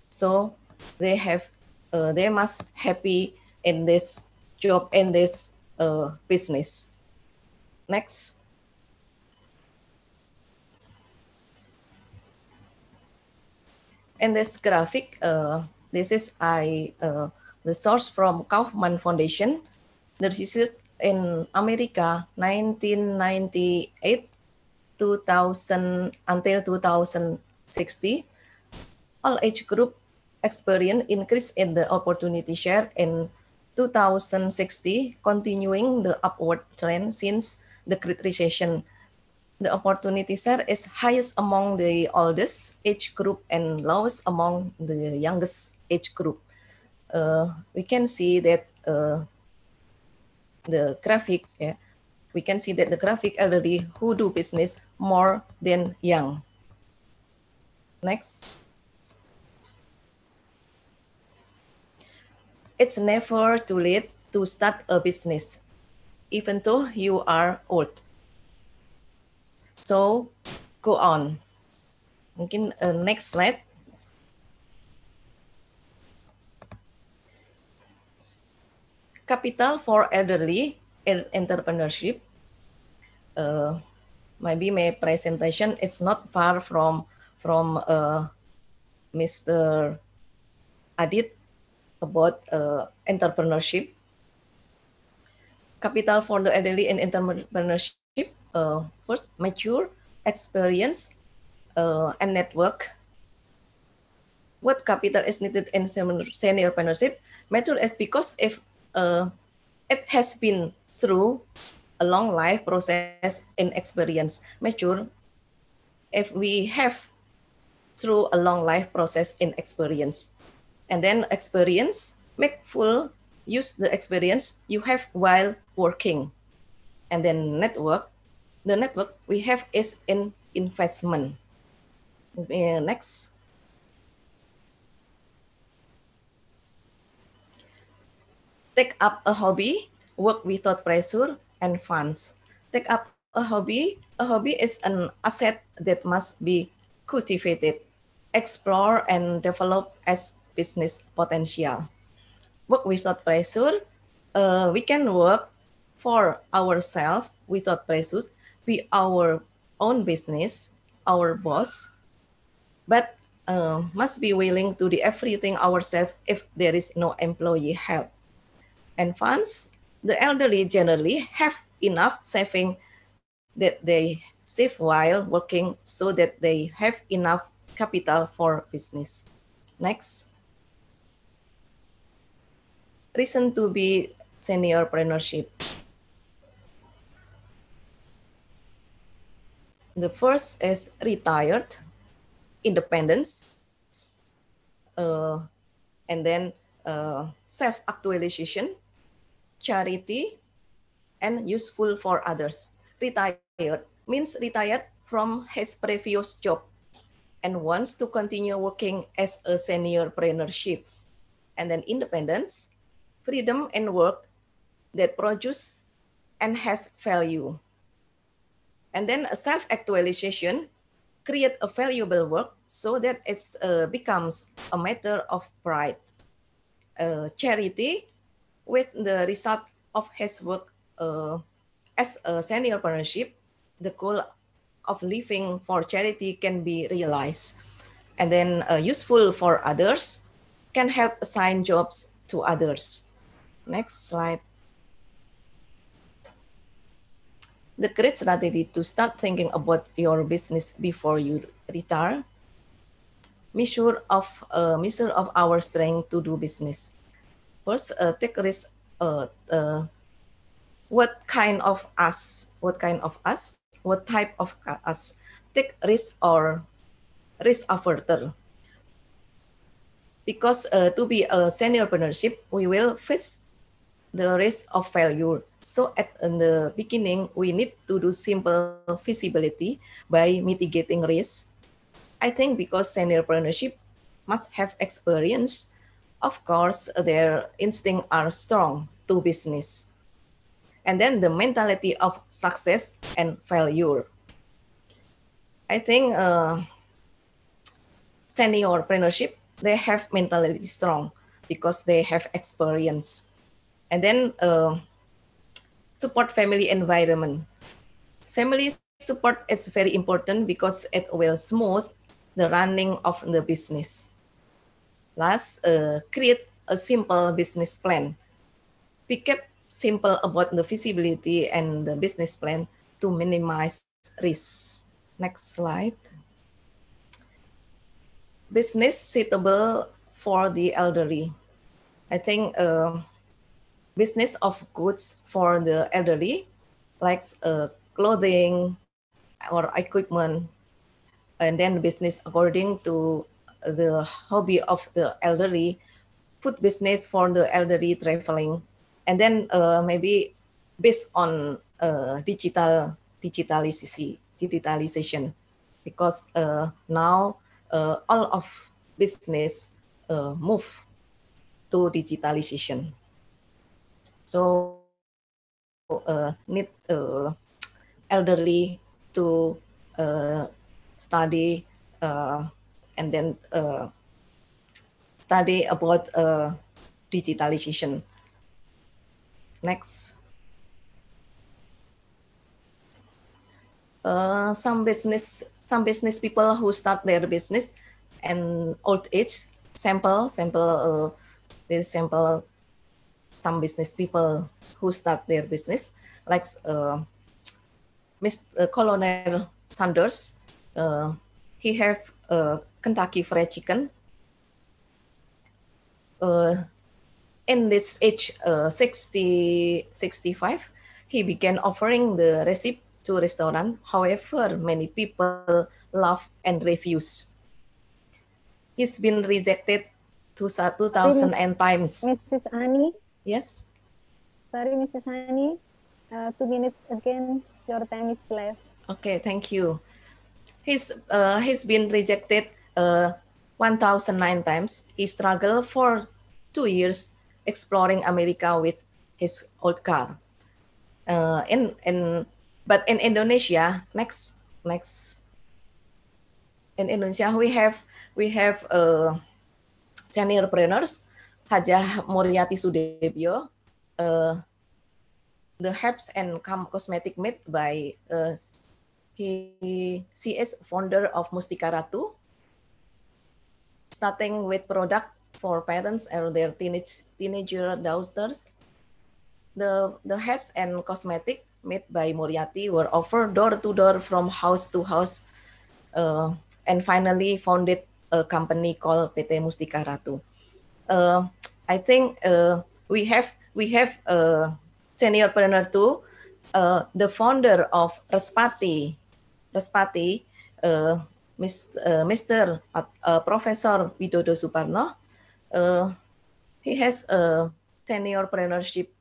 So they have uh, they must happy in this job in this uh, business. Next. In this graphic, uh, this is I uh, the source from Kauffman Foundation. This is in America, 1998, 2000 until 2060. All age group experience increase in the opportunity share in 2060, continuing the upward trend since the Great Recession the opportunity share is highest among the oldest age group and lowest among the youngest age group. Uh, we can see that uh, the graphic, yeah, we can see that the graphic elderly who do business more than young. Next. It's never too late to start a business, even though you are old. So go on. Mungkin uh, next slide. Capital for elderly entrepreneurship. Uh, maybe my presentation is not far from from uh, Mr. Adit about uh, entrepreneurship. Capital for the elderly in entrepreneurship uh, first mature experience uh, and network what capital is needed in senior entrepreneurship? mature is because if uh, it has been through a long life process in experience mature if we have through a long life process in experience and then experience make full use the experience you have while working and then network the network we have is in investment. Next. Take up a hobby, work without pressure and funds. Take up a hobby. A hobby is an asset that must be cultivated, explore and develop as business potential. Work without pressure. Uh, we can work for ourselves without pressure, be our own business, our boss, but uh, must be willing to do everything ourselves if there is no employee help. And funds, the elderly generally have enough saving that they save while working so that they have enough capital for business. Next. Reason to be seniorpreneurship. The first is retired, independence, uh, and then uh, self-actualization, charity, and useful for others. Retired means retired from his previous job and wants to continue working as a seniorpreneurship. And then independence, freedom and work that produce and has value. And then self-actualization, create a valuable work so that it uh, becomes a matter of pride. Uh, charity, with the result of his work uh, as a seniorpreneurship, the goal of living for charity can be realized. And then uh, useful for others, can help assign jobs to others. Next slide. the great strategy to start thinking about your business before you retire. Measure of uh, measure of our strength to do business. First, uh, take risk. Uh, uh, what kind of us? What kind of us? What type of us? Take risk or risk averter. Because uh, to be a seniorpreneurship, we will face the risk of failure so at the beginning, we need to do simple feasibility by mitigating risk. I think because seniorpreneurship must have experience, of course, their instinct are strong to business. And then the mentality of success and failure. I think uh, entrepreneurship, they have mentality strong because they have experience. And then uh, support family environment. Family support is very important because it will smooth the running of the business. Last, uh, create a simple business plan. Be kept simple about the feasibility and the business plan to minimize risk. Next slide. Business suitable for the elderly. I think uh, business of goods for the elderly, like uh, clothing or equipment, and then business according to the hobby of the elderly, food business for the elderly traveling, and then uh, maybe based on uh, digital digitalization, because uh, now uh, all of business uh, move to digitalization. So uh, need elderly to study and then uh, study about uh, digitalization. Next. Uh, some business some business people who start their business and old age sample sample uh, sample some business people who start their business, like uh, Mr. Uh, Colonel Sanders. Uh, he have Kentucky Fried Chicken. Uh, in this age uh, 60, 65, he began offering the recipe to restaurant. However, many people love and refuse. He's been rejected to 2,000 times. Mrs. Annie? Yes. Sorry, Mrs. Hani. Uh, two minutes again. Your time is left. Okay, thank you. He's uh, he's been rejected uh, 1,009 times. He struggled for two years. exploring America with his old car. Uh, in in but in Indonesia, next next in Indonesia we have we have uh, seniorpreneurs Hajah Muriati Sudebyo, uh, the herbs and cosmetic made by uh, he, she is founder of Mustika Ratu, starting with product for parents and their teenage teenager daughters. The the herbs and cosmetic made by Muriati were offered door to door from house to house, uh, and finally founded a company called PT Mustika Ratu. Uh, I think uh, we have we have a seniorpreneur too, uh, the founder of Respati, Respati, uh, Mr. Uh, uh, Professor Widodo Suparno. Uh, he has a seniorpreneurship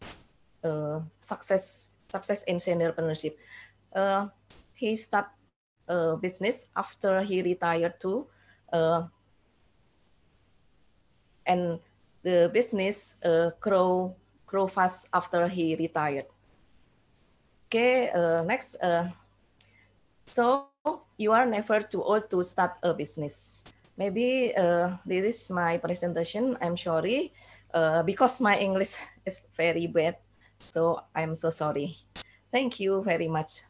uh, success success in seniorpreneurship. Uh, he start a business after he retired too, uh, and the business uh, grow grow fast after he retired. Okay, uh, next. Uh, so you are never too old to start a business. Maybe uh, this is my presentation. I'm sorry uh, because my English is very bad. So I'm so sorry. Thank you very much.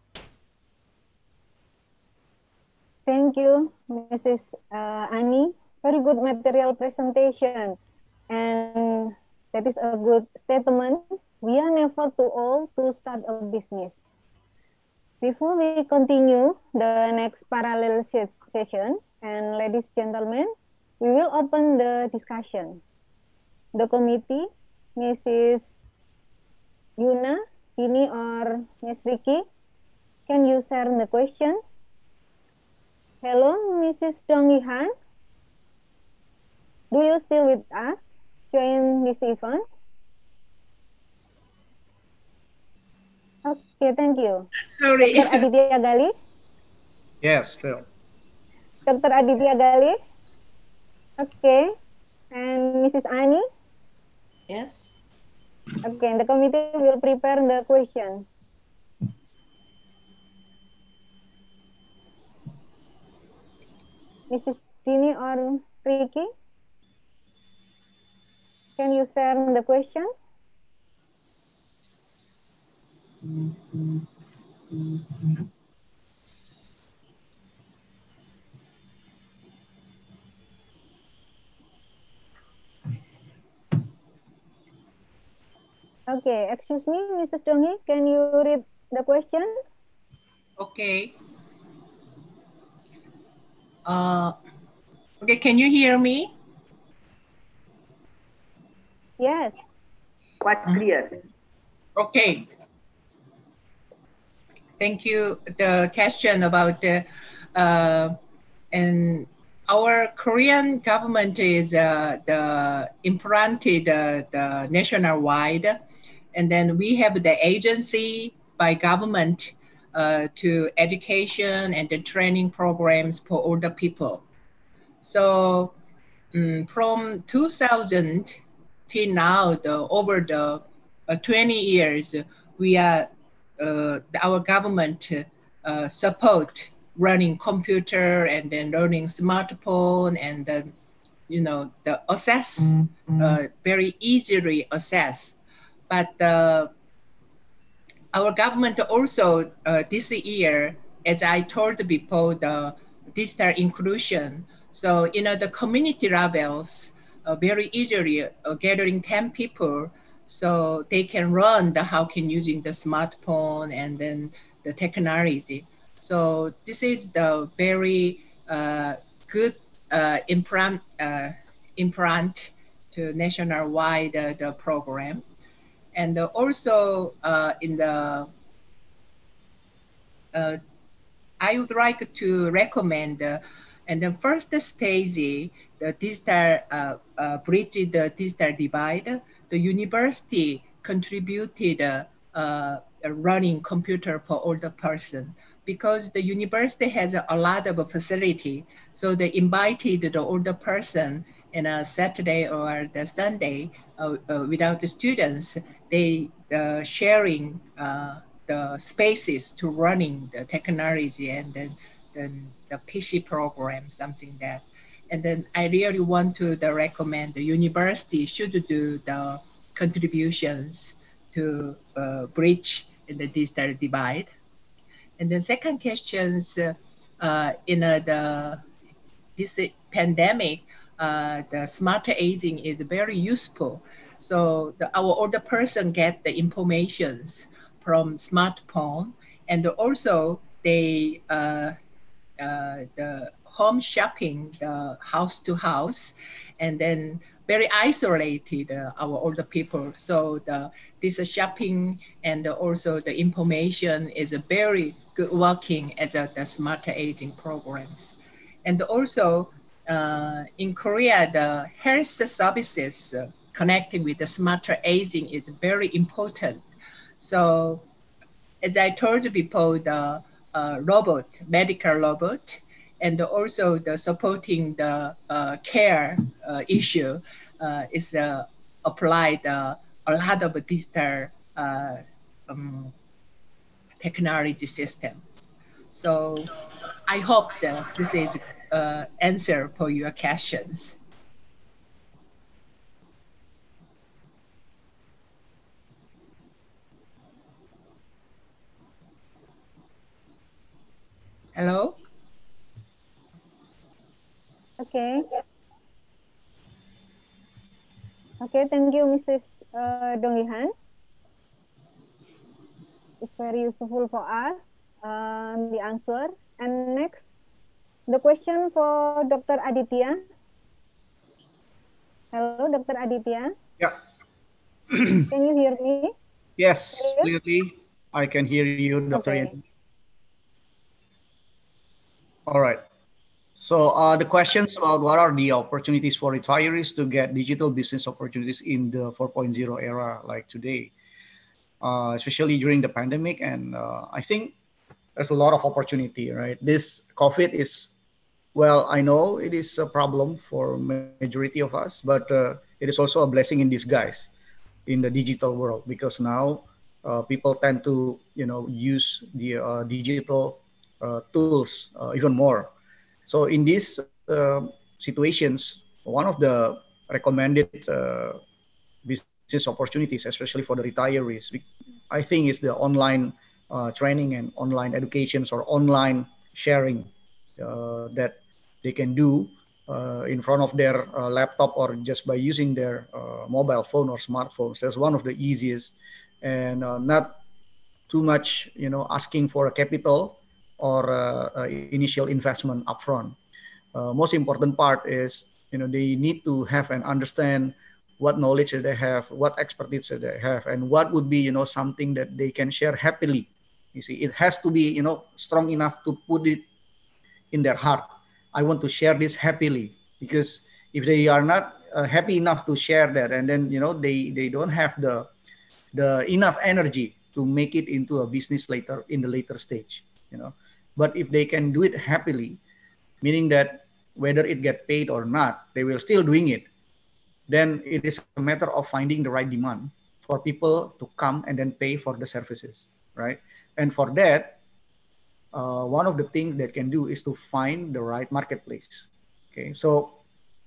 Thank you, Mrs. Uh, Ani. Very good material presentation. And that is a good statement. We are never too old to start a business. Before we continue the next parallel session, and ladies and gentlemen, we will open the discussion. The committee, Mrs. Yuna, Ini, or Ms. Ricky, can you share the question? Hello, Mrs. Dong Han. Do you still with us? join this event? Okay, thank you. Sorry. Dr. Aditya Gali? Yes, still. Dr. Aditya Gali? Okay. And Mrs. Ani? Yes. Okay, the committee will prepare the question. Mrs. Dini or Ricky? Can you share the question? Okay, excuse me, Mrs. Dong Hee, can you read the question? Okay. Uh, okay, can you hear me? Yes. Quite clear. Okay. Thank you. The question about uh, and our Korean government is uh, the implanted uh, the nationwide, and then we have the agency by government uh, to education and the training programs for older people. So um, from 2000 till now, the, over the uh, 20 years, we are our government uh, support running computer and then learning smartphone and then you know the access Mm-hmm. uh, very easily access but uh, our government also uh, this year as i told before the digital inclusion so you know the community levels uh, very easily uh, gathering 10 people so they can run the how can using the smartphone and then the technology. So this is the very uh, good uh, implant uh, implant to nationwide uh, the program. And also uh, in the uh, I would like to recommend uh, and the first stage the digital bridge the digital divide the university contributed uh, uh, running computer for older person because the university has a lot of facility so they invited the older person in a Saturday or the Sunday uh, uh, without the students, they uh, sharing the spaces to running the technology and then the PC program, something that. And then I really want to the recommend the university should do the contributions to uh, bridge the digital divide. And the second questions, uh, in uh, the this pandemic, uh, the smarter aging is very useful. So the, our older person get the informations from smartphone, and also they uh, uh, the home shopping, the house to house, and then very isolated uh, our older people. So the this shopping and also the information is a very good working as a, the smarter aging programs, and also uh, in Korea, the health services uh, connected with the smarter aging is very important. So as I told you before the uh, robot, medical robot, and also the supporting the uh, care uh, issue uh, is applied a lot of digital um, technology systems. So I hope that this is uh, answer for your questions. Hello? Okay. Okay, thank you, Mrs. Uh, Dongihan. It's very useful for us, um, the answer. And next, the question for Dr. Aditya. Hello, Dr. Aditya. Yeah. can you hear me? Yes, clearly. I can hear you, Dr. Okay. All right. So uh, the questions about what are the opportunities for retirees to get digital business opportunities in the 4.0 era like today, uh, especially during the pandemic. And uh, I think there's a lot of opportunity, right? This COVID is well, I know it is a problem for majority of us, but uh, it is also a blessing in disguise in the digital world because now uh, people tend to you know use the uh, digital tools even more. So in these uh, situations, one of the recommended business opportunities, especially for the retirees, I think is the online training and online educations or online sharing that they can do uh, in front of their uh, laptop or just by using their uh, mobile phone or smartphones. That's one of the easiest and uh, not too much, you know, asking for a capital or uh, initial investment upfront. Uh, most important part is, you know, they need to have and understand what knowledge they have, what expertise they have, and what would be, you know, something that they can share happily. You see, it has to be, you know, strong enough to put it in their heart I want to share this happily because if they are not uh, happy enough to share that and then you know they they don't have the the enough energy to make it into a business later in the later stage you know but if they can do it happily meaning that whether it get paid or not they will still doing it then it is a matter of finding the right demand for people to come and then pay for the services right and for that uh, one of the things that can do is to find the right marketplace. Okay, so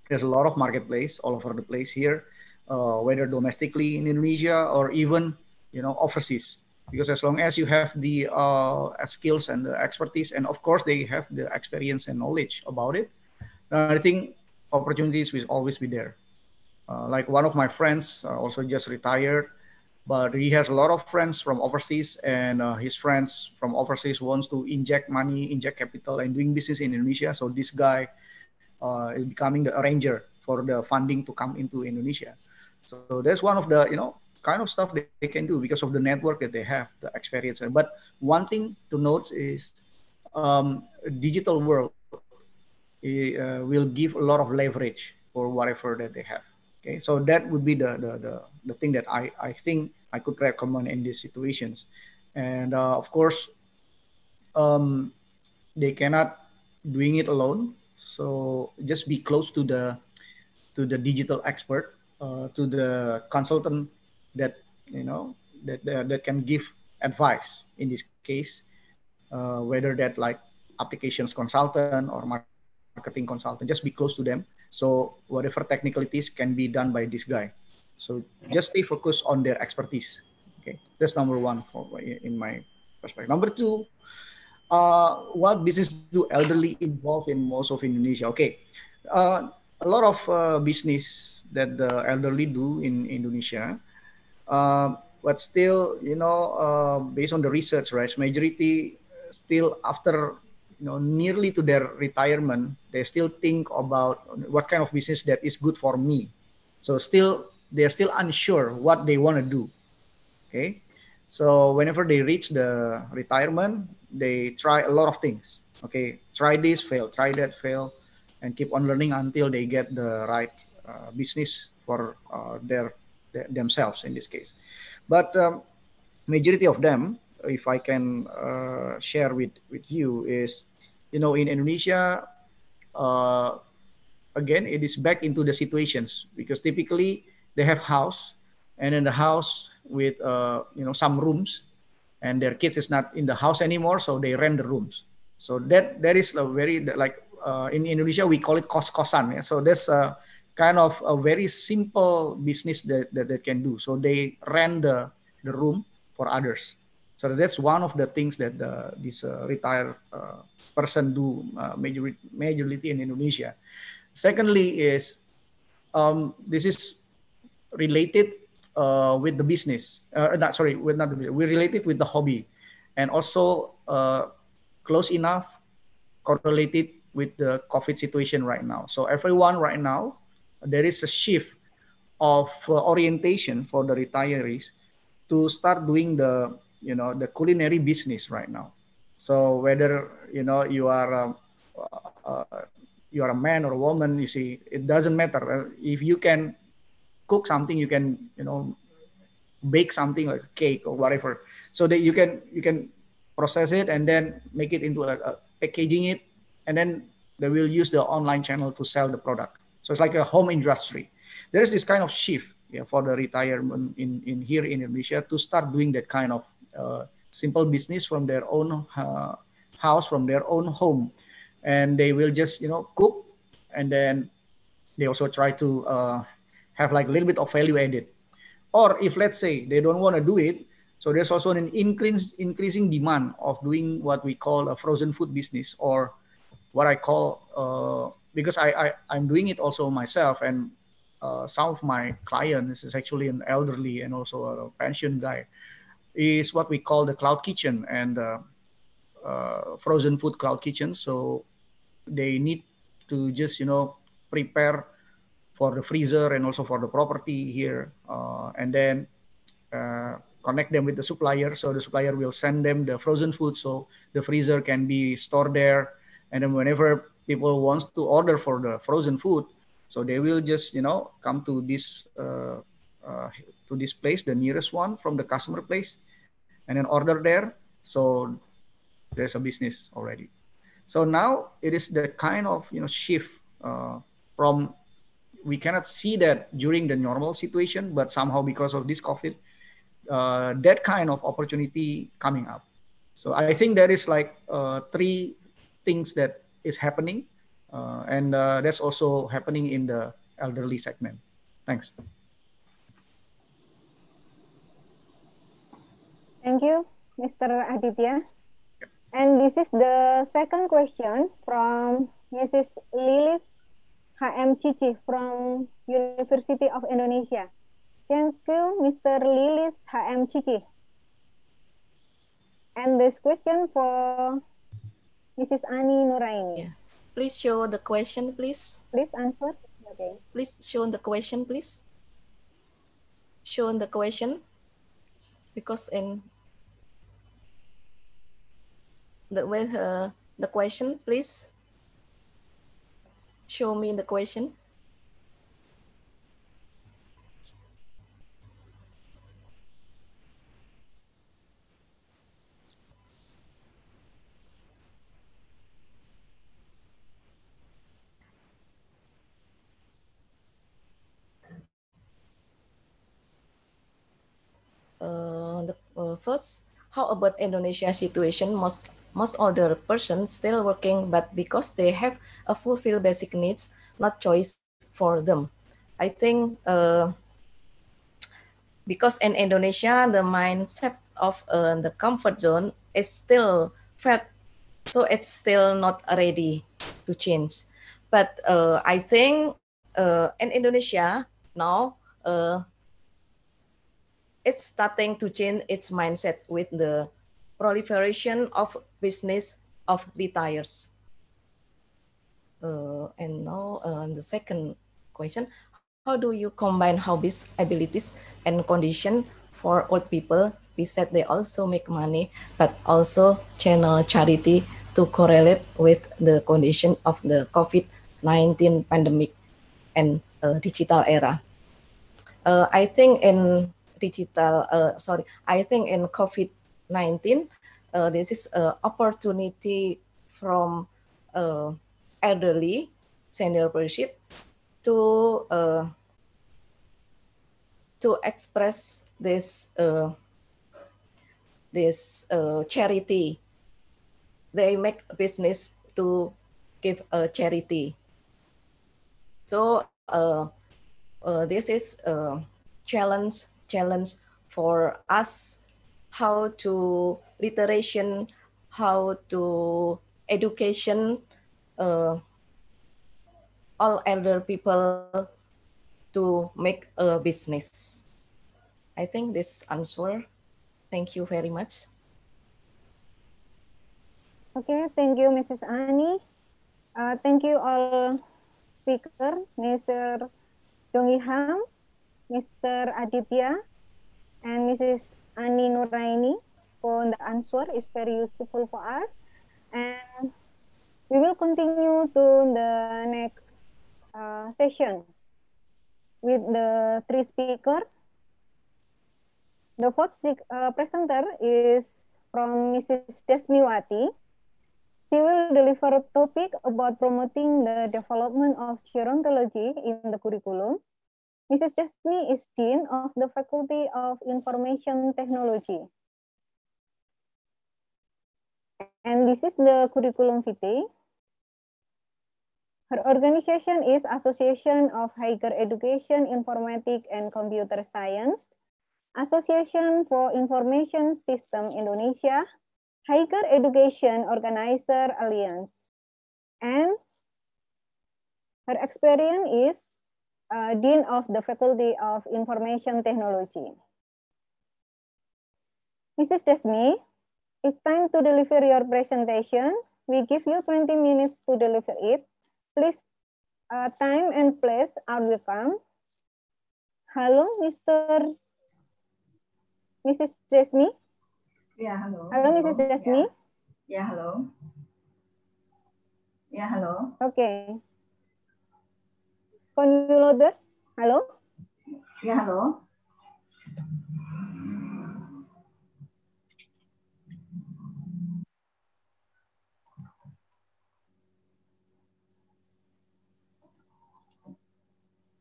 there's a lot of marketplace all over the place here, uh, whether domestically in Indonesia or even you know overseas. Because as long as you have the uh, skills and the expertise, and of course they have the experience and knowledge about it, I think opportunities will always be there. Uh, like one of my friends uh, also just retired but he has a lot of friends from overseas and uh, his friends from overseas wants to inject money inject capital and doing business in indonesia so this guy uh, is becoming the arranger for the funding to come into indonesia so that's one of the you know kind of stuff they, they can do because of the network that they have the experience. But one thing to note is um, digital world uh, will give a lot of leverage for whatever that they have. Okay, so that would be the the the, the thing that I I think I could recommend in these situations, and uh, of course, um, they cannot doing it alone. So just be close to the to the digital expert, uh, to the consultant that you know that that, that can give advice in this case, uh, whether that like applications consultant or marketing consultant, just be close to them. So whatever technicalities can be done by this guy. So just stay focused on their expertise. Okay, that's number one for in my perspective. Number two, uh, what business do elderly involve in most of Indonesia? Okay, uh, a lot of uh, business that the elderly do in Indonesia, uh, but still, you know, uh, based on the research, right, majority still after you know nearly to their retirement, they still think about what kind of business that is good for me. So still, they're still unsure what they want to do. Okay, so whenever they reach the retirement, they try a lot of things. Okay, try this, fail, try that, fail, and keep on learning until they get the right uh, business for uh, their, their, themselves in this case. But um, majority of them, if I can uh, share with with you, is you know in Indonesia, uh, again it is back into the situations because typically they have house and in the house with uh, you know some rooms and their kids is not in the house anymore so they rent the rooms so that that is a very like uh, in indonesia we call it kos kosan yeah? so that's a kind of a very simple business that, that they can do so they rent the the room for others so that's one of the things that the, this uh, retired uh, person do uh, majority, majority in indonesia secondly is um, this is related uh, with the business. Uh, not sorry, with not the business. We related with the hobby, and also uh, close enough correlated with the COVID situation right now. So everyone right now, there is a shift of uh, orientation for the retirees to start doing the you know the culinary business right now. So whether you know you are um, uh, you are a man or a woman, you see, it doesn't matter. If you can cook something you can you know bake something like cake or whatever so that you can you can process it and then make it into a, a packaging it and then they will use the online channel to sell the product so it's like a home industry there is this kind of shift yeah, for the retirement in, in here in Indonesia to start doing that kind of uh, simple business from their own uh, house, from their own home, and they will just you know cook, and then they also try to uh, have like a little bit of value added. Or if let's say they don't want to do it, so there's also an increase, increasing demand of doing what we call a frozen food business or what I call, uh, because I, I, I'm doing it also myself and uh, some of my clients is actually an elderly and also a pension guy is what we call the cloud kitchen and uh, uh, frozen food cloud kitchen. So they need to just, you know, prepare for the freezer and also for the property here. Uh, and then uh, connect them with the supplier. So the supplier will send them the frozen food. So the freezer can be stored there. And then whenever people wants to order for the frozen food, so they will just, you know, come to this, uh, uh, to this place, the nearest one from the customer place and then order there. So there's a business already. So now it is the kind of, you know, shift uh, from we cannot see that during the normal situation, but somehow because of this COVID, uh, that kind of opportunity coming up. So I think there is like uh, three things that is happening, uh, and uh, that's also happening in the elderly segment. Thanks. Thank you, Mr. Aditya. And this is the second question from Mrs. Lilis HM Cici from University of Indonesia. Thank you, Mr. Lilis HM Cici. And this question for Mrs. Ani Nuraini. Yeah. Please show the question, please. Please answer. Okay. Please show the question, please. Show the question. Because in the with uh, the question, please show me the question. First, how about Indonesia situation? Most most older persons still working, but because they have a fulfill basic needs, not choice for them. I think uh, because in Indonesia, the mindset of uh, the comfort zone is still felt, so it's still not ready to change. But uh, I think uh, in Indonesia now, uh, it's starting to change its mindset with the proliferation of business of retires. Uh, and now uh, the second question, how do you combine hobbies, abilities, and condition for old people? We said they also make money, but also channel charity to correlate with the condition of the COVID-19 pandemic and uh, digital era. Uh, I think in digital, uh, sorry, I think in COVID-19, uh, this is an opportunity from uh, elderly seniorship to uh, to express this uh, this uh, charity. They make a business to give a charity. So uh, uh, this is a challenge challenge for us how to literation, how to education uh, all elder people to make a business. I think this answer. Thank you very much. Okay, thank you, Mrs. Ani. Uh, thank you all speaker, Mr. Dong Han, Mr. Aditya, and Mrs. Ani Nuraini for the answer. It's very useful for us. And we will continue to the next uh, session with the three speakers. The fourth uh, presenter is from Mrs. Desmiwati. She will deliver a topic about promoting the development of gerontology in the curriculum. Mrs. Desmi is Dean of the Faculty of Information Technology. And this is the curriculum vitae. Her organization is Association of Higher Education, Informatics, and Computer Science, Association for Information System Indonesia, Higher Education Organizer Alliance. And her experience is uh, Dean of the Faculty of Information Technology. Mrs. Desmi, it's time to deliver your presentation. We give you 20 minutes to deliver it. Please, uh, time and place are welcome. Hello, Mr. Mrs. Desmi. Yeah, hello. Hello, Mrs. Desmi. Yeah. yeah, hello. Yeah, hello. Okay. Controller. Hello. Yeah, hello.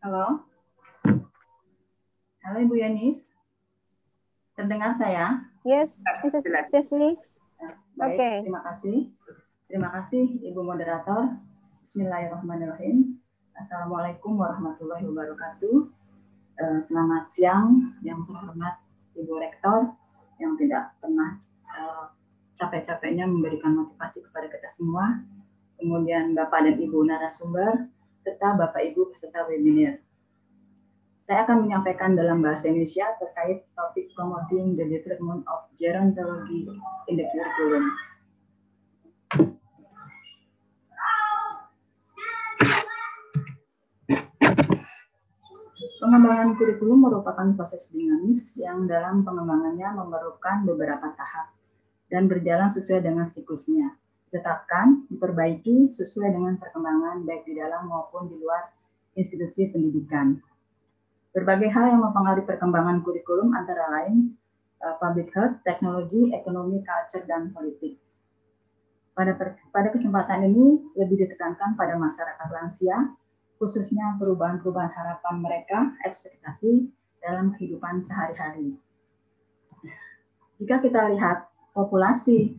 Halo. Halo Ibu Yanis. Terdengar saya? Yes, Mrs. Desmi. Baik, Okay. terima kasih. Terima kasih Ibu Moderator. Bismillahirrahmanirrahim. Assalamualaikum warahmatullahi wabarakatuh. Eh, Selamat siang yang terhormat Ibu Rektor yang tidak pernah eh, capek-capeknya memberikan motivasi kepada kita semua. Kemudian Bapak dan Ibu narasumber, serta Bapak Ibu peserta webinar. Saya akan menyampaikan dalam bahasa Indonesia terkait topik promoting the development of gerontology in the curriculum. Pengembangan kurikulum merupakan proses dinamis yang dalam pengembangannya memerlukan beberapa tahap dan berjalan sesuai dengan siklusnya. Ditetapkan, diperbaiki sesuai dengan perkembangan baik di dalam maupun di luar institusi pendidikan. Berbagai hal yang mempengaruhi perkembangan kurikulum antara lain uh, public health, teknologi, ekonomi, culture, dan politik. Pada, pada kesempatan ini lebih ditekankan pada masyarakat lansia, khususnya perubahan-perubahan harapan mereka, ekspektasi dalam kehidupan sehari-hari. jika kita lihat populasi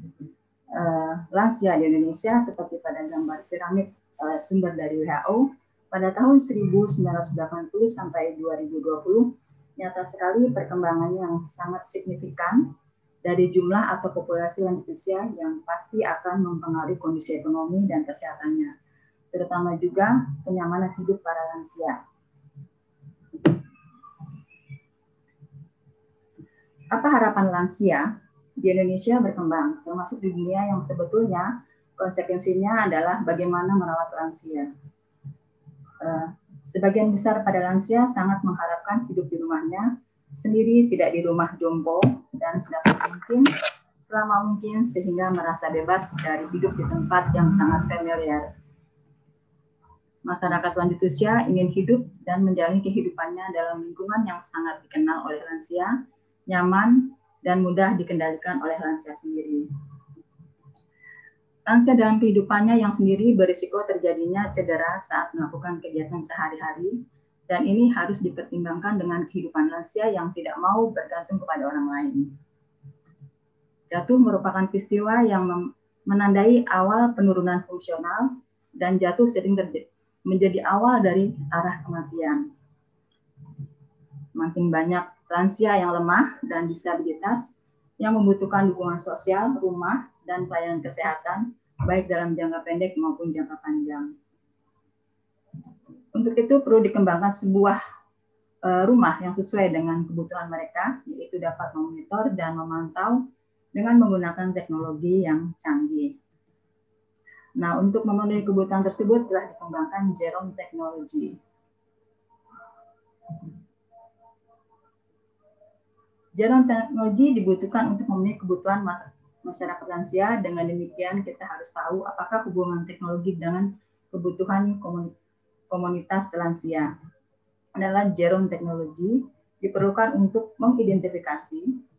uh, lansia di Indonesia seperti pada gambar piramid uh, sumber dari WHO pada tahun 1980 sampai 2020 nyata sekali perkembangannya yang sangat signifikan dari jumlah atau populasi lanjut usia yang pasti akan mempengaruhi kondisi ekonomi dan kesehatannya, terutama juga kenyamanan hidup para lansia. Apa harapan lansia di Indonesia berkembang, termasuk di dunia yang sebetulnya konsekuensinya adalah bagaimana merawat lansia. Eh, sebagian besar pada lansia sangat mengharapkan hidup di rumahnya sendiri, tidak di rumah jompo, dan sedapat mungkin selama mungkin sehingga merasa bebas dari hidup di tempat yang sangat familiar. Masyarakat lanjut usia ingin hidup dan menjalani kehidupannya dalam lingkungan yang sangat dikenal oleh lansia, nyaman, dan mudah dikendalikan oleh lansia sendiri. Lansia dalam kehidupannya yang sendiri berisiko terjadinya cedera saat melakukan kegiatan sehari-hari, dan ini harus dipertimbangkan dengan kehidupan lansia yang tidak mau bergantung kepada orang lain. Jatuh merupakan peristiwa yang menandai awal penurunan fungsional, dan jatuh sering menjadi awal dari arah kematian. Makin banyak lansia yang lemah dan disabilitas yang membutuhkan dukungan sosial, rumah, dan pelayanan kesehatan, baik dalam jangka pendek maupun jangka panjang. Untuk itu perlu dikembangkan sebuah eh, rumah yang sesuai dengan kebutuhan mereka, yaitu dapat memonitor dan memantau dengan menggunakan teknologi yang canggih. Nah, untuk memenuhi kebutuhan tersebut telah dikembangkan Jerome Technology. Jalan teknologi dibutuhkan untuk memenuhi kebutuhan masyarakat lansia. Dengan demikian, kita harus tahu apakah hubungan teknologi dengan kebutuhan komunitas lansia. Adalah Jerome Technology diperlukan untuk mengidentifikasi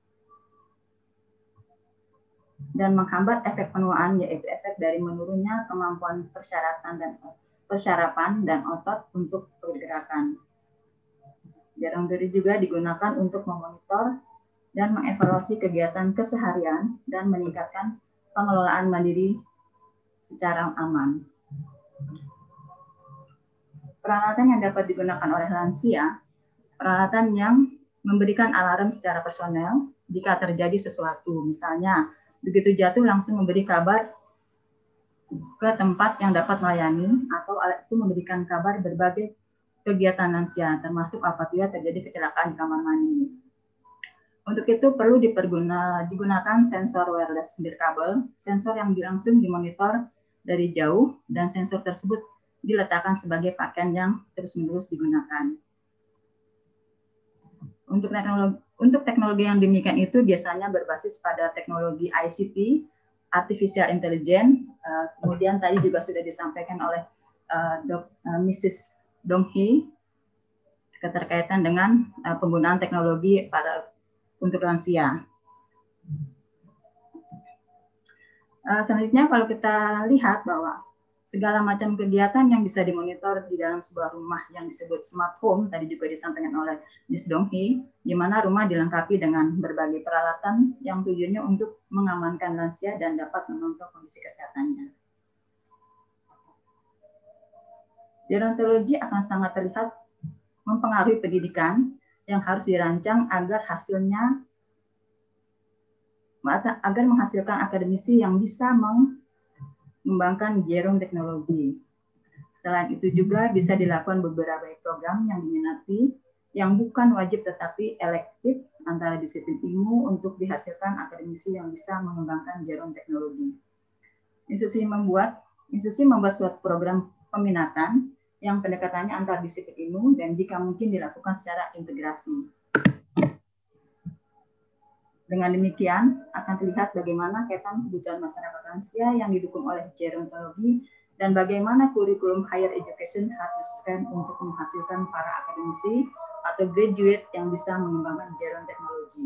dan menghambat efek penuaan yaitu efek dari menurunnya kemampuan persyaratan dan persyarapan dan otot untuk pergerakan. Jarum turi juga digunakan untuk memonitor dan mengevaluasi kegiatan keseharian dan meningkatkan pengelolaan mandiri secara aman. Peralatan yang dapat digunakan oleh lansia, peralatan yang memberikan alarm secara personel jika terjadi sesuatu. Misalnya, begitu jatuh langsung memberi kabar ke tempat yang dapat melayani atau itu memberikan kabar berbagai kegiatan lansia, termasuk apabila terjadi kecelakaan di kamar mandi. Untuk itu perlu diperguna, digunakan sensor wireless kabel, sensor yang langsung dimonitor dari jauh, dan sensor tersebut diletakkan sebagai pakaian yang terus-menerus digunakan. Untuk teknologi, untuk teknologi yang demikian itu biasanya berbasis pada teknologi ICT, Artificial Intelligence, uh, kemudian tadi juga sudah disampaikan oleh uh, Dok, uh, Mrs. Donghi keterkaitan dengan uh, penggunaan teknologi pada untuk lansia. Uh, selanjutnya kalau kita lihat bahwa segala macam kegiatan yang bisa dimonitor di dalam sebuah rumah yang disebut smart home tadi juga disampaikan oleh Ms. Donghi, di mana rumah dilengkapi dengan berbagai peralatan yang tujuannya untuk mengamankan lansia dan dapat memantau kondisi kesehatannya. Gerontologi akan sangat terlihat mempengaruhi pendidikan yang harus dirancang agar hasilnya agar menghasilkan akademisi yang bisa mengembangkan geron teknologi. Selain itu juga bisa dilakukan beberapa program yang diminati yang bukan wajib tetapi elektif antara disiplin ilmu untuk dihasilkan akademisi yang bisa mengembangkan jarum teknologi. Institusi membuat institusi membuat suatu program peminatan yang pendekatannya antar disiplin ilmu dan jika mungkin dilakukan secara integrasi. Dengan demikian, akan terlihat bagaimana kaitan kebutuhan masyarakat lansia yang didukung oleh gerontologi dan bagaimana kurikulum higher education harus untuk menghasilkan para akademisi atau graduate yang bisa mengembangkan geron teknologi.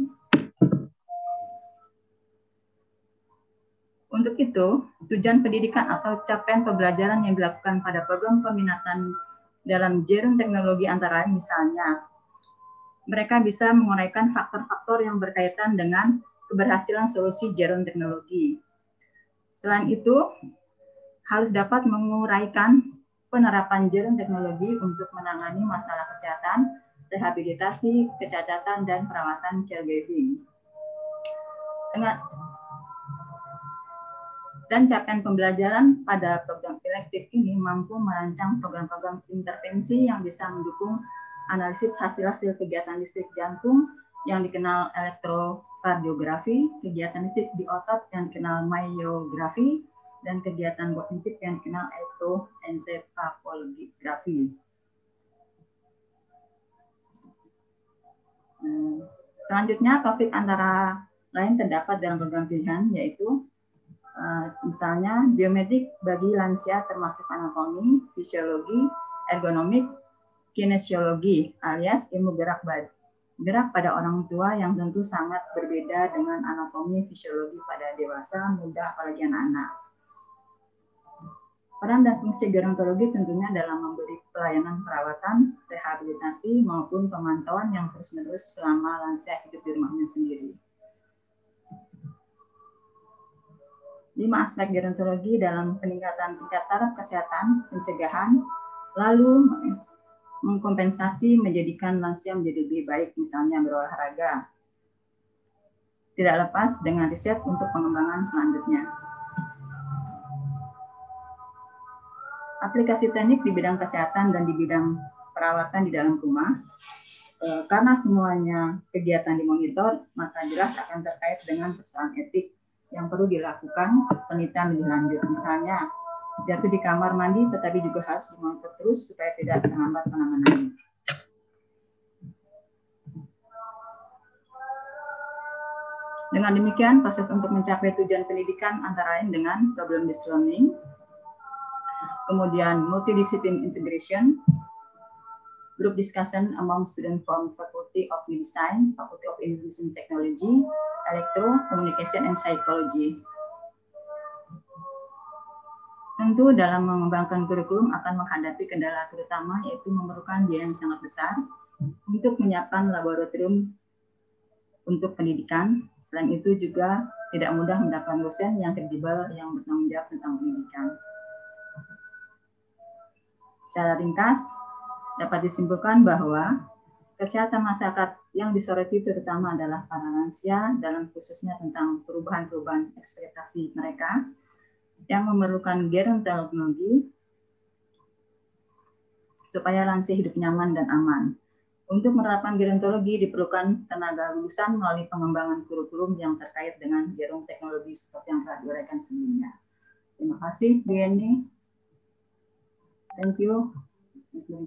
Untuk itu, tujuan pendidikan atau capaian pembelajaran yang dilakukan pada program peminatan dalam jarum teknologi antara lain misalnya, mereka bisa menguraikan faktor-faktor yang berkaitan dengan keberhasilan solusi jarum teknologi. Selain itu, harus dapat menguraikan penerapan jarum teknologi untuk menangani masalah kesehatan, rehabilitasi, kecacatan, dan perawatan caregiving. Dengan dan capaian pembelajaran pada program elektif ini mampu merancang program-program intervensi yang bisa mendukung analisis hasil-hasil kegiatan listrik jantung yang dikenal elektrokardiografi, kegiatan listrik di otot yang dikenal myografi, dan kegiatan kognitif yang dikenal elektroencephalografi. Hmm, selanjutnya, topik antara lain terdapat dalam program pilihan, yaitu uh, misalnya biometrik bagi lansia termasuk anatomi, fisiologi, ergonomik, kinesiologi alias ilmu gerak badan gerak pada orang tua yang tentu sangat berbeda dengan anatomi fisiologi pada dewasa, muda, apalagi anak-anak. Peran dan fungsi gerontologi tentunya dalam memberi pelayanan perawatan, rehabilitasi, maupun pemantauan yang terus-menerus selama lansia hidup di rumahnya sendiri. Lima aspek gerontologi dalam peningkatan tingkat taraf kesehatan, pencegahan, lalu mengkompensasi menjadikan lansia menjadi lebih baik, misalnya berolahraga. Tidak lepas dengan riset untuk pengembangan selanjutnya. Aplikasi teknik di bidang kesehatan dan di bidang perawatan di dalam rumah, eh, karena semuanya kegiatan dimonitor, maka jelas akan terkait dengan persoalan etik yang perlu dilakukan penelitian lebih lanjut. Misalnya, jatuh di kamar mandi tetapi juga harus dimonitor terus supaya tidak terlambat penanganannya. Dengan demikian, proses untuk mencapai tujuan pendidikan antara lain dengan problem-based learning, kemudian multidiscipline integration, group discussion among students from Faculty of Medicine, Faculty of Information Technology, Electro, Communication, and Psychology. Tentu dalam mengembangkan kurikulum akan menghadapi kendala terutama yaitu memerlukan biaya yang sangat besar untuk menyiapkan laboratorium untuk pendidikan. Selain itu juga tidak mudah mendapatkan dosen yang kredibel yang bertanggung jawab tentang pendidikan. Secara ringkas, dapat disimpulkan bahwa kesehatan masyarakat yang disoroti terutama adalah para lansia dalam khususnya tentang perubahan-perubahan ekspektasi mereka, yang memerlukan gerontologi supaya lansia hidup nyaman dan aman. Untuk menerapkan gerontologi diperlukan tenaga lulusan melalui pengembangan kurikulum yang terkait dengan geron teknologi seperti yang telah diuraikan sebelumnya. Terima kasih Bu Yeni. Thank you.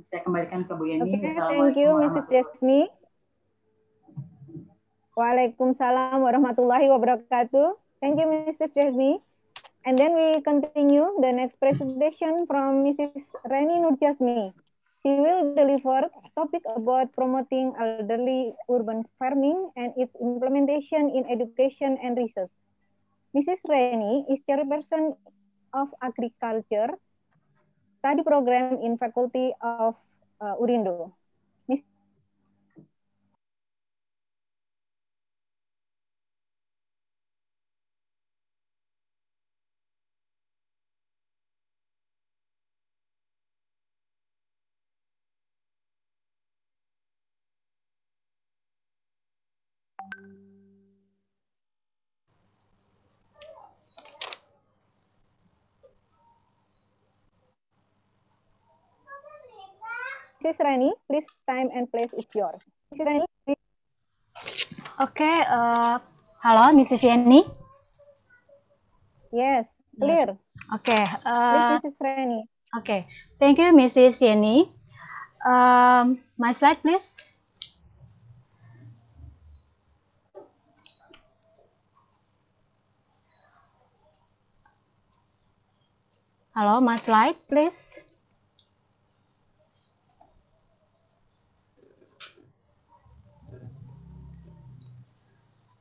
Saya kembalikan ke Bu Yeni. Okay, thank you Mrs. Jasmi. Waalaikumsalam warahmatullahi wabarakatuh. Thank you Mrs. Jasmi. And then we continue the next presentation from Mrs. Reni Nurjasmi. She will deliver a topic about promoting elderly urban farming and its implementation in education and research. Mrs. Reni is chairperson of agriculture study program in faculty of uh, Urindo. Mrs. Rani, please time and place is yours. Mrs. Rani, please. Oke, okay, uh, halo Mrs. Yeni. Yes, clear. Oke. Okay, uh, Mrs. Rani. Oke, okay. thank you Mrs. Yeni. Um, my slide please. Halo, my slide please.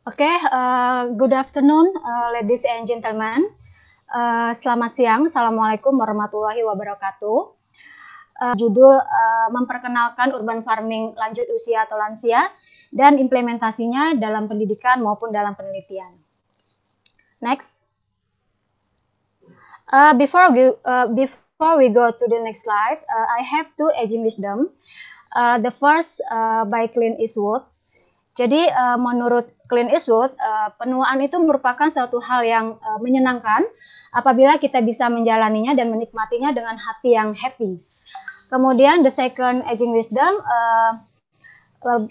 Okay, uh, good afternoon, uh, ladies and gentlemen. Uh, selamat siang, assalamualaikum warahmatullahi wabarakatuh. uh, judul uh, memperkenalkan urban farming lanjut usia atau lansia dan implementasinya dalam pendidikan maupun dalam penelitian. Next. Uh, before we uh, before we go to the next slide, uh, I have two aging wisdom. Uh, the first uh, by Clint Eastwood. Jadi uh, menurut Clint Eastwood, uh, penuaan itu merupakan suatu hal yang uh, menyenangkan apabila kita bisa menjalaninya dan menikmatinya dengan hati yang happy. Kemudian the second aging wisdom, uh, uh,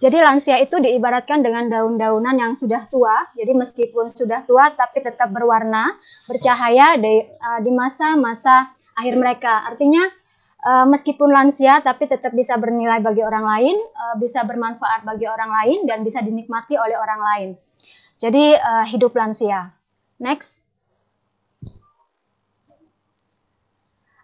jadi lansia itu diibaratkan dengan daun-daunan yang sudah tua. Jadi meskipun sudah tua tapi tetap berwarna, bercahaya di, uh, di masa-masa akhir mereka. Artinya uh, meskipun lansia tapi tetap bisa bernilai bagi orang lain, uh, bisa bermanfaat bagi orang lain dan bisa dinikmati oleh orang lain. Jadi uh, hidup lansia. Next.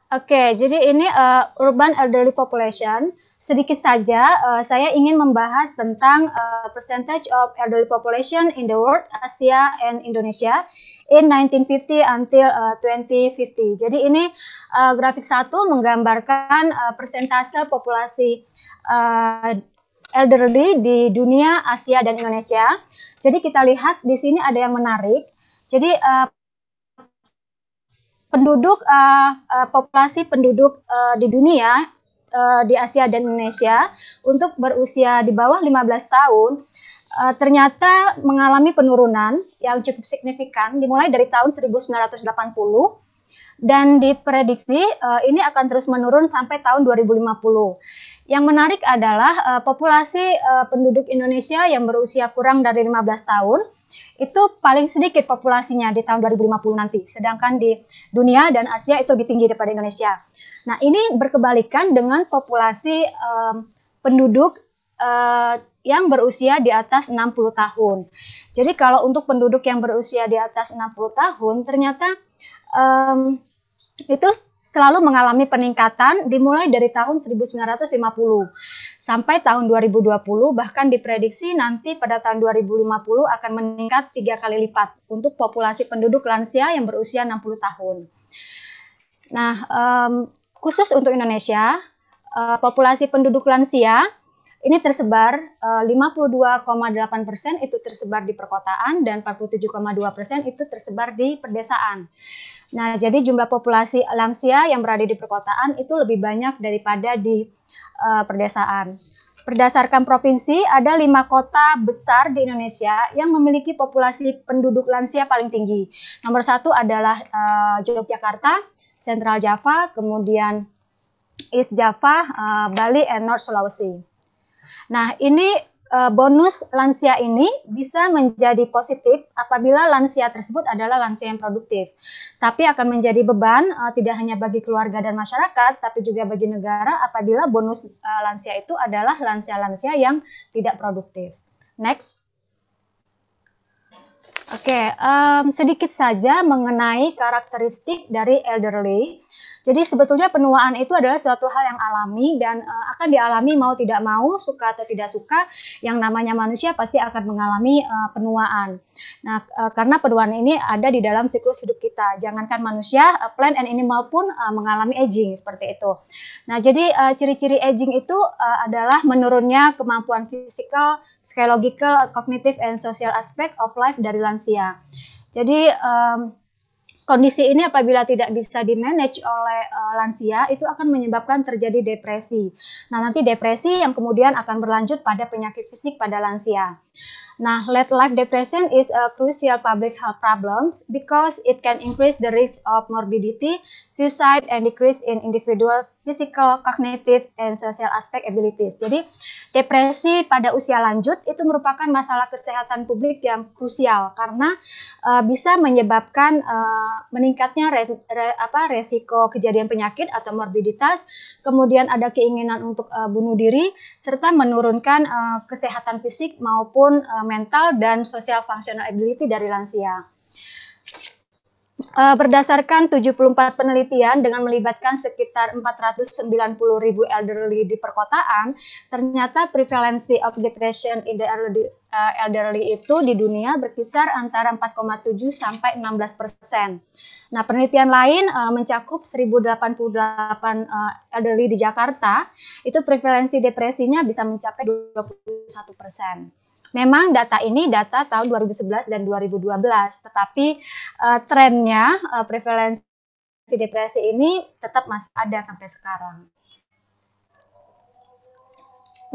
Oke, jadi ini uh, urban elderly population. Sedikit saja, uh, saya ingin membahas tentang uh, percentage of elderly population in the world, Asia and Indonesia in 1950 until uh, 2050. Jadi ini uh, grafik satu menggambarkan uh, persentase populasi uh, elderly di dunia, Asia dan Indonesia. Jadi kita lihat di sini ada yang menarik. Jadi uh, penduduk uh, uh, populasi penduduk uh, di dunia uh, di Asia dan Indonesia untuk berusia di bawah 15 tahun uh, ternyata mengalami penurunan yang cukup signifikan dimulai dari tahun 1980 dan diprediksi uh, ini akan terus menurun sampai tahun 2050. Yang menarik adalah uh, populasi uh, penduduk Indonesia yang berusia kurang dari 15 tahun itu paling sedikit populasinya di tahun 2050 nanti. Sedangkan di dunia dan Asia itu lebih tinggi daripada Indonesia. Nah, ini berkebalikan dengan populasi um, penduduk uh, yang berusia di atas 60 tahun. Jadi kalau untuk penduduk yang berusia di atas 60 tahun, ternyata um, itu selalu mengalami peningkatan dimulai dari tahun 1950 sampai tahun 2020 bahkan diprediksi nanti pada tahun 2050 akan meningkat tiga kali lipat untuk populasi penduduk lansia yang berusia 60 tahun. Nah, um, khusus untuk Indonesia, uh, populasi penduduk lansia ini tersebar uh, 52,8 persen itu tersebar di perkotaan dan 47,2 persen itu tersebar di pedesaan. Nah, jadi jumlah populasi lansia yang berada di perkotaan itu lebih banyak daripada di uh, perdesaan. Berdasarkan provinsi, ada lima kota besar di Indonesia yang memiliki populasi penduduk lansia paling tinggi. Nomor satu adalah uh, Yogyakarta, Central Java, kemudian East Java, uh, Bali, and North Sulawesi. Nah, ini uh, bonus lansia ini bisa menjadi positif apabila lansia tersebut adalah lansia yang produktif. Tapi akan menjadi beban uh, tidak hanya bagi keluarga dan masyarakat, tapi juga bagi negara apabila bonus uh, lansia itu adalah lansia-lansia yang tidak produktif. Next. Oke, okay, um, sedikit saja mengenai karakteristik dari elderly. Jadi sebetulnya penuaan itu adalah suatu hal yang alami dan uh, akan dialami mau tidak mau, suka atau tidak suka, yang namanya manusia pasti akan mengalami uh, penuaan. Nah, uh, karena penuaan ini ada di dalam siklus hidup kita. Jangankan manusia, uh, plant and animal pun uh, mengalami aging seperti itu. Nah, jadi ciri-ciri uh, aging itu uh, adalah menurunnya kemampuan fisikal, psychological, cognitive, and social aspect of life dari lansia. Jadi um, kondisi ini apabila tidak bisa di-manage oleh uh, lansia itu akan menyebabkan terjadi depresi. Nah, nanti depresi yang kemudian akan berlanjut pada penyakit fisik pada lansia. Nah, late life depression is a crucial public health problem because it can increase the risk of morbidity, suicide, and decrease in individual physical, cognitive, and social aspect abilities. Jadi, depresi pada usia lanjut itu merupakan masalah kesehatan publik yang krusial karena uh, bisa menyebabkan uh, meningkatnya res, re, apa, resiko kejadian penyakit atau morbiditas, kemudian ada keinginan untuk uh, bunuh diri, serta menurunkan uh, kesehatan fisik maupun uh, mental dan social functional ability dari lansia. Uh, berdasarkan 74 penelitian dengan melibatkan sekitar 490 ribu elderly di perkotaan, ternyata prevalensi of depression in the elderly, uh, elderly itu di dunia berkisar antara 4,7 sampai 16 persen. Nah, penelitian lain uh, mencakup 1088 uh, elderly di Jakarta, itu prevalensi depresinya bisa mencapai 21 persen. Memang data ini data tahun 2011 dan 2012, tetapi uh, trennya uh, prevalensi depresi ini tetap masih ada sampai sekarang.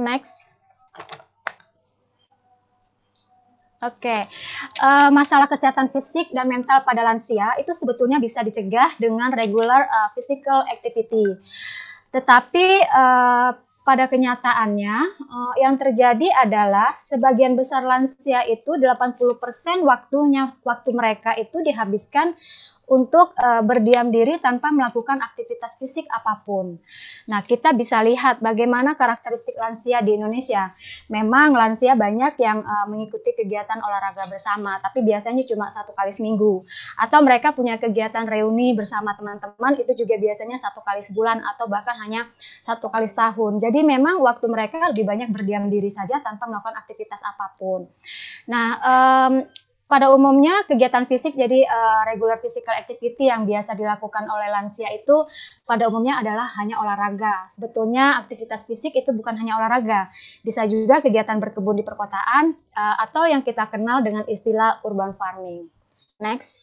Next. Oke, okay. uh, eh, masalah kesehatan fisik dan mental pada lansia itu sebetulnya bisa dicegah dengan regular uh, physical activity. Tetapi uh, pada kenyataannya uh, yang terjadi adalah sebagian besar lansia itu 80% waktunya waktu mereka itu dihabiskan untuk uh, berdiam diri tanpa melakukan aktivitas fisik apa pun. Nah, kita bisa lihat bagaimana karakteristik lansia di Indonesia. Memang lansia banyak yang uh, mengikuti kegiatan olahraga bersama, tapi biasanya cuma satu kali seminggu. Atau mereka punya kegiatan reuni bersama teman-teman, itu juga biasanya satu kali sebulan atau bahkan hanya satu kali setahun. Jadi memang waktu mereka lebih banyak berdiam diri saja tanpa melakukan aktivitas apa pun. Nah, um, pada umumnya kegiatan fisik jadi uh, regular physical activity yang biasa dilakukan oleh lansia itu pada umumnya adalah hanya olahraga. Sebetulnya aktivitas fisik itu bukan hanya olahraga, bisa juga kegiatan berkebun di perkotaan uh, atau yang kita kenal dengan istilah urban farming. Next.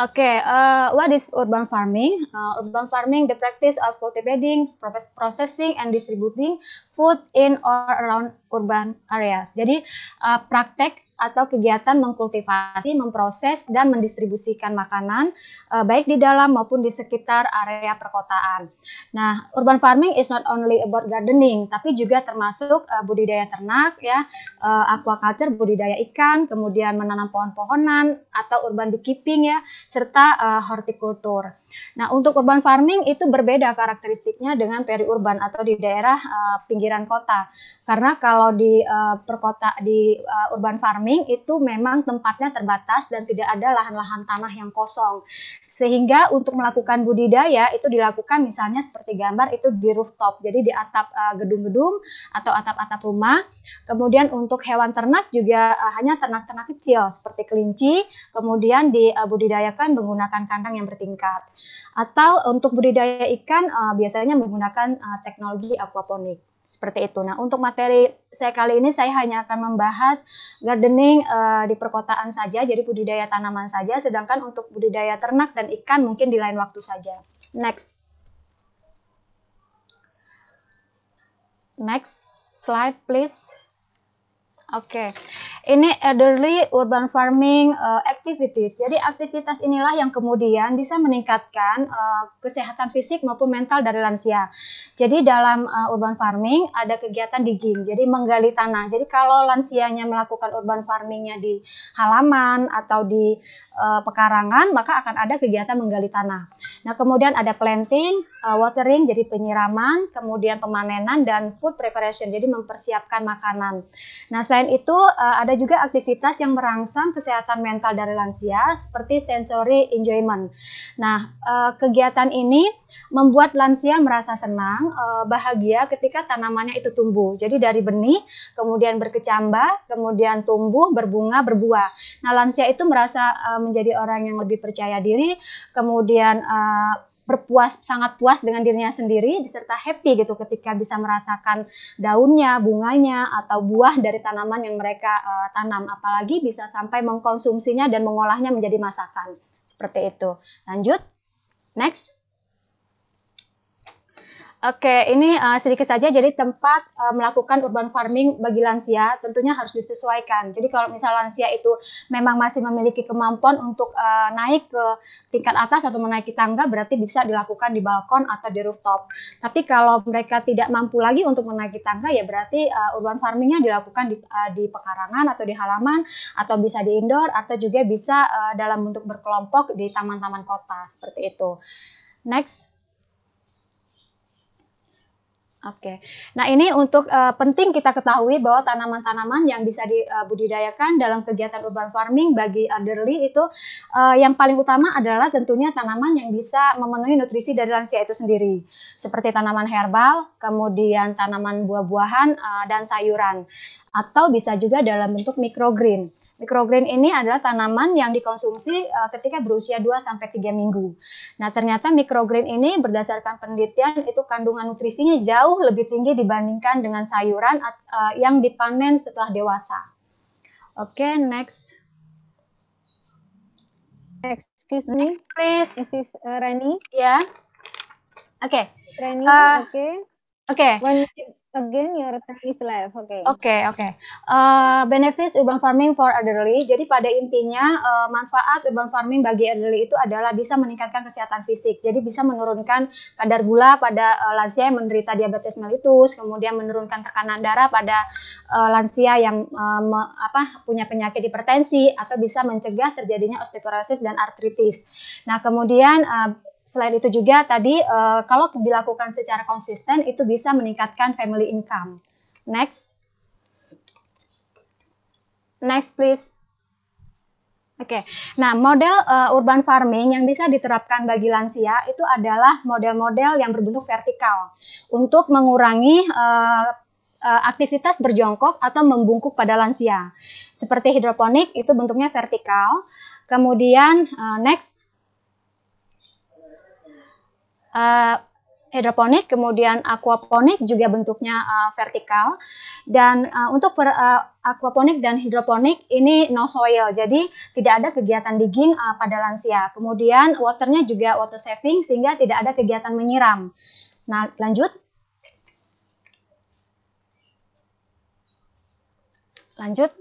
Oke, okay, uh, what is urban farming? Uh, urban farming, the practice of cultivating, processing, and distributing food in or around urban areas. Jadi, uh, praktek atau kegiatan mengkultivasi, memproses, dan mendistribusikan makanan uh, baik di dalam maupun di sekitar area perkotaan. Nah, urban farming is not only about gardening, tapi juga termasuk uh, budidaya ternak, ya, uh, aquaculture, budidaya ikan, kemudian menanam pohon-pohonan atau urban beekeeping, ya, serta uh, hortikultur. Nah, untuk urban farming itu berbeda karakteristiknya dengan periurban atau di daerah uh, pinggiran kota, karena kalau di uh, perkota di uh, urban farming itu memang tempatnya terbatas dan tidak ada lahan-lahan tanah yang kosong. Sehingga untuk melakukan budidaya itu dilakukan misalnya seperti gambar itu di rooftop, jadi di atap eh, gedung-gedung uh, atau atap-atap rumah. Kemudian untuk hewan ternak juga uh, hanya ternak-ternak kecil seperti kelinci, kemudian dibudidayakan menggunakan kandang yang bertingkat. Atau untuk budidaya ikan uh, biasanya menggunakan uh, teknologi aquaponik seperti itu. Nah, untuk materi saya kali ini saya hanya akan membahas gardening uh, di perkotaan saja, jadi budidaya tanaman saja, sedangkan untuk budidaya ternak dan ikan mungkin di lain waktu saja. Next. Next slide please. Oke, okay. ini elderly urban farming uh, activities. Jadi aktivitas inilah yang kemudian bisa meningkatkan uh, kesehatan fisik maupun mental dari lansia. Jadi dalam uh, urban farming ada kegiatan digging, jadi menggali tanah. Jadi kalau lansianya melakukan urban farmingnya di halaman atau di uh, pekarangan, maka akan ada kegiatan menggali tanah. Nah kemudian ada planting, uh, watering, jadi penyiraman, kemudian pemanenan dan food preparation, jadi mempersiapkan makanan. Nah selain Selain itu, uh, ada juga aktivitas yang merangsang kesehatan mental dari lansia seperti sensory enjoyment. Nah, uh, kegiatan ini membuat lansia merasa senang, uh, bahagia ketika tanamannya itu tumbuh. Jadi dari benih, kemudian berkecambah, kemudian tumbuh, berbunga, berbuah. Nah, lansia itu merasa menjadi orang yang lebih percaya diri, kemudian berpuas sangat puas dengan dirinya sendiri serta happy gitu ketika bisa merasakan daunnya, bunganya atau buah dari tanaman yang mereka uh, tanam apalagi bisa sampai mengkonsumsinya dan mengolahnya menjadi masakan. Seperti itu. Lanjut. Next. Oke, ini uh, sedikit saja. Jadi tempat uh, melakukan urban farming bagi lansia tentunya harus disesuaikan. Jadi kalau misal lansia itu memang masih memiliki kemampuan untuk uh, naik ke tingkat atas atau menaiki tangga, berarti bisa dilakukan di balkon atau di rooftop. Tapi kalau mereka tidak mampu lagi untuk menaiki tangga, ya berarti uh, urban farmingnya dilakukan di, uh, di pekarangan atau di halaman, atau bisa di indoor, atau juga bisa uh, dalam bentuk berkelompok di taman-taman kota seperti itu. Next. Oke, nah ini untuk uh, penting kita ketahui bahwa tanaman-tanaman yang bisa dibudidayakan dalam kegiatan urban farming bagi elderly itu uh, yang paling utama adalah tentunya tanaman yang bisa memenuhi nutrisi dari lansia itu sendiri, seperti tanaman herbal, kemudian tanaman buah-buahan uh, dan sayuran. atau bisa juga dalam bentuk microgreen. Microgreen ini adalah tanaman yang dikonsumsi uh, ketika berusia 2 sampai 3 minggu. Nah, ternyata microgreen ini berdasarkan penelitian itu kandungan nutrisinya jauh lebih tinggi dibandingkan dengan sayuran uh, yang dipanen setelah dewasa. Oke, okay, next. Excuse me, next, please. Mrs. Uh, Rani. Ya. Yeah. Oke. Okay. Rani, uh, oke. Okay. Oke. Okay. Again, your time is left. Oke. Okay. Oke, okay, oke. Okay. Uh, benefits urban farming for elderly. Jadi pada intinya uh, manfaat urban farming bagi elderly itu adalah bisa meningkatkan kesehatan fisik. Jadi bisa menurunkan kadar gula pada uh, lansia yang menderita diabetes mellitus, kemudian menurunkan tekanan darah pada uh, lansia yang uh, me, apa punya penyakit hipertensi atau bisa mencegah terjadinya osteoporosis dan artritis. Nah, kemudian uh, Selain itu juga tadi uh, kalau dilakukan secara konsisten itu bisa meningkatkan family income. Next. Next please. Oke, okay. nah model uh, urban farming yang bisa diterapkan bagi lansia itu adalah model-model yang berbentuk vertikal untuk mengurangi uh, aktivitas berjongkok atau membungkuk pada lansia. Seperti hidroponik itu bentuknya vertikal. Kemudian uh, next uh, hidroponik, kemudian aquaponik juga bentuknya uh, vertikal. Dan uh, untuk per, uh, aquaponik dan hidroponik ini no soil, jadi tidak ada kegiatan digging uh, pada lansia. Kemudian waternya juga water saving sehingga tidak ada kegiatan menyiram. Nah, lanjut. Lanjut.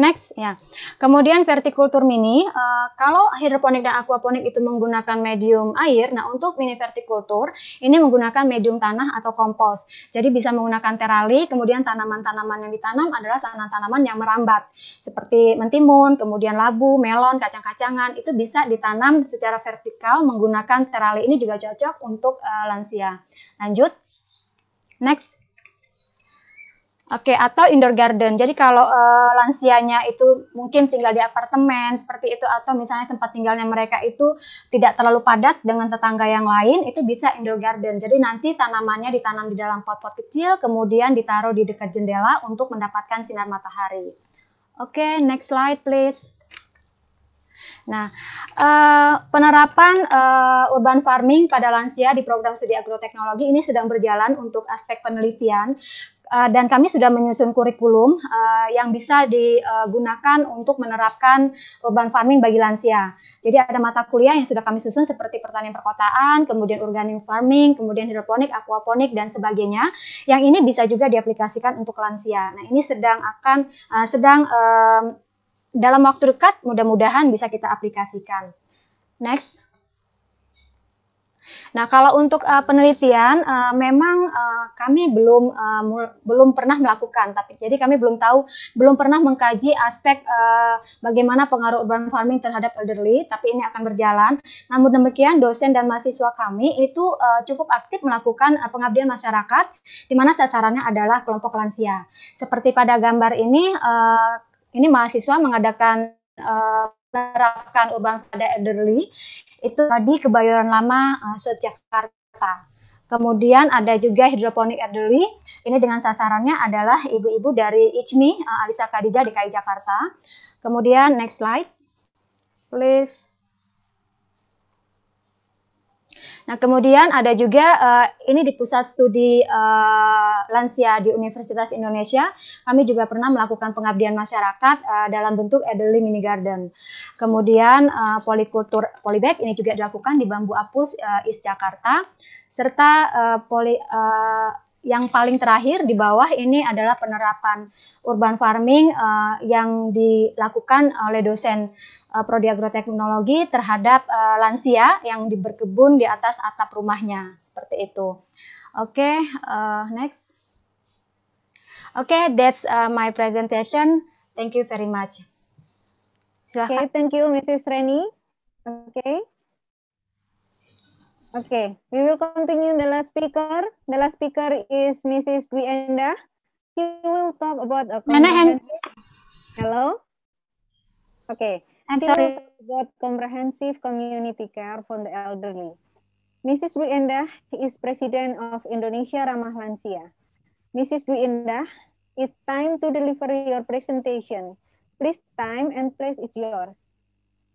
Next ya. Kemudian vertikultur mini, uh, kalau hidroponik dan aquaponik itu menggunakan medium air, nah untuk mini vertikultur ini menggunakan medium tanah atau kompos. Jadi bisa menggunakan terali, kemudian tanaman-tanaman yang ditanam adalah tanaman-tanaman yang merambat seperti mentimun, kemudian labu, melon, kacang-kacangan itu bisa ditanam secara vertikal menggunakan terali. Ini juga cocok untuk uh, lansia. Lanjut. Next. Oke, atau indoor garden. Jadi kalau uh, lansianya itu mungkin tinggal di apartemen seperti itu atau misalnya tempat tinggalnya mereka itu tidak terlalu padat dengan tetangga yang lain, itu bisa indoor garden. Jadi nanti tanamannya ditanam di dalam pot-pot kecil, kemudian ditaruh di dekat jendela untuk mendapatkan sinar matahari. Oke, next slide please. Nah, uh, penerapan uh, urban farming pada lansia di program studi agroteknologi ini sedang berjalan untuk aspek penelitian uh, dan kami sudah menyusun kurikulum uh, yang bisa digunakan untuk menerapkan urban farming bagi lansia. Jadi ada mata kuliah yang sudah kami susun seperti pertanian perkotaan, kemudian organic farming, kemudian hidroponik, aquaponik dan sebagainya. Yang ini bisa juga diaplikasikan untuk lansia. Nah, ini sedang akan uh, sedang um, dalam waktu dekat mudah-mudahan bisa kita aplikasikan. Next. Nah, kalau untuk uh, penelitian uh, memang uh, kami belum uh, belum pernah melakukan, tapi jadi kami belum tahu, belum pernah mengkaji aspek uh, bagaimana pengaruh urban farming terhadap elderly, tapi ini akan berjalan. Namun demikian, dosen dan mahasiswa kami itu uh, cukup aktif melakukan uh, pengabdian masyarakat, di mana sasarannya adalah kelompok lansia. Seperti pada gambar ini, uh, ini mahasiswa mengadakan uh, menerapkan urban pada elderly itu di Kebayoran Lama uh, Yogyakarta. Kemudian ada juga hidroponik elderly. Ini dengan sasarannya adalah ibu-ibu dari ICMI uh, Alisa Khadijah DKI Jakarta. Kemudian next slide, please. Nah, kemudian ada juga uh, ini di pusat studi uh, lansia di Universitas Indonesia, kami juga pernah melakukan pengabdian masyarakat uh, dalam bentuk elderly mini garden. Kemudian uh, polikultur polybag ini juga dilakukan di Bambu Apus uh, East Jakarta serta uh, poli uh, yang paling terakhir di bawah ini adalah penerapan urban farming uh, yang dilakukan oleh dosen uh, prodi agroteknologi terhadap uh, lansia yang berkebun di atas atap rumahnya seperti itu. Oke, okay, uh, next. Oke, okay, that's uh, my presentation. Thank you very much. Silahkan. Okay, thank you, Mrs. Reni. Okay. Okay, we will continue the last speaker. The last speaker is Mrs. Dwi Enda. She will talk about a Hello. Okay. I'm sorry. About comprehensive community care for the elderly. Mrs. Dwi Endah is President of Indonesia Ramah Lansia. Mrs. Dwi Endah It's time to deliver your presentation. Please, time and place is yours.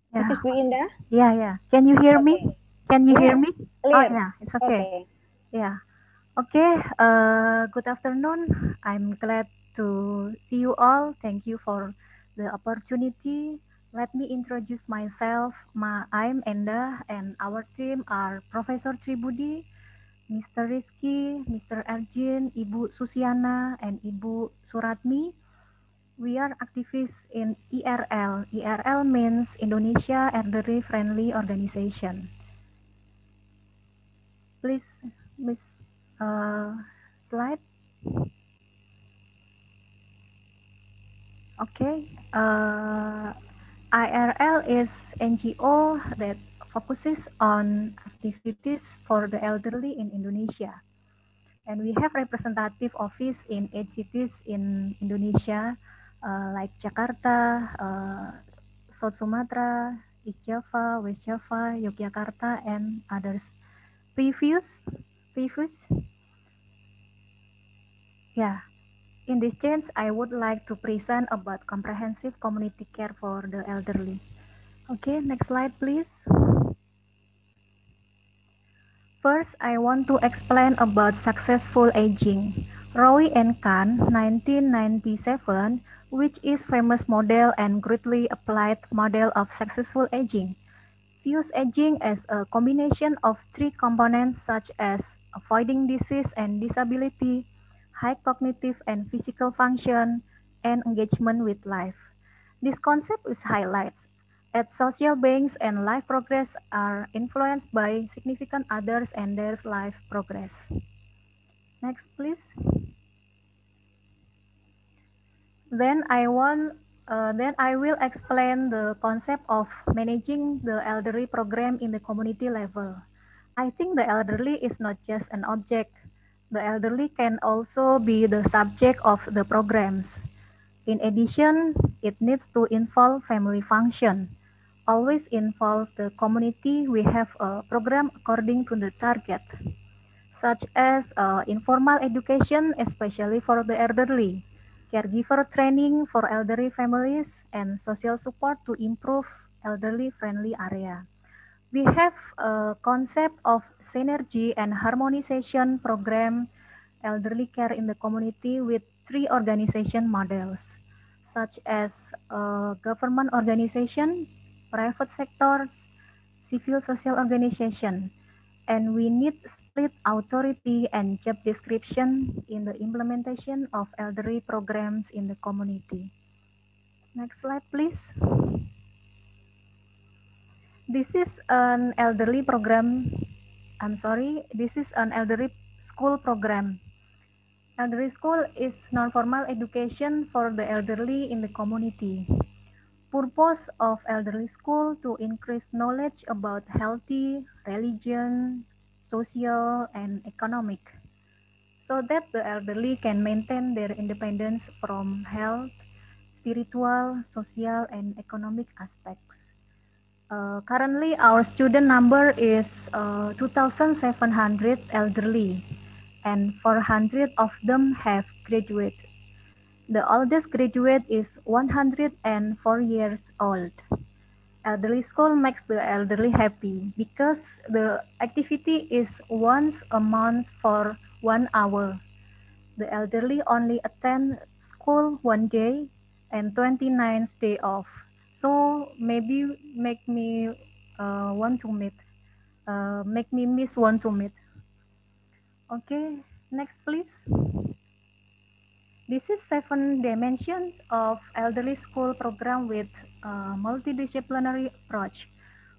Yeah. Mrs. Indah? Yeah, yeah. Can you hear me? Can you hear me? Oh, clear. yeah, it's okay. Okay. Yeah. Okay. Uh, good afternoon. I'm glad to see you all. Thank you for the opportunity. Let me introduce myself. My, I'm Enda, and our team are Professor Tribudi, Mr. Rizky, Mr. Arjin, Ibu Susiana, and Ibu Suratmi. We are activists in IRL. IRL means Indonesia Elderly Friendly Organization. Please, Miss, uh, slide. Okay. Uh, IRL is NGO that focuses on activities for the elderly in Indonesia. And we have representative office in eight cities in Indonesia, uh, like Jakarta, uh, South Sumatra, East Java, West Java, Yogyakarta, and others. Previous, previous. Yeah. In this chance, I would like to present about comprehensive community care for the elderly. Okay, next slide, please. First, I want to explain about successful aging. Rowe and Kahn, 1997, which is famous model and greatly applied model of successful aging, views aging as a combination of three components such as avoiding disease and disability, high cognitive and physical function, and engagement with life. This concept is highlights as social beings and life progress are influenced by significant others and their life progress. Next, please. Then I want, uh, then I will explain the concept of managing the elderly program in the community level. I think the elderly is not just an object. The elderly can also be the subject of the programs. In addition, it needs to involve family function. Always involve the community. We have a program according to the target, such as uh, informal education, especially for the elderly, caregiver training for elderly families, and social support to improve elderly friendly area. We have a concept of synergy and harmonization program elderly care in the community with three organization models, such as uh, government organization, private sectors, civil social organization, and we need split authority and job description in the implementation of elderly programs in the community. Next slide, please. This is an elderly program. I'm sorry, this is an elderly school program. Elderly school is non-formal education for the elderly in the community. Purpose of elderly school to increase knowledge about healthy, religion, social, and economic, so that the elderly can maintain their independence from health, spiritual, social, and economic aspects. Uh, currently, our student number is uh, 2,700 elderly, and 400 of them have graduated. The oldest graduate is 104 years old. Elderly school makes the elderly happy because the activity is once a month for one hour. The elderly only attend school one day and 29 day off. So maybe make me uh, want to meet, uh, make me miss want to meet. Okay, next please. This is seven dimensions of elderly school program with a multidisciplinary approach.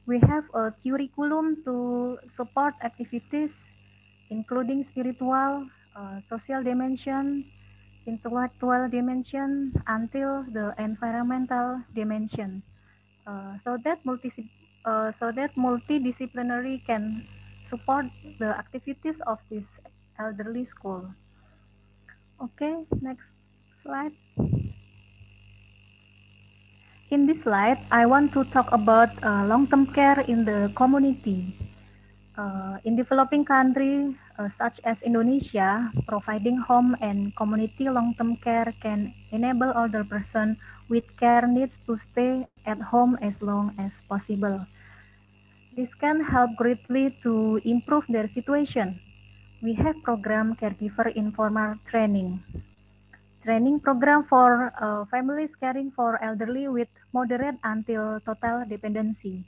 We have a curriculum to support activities including spiritual, uh, social dimension, intellectual dimension, until the environmental dimension. Uh, so that multi uh, so that multidisciplinary can support the activities of this elderly school. Okay, next slide. In this slide, I want to talk about uh, long-term care in the community. Uh, in developing countries uh, such as Indonesia, providing home and community long-term care can enable older person with care needs to stay at home as long as possible. This can help greatly to improve their situation. We have program caregiver informal training. Training program for uh, families caring for elderly with moderate until total dependency.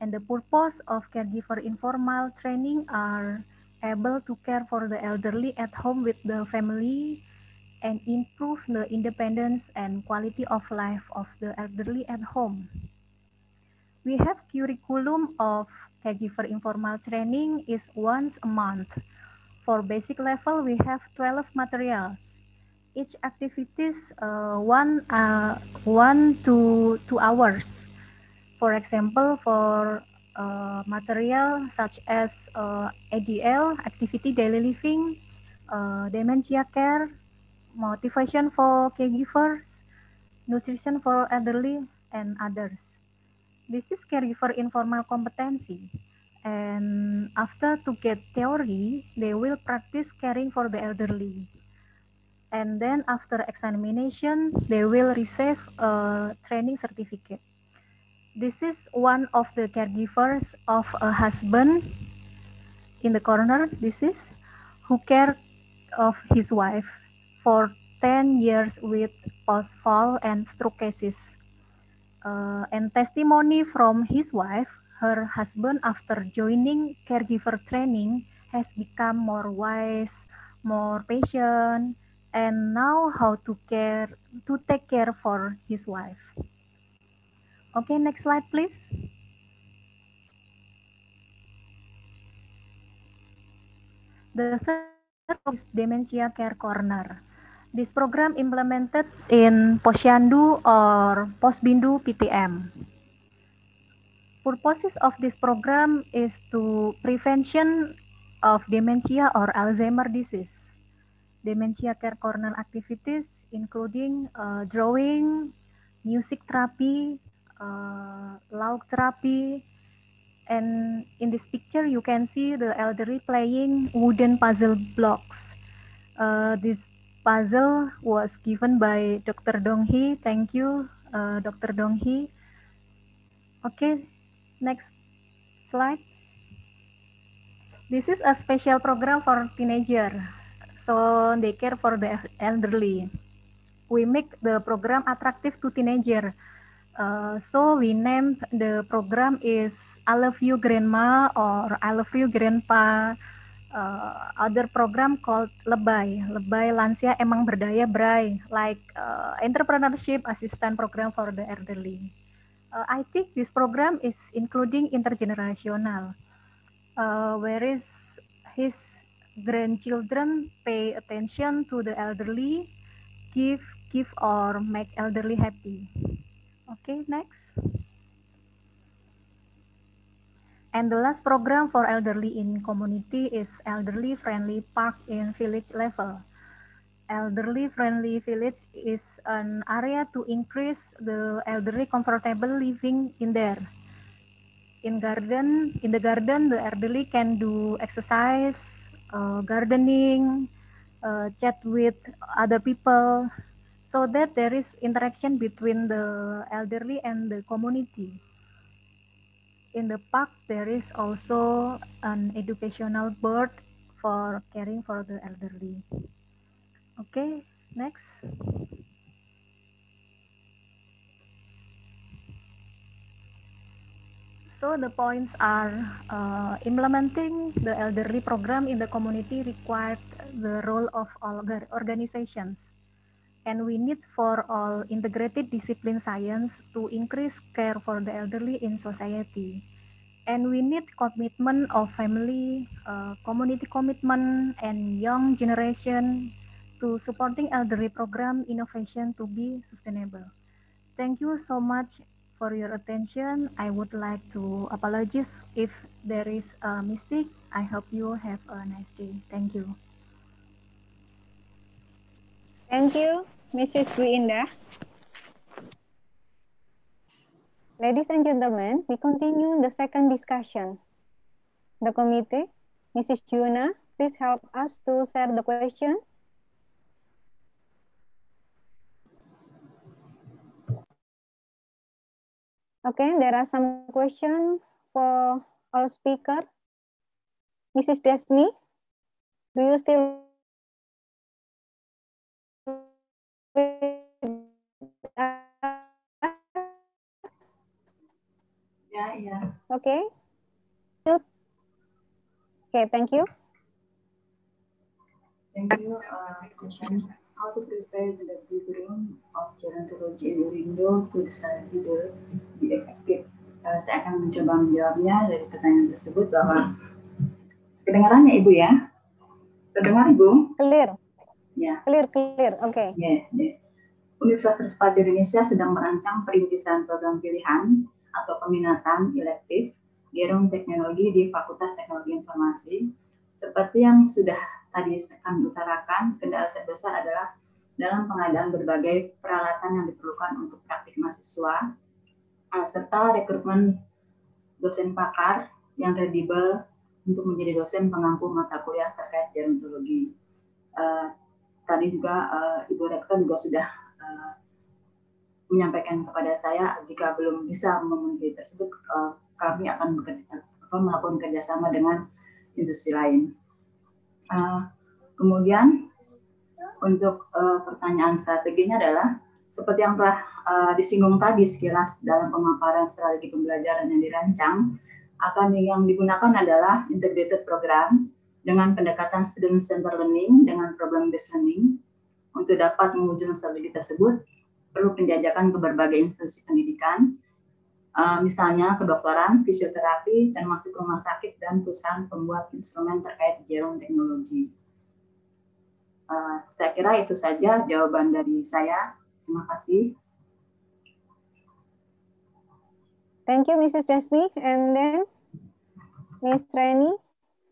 And the purpose of caregiver informal training are able to care for the elderly at home with the family and improve the independence and quality of life of the elderly at home. We have curriculum of caregiver informal training is once a month. For basic level, we have 12 materials. Each activities uh, one, uh, one to two hours. For example, for uh, material such as uh, ADL, activity daily living, uh, dementia care, motivation for caregivers, nutrition for elderly, and others. This is caregiver informal competency. And after to get theory, they will practice caring for the elderly. And then after examination, they will receive a training certificate. This is one of the caregivers of a husband in the corner. This is who cared of his wife for 10 years with post-fall and stroke cases. Uh, and testimony from his wife, her husband after joining caregiver training has become more wise, more patient, and now how to care to take care for his wife. Okay, next slide please. The third is Dementia Care Corner. This program implemented in Posyandu or Posbindu PTM. Purposes of this program is to prevention of dementia or Alzheimer disease. Dementia care corner activities including uh, drawing, music therapy, uh, log therapy, and in this picture you can see the elderly playing wooden puzzle blocks. Uh, this puzzle was given by Dr. Donghee. Thank you, uh, Dr. Donghee. Okay, next slide. This is a special program for teenager. So they care for the elderly. We make the program attractive to teenager. Uh, so we named the program is I love you grandma or I love you grandpa uh, other program called Lebay. Lebay Lansia Emang Berdaya Bray, like uh, entrepreneurship assistant program for the elderly. Uh, I think this program is including intergenerational, uh, whereas his grandchildren pay attention to the elderly, give, give or make elderly happy. Okay, next. And the last program for elderly in community is elderly friendly park in village level. Elderly friendly village is an area to increase the elderly comfortable living in there. In garden, in the garden, the elderly can do exercise, uh, gardening, uh, chat with other people, so that there is interaction between the elderly and the community in the park there is also an educational board for caring for the elderly. Okay next. So the points are uh, implementing the elderly program in the community required the role of all organizations and we need for all integrated discipline science to increase care for the elderly in society. And we need commitment of family, uh, community commitment, and young generation to supporting elderly program innovation to be sustainable. Thank you so much for your attention. I would like to apologize if there is a mistake. I hope you have a nice day. Thank you. Thank you, Mrs. Dwi Indah. Ladies and gentlemen, we continue the second discussion. The committee Mrs. Juna, please help us to share the question. Okay, there are some questions for all speaker. Mrs. Desmi, do you still Ya, ya. Okay. Okay, thank you. Thank you. Uh, question. How to prepare the background of gerontology in Urindo to decide leader be effective? Uh, saya akan mencoba menjawabnya dari pertanyaan tersebut bahwa kedengarannya Ibu ya? Terdengar Ibu? Clear. Ya. Clear, clear. Oke. Okay. Ya, ya. Universitas Respati Indonesia sedang merancang perintisan program pilihan atau peminatan elektif Gerom Teknologi di Fakultas Teknologi Informasi. Seperti yang sudah tadi kami utarakan, kendala terbesar adalah dalam pengadaan berbagai peralatan yang diperlukan untuk praktik mahasiswa, eh, serta rekrutmen dosen pakar yang kredibel untuk menjadi dosen pengampu mata kuliah terkait gerontologi. Uh, tadi juga uh, Ibu Rektor juga sudah uh, menyampaikan kepada saya jika belum bisa memenuhi tersebut uh, kami akan bekerja, melakukan kerjasama dengan institusi lain. Uh, kemudian untuk uh, pertanyaan strateginya adalah seperti yang telah uh, disinggung tadi sekilas dalam pemaparan strategi pembelajaran yang dirancang, akan yang digunakan adalah integrated program dengan pendekatan student center learning dengan problem based learning. Untuk dapat mewujudkan strategi tersebut, perlu penjajakan ke berbagai institusi pendidikan, uh, misalnya kedokteran, fisioterapi, dan masuk rumah sakit dan perusahaan pembuat instrumen terkait jarum teknologi. Uh, saya kira itu saja jawaban dari saya. Terima kasih. Thank you, Mrs. Jasmine. And then, Ms. Reni,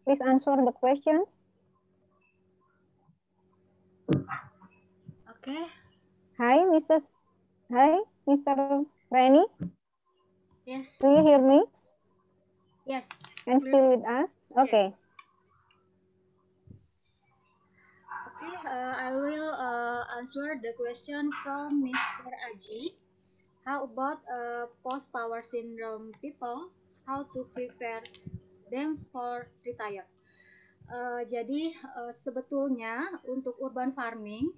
please answer the question. Okay. Hi, Mr. Hi, Mr. Reni. Yes. Do you hear me? Yes. And still with us? Okay. Okay, uh, I will uh, answer the question from Mr. Aji. How about uh, post-power syndrome people? How to prepare them for retire? Uh, jadi uh, sebetulnya untuk urban farming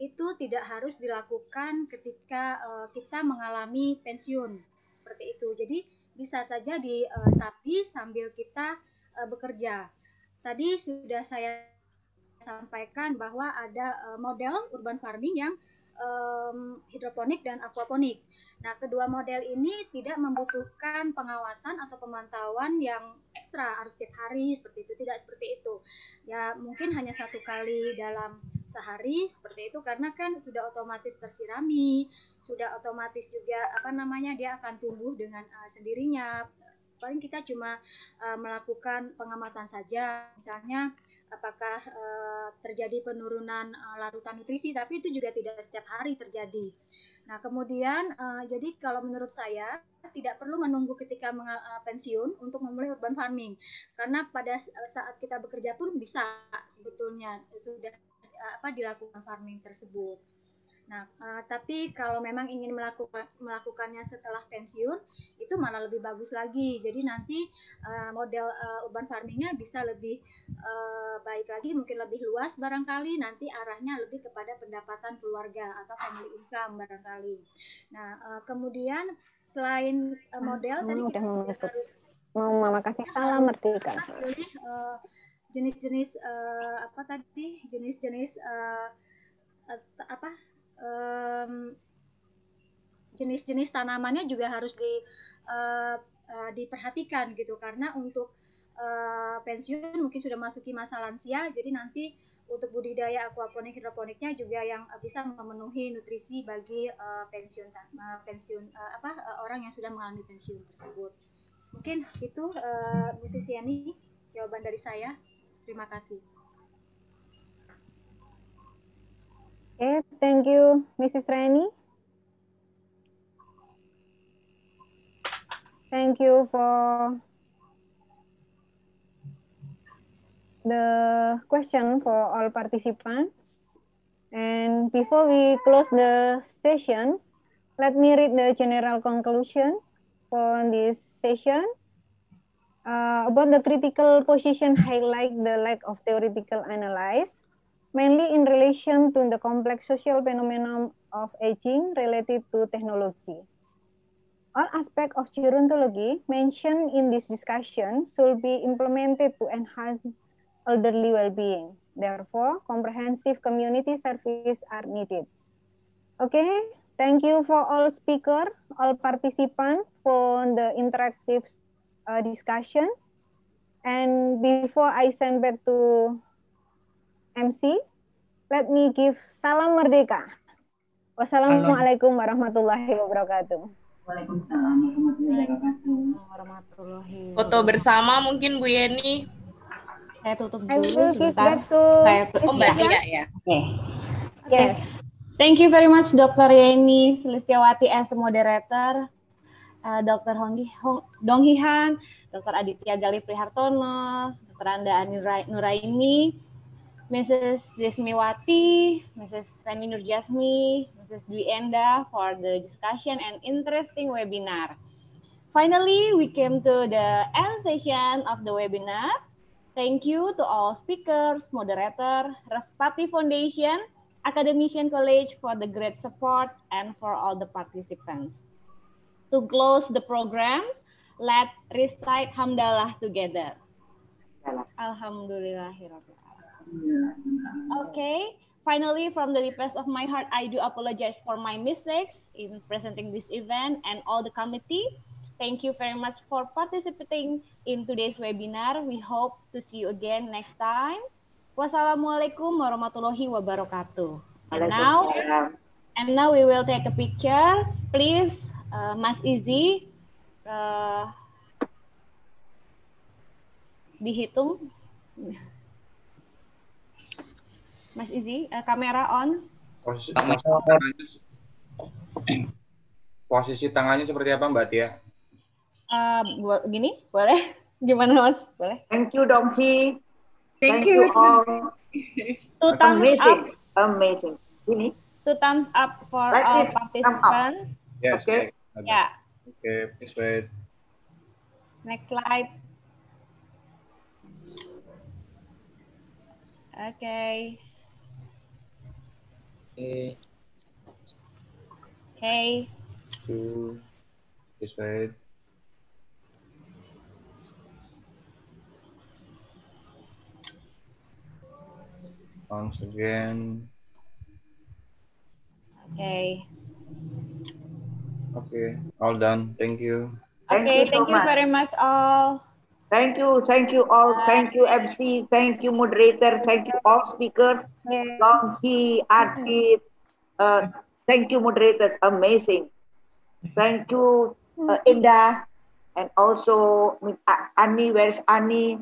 itu tidak harus dilakukan ketika uh, kita mengalami pensiun seperti itu. Jadi bisa saja di uh, sapi sambil kita uh, bekerja. Tadi sudah saya sampaikan bahwa ada uh, model urban farming yang um, hidroponik dan aquaponik. Nah, kedua model ini tidak membutuhkan pengawasan atau pemantauan yang ekstra harus setiap hari seperti itu, tidak seperti itu. Ya, mungkin hanya satu kali dalam sehari seperti itu karena kan sudah otomatis tersirami, sudah otomatis juga apa namanya dia akan tumbuh dengan uh, sendirinya. Paling kita cuma uh, melakukan pengamatan saja, misalnya apakah uh, terjadi penurunan uh, larutan nutrisi, tapi itu juga tidak setiap hari terjadi. Nah, kemudian uh, jadi kalau menurut saya tidak perlu menunggu ketika uh, pensiun untuk memulai urban farming. Karena pada saat kita bekerja pun bisa sebetulnya sudah apa dilakukan farming tersebut. Nah, uh, tapi kalau memang ingin melakukan melakukannya setelah pensiun, itu malah lebih bagus lagi. Jadi nanti uh, model uh, urban farmingnya bisa lebih uh, baik lagi, mungkin lebih luas barangkali. Nanti arahnya lebih kepada pendapatan keluarga atau family income barangkali. Nah, uh, kemudian selain uh, model hmm, tadi kita harus mau mama kasih salam Merdeka. Pilih uh, jenis-jenis uh, apa tadi? Jenis-jenis uh, apa jenis-jenis tanamannya juga harus di uh, uh, diperhatikan gitu. Karena untuk uh, pensiun mungkin sudah masuki masa lansia jadi nanti untuk budidaya aquaponik hidroponiknya juga yang bisa memenuhi nutrisi bagi uh, pensiun uh, pensiun uh, apa uh, orang yang sudah mengalami pensiun tersebut. Mungkin itu uh, Mrs. Yani jawaban dari saya. Terima kasih Okay, thank you, Mrs. Rani. Thank you for the question for all participants. And before we close the session, let me read the general conclusion for this session. Uh, about the critical position highlight the lack of theoretical analysis, mainly in relation to the complex social phenomenon of aging related to technology. All aspects of gerontology mentioned in this discussion should be implemented to enhance elderly well-being. Therefore, comprehensive community services are needed. Okay, thank you for all speakers, all participants for the interactive uh, discussion. And before I send back to MC, let me give salam merdeka. Wassalamualaikum warahmatullahi wabarakatuh. Waalaikumsalam warahmatullahi wabarakatuh. Warahmatullahi Foto bersama mungkin Bu Yeni. Saya tutup dulu sebentar. Saya tutup. Oh Mbak Tia ya. Oke. Yes. Thank you very much Dr. Yeni Sulistiawati as moderator. Uh, Dr. Honggi Hong, Dong Hihan, Dr. Aditya Gali Prihartono, Dr. Anda Nuraini, Mrs. Desmiwati, Mrs. Rani Nurjasmi, Mrs. Dwi Enda for the discussion and interesting webinar. Finally, we came to the end session of the webinar. Thank you to all speakers, moderator, Respati Foundation, Academician College for the great support and for all the participants. To close the program, let's recite Hamdalah together. Alhamdulillahirabbil Okay. Finally, from the depths of my heart, I do apologize for my mistakes in presenting this event and all the committee. Thank you very much for participating in today's webinar. We hope to see you again next time. Wassalamualaikum warahmatullahi wabarakatuh. And now, and now we will take a picture. Please, uh, Mas Izzy, uh, dihitung. Mas Izzy, uh, kamera on. Posisi, tangannya, posisi tangannya seperti apa Mbak Tia? Uh, gini, boleh? Gimana Mas? Boleh? Thank you, Donkey. Thank you you. all. Two thumbs Amazing. up. Amazing. Ini. Two thumbs up for Like all participants. Yes. Okay. okay. Yeah. Okay, please wait. Next slide. Okay. Okay. Okay. Two. Please wait. Once again. Okay. Okay, all done. Thank you. Thank okay. you so thank you very much all. Thank you, thank you all, thank you MC, thank you moderator, thank you all speakers, Dong Hee, Adit, uh, thank you moderators, amazing. Thank you uh, Indah, and also Ani, where's Ani,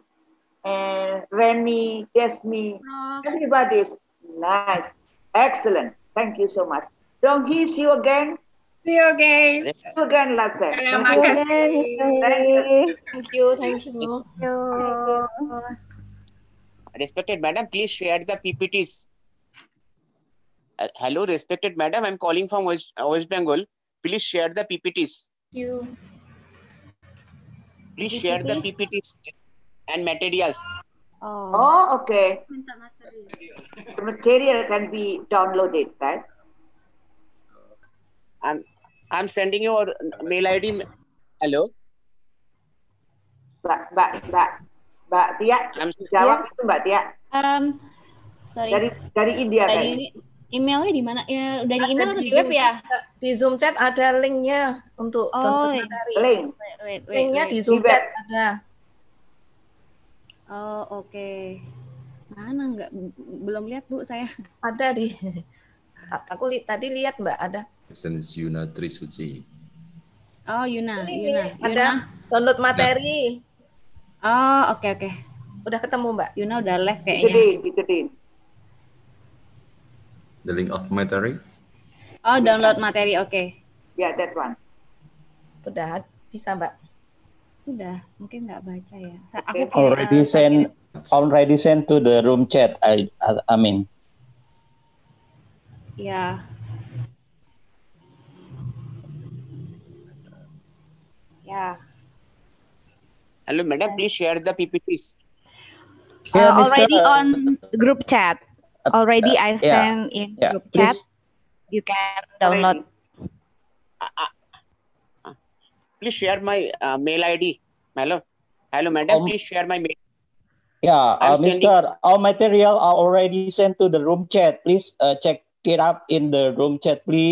and Rennie, Desmi, everybody is nice, excellent, thank you so much. Dong Hee, see you again. See you again. See you again, Latse. Thank you. Thank you. Thank you, thank you. Respected madam, please share the PPTs. Uh, hello, respected madam, I'm calling from West, uh, West Bengal. Please share the PPTs. Thank you. Please share the PPTs and materials. Oh, okay. The material can be downloaded, right? I'm I'm sending your mail ID. Hello. Mbak, Mbak, Mbak, Mbak Tia, jawab itu Mbak Tia. Um, sorry. Dari dari India Dari kan? emailnya di mana? Ya, udah di Ada email atau di di web ya? Di Zoom chat ada linknya untuk Oh, download iya. materi. Link. Wait, wait, wait, Linknya wait. di Zoom Di web. chat ada. Oh, oke. Mana nggak? Belum lihat Bu saya. Ada di. Aku li tadi lihat Mbak ada. Since Yuna Trisuci. Oh, Yuna, Ini Yuna. ada download materi. Oh, oke oke. Udah ketemu Mbak. Yuna udah live kayaknya. Gede, gede. The link of material. Oh, download materi, oke. Yeah, that one. Udah bisa Mbak. Udah, mungkin nggak baca ya. Aku kayak, Already sent already sent to the room chat. I I, I mean. ya. Ya. Hello, madam. Please share the PPTs. Uh, Yeah, Mr. already on group chat. Already I yeah, sent in yeah, group chat. You can download. Please share my uh, mail ID. Hello, hello, madam. Please share my mail. Yeah, uh, Mr. All material are already sent to the room chat. Please uh, check it up in the room chat, please.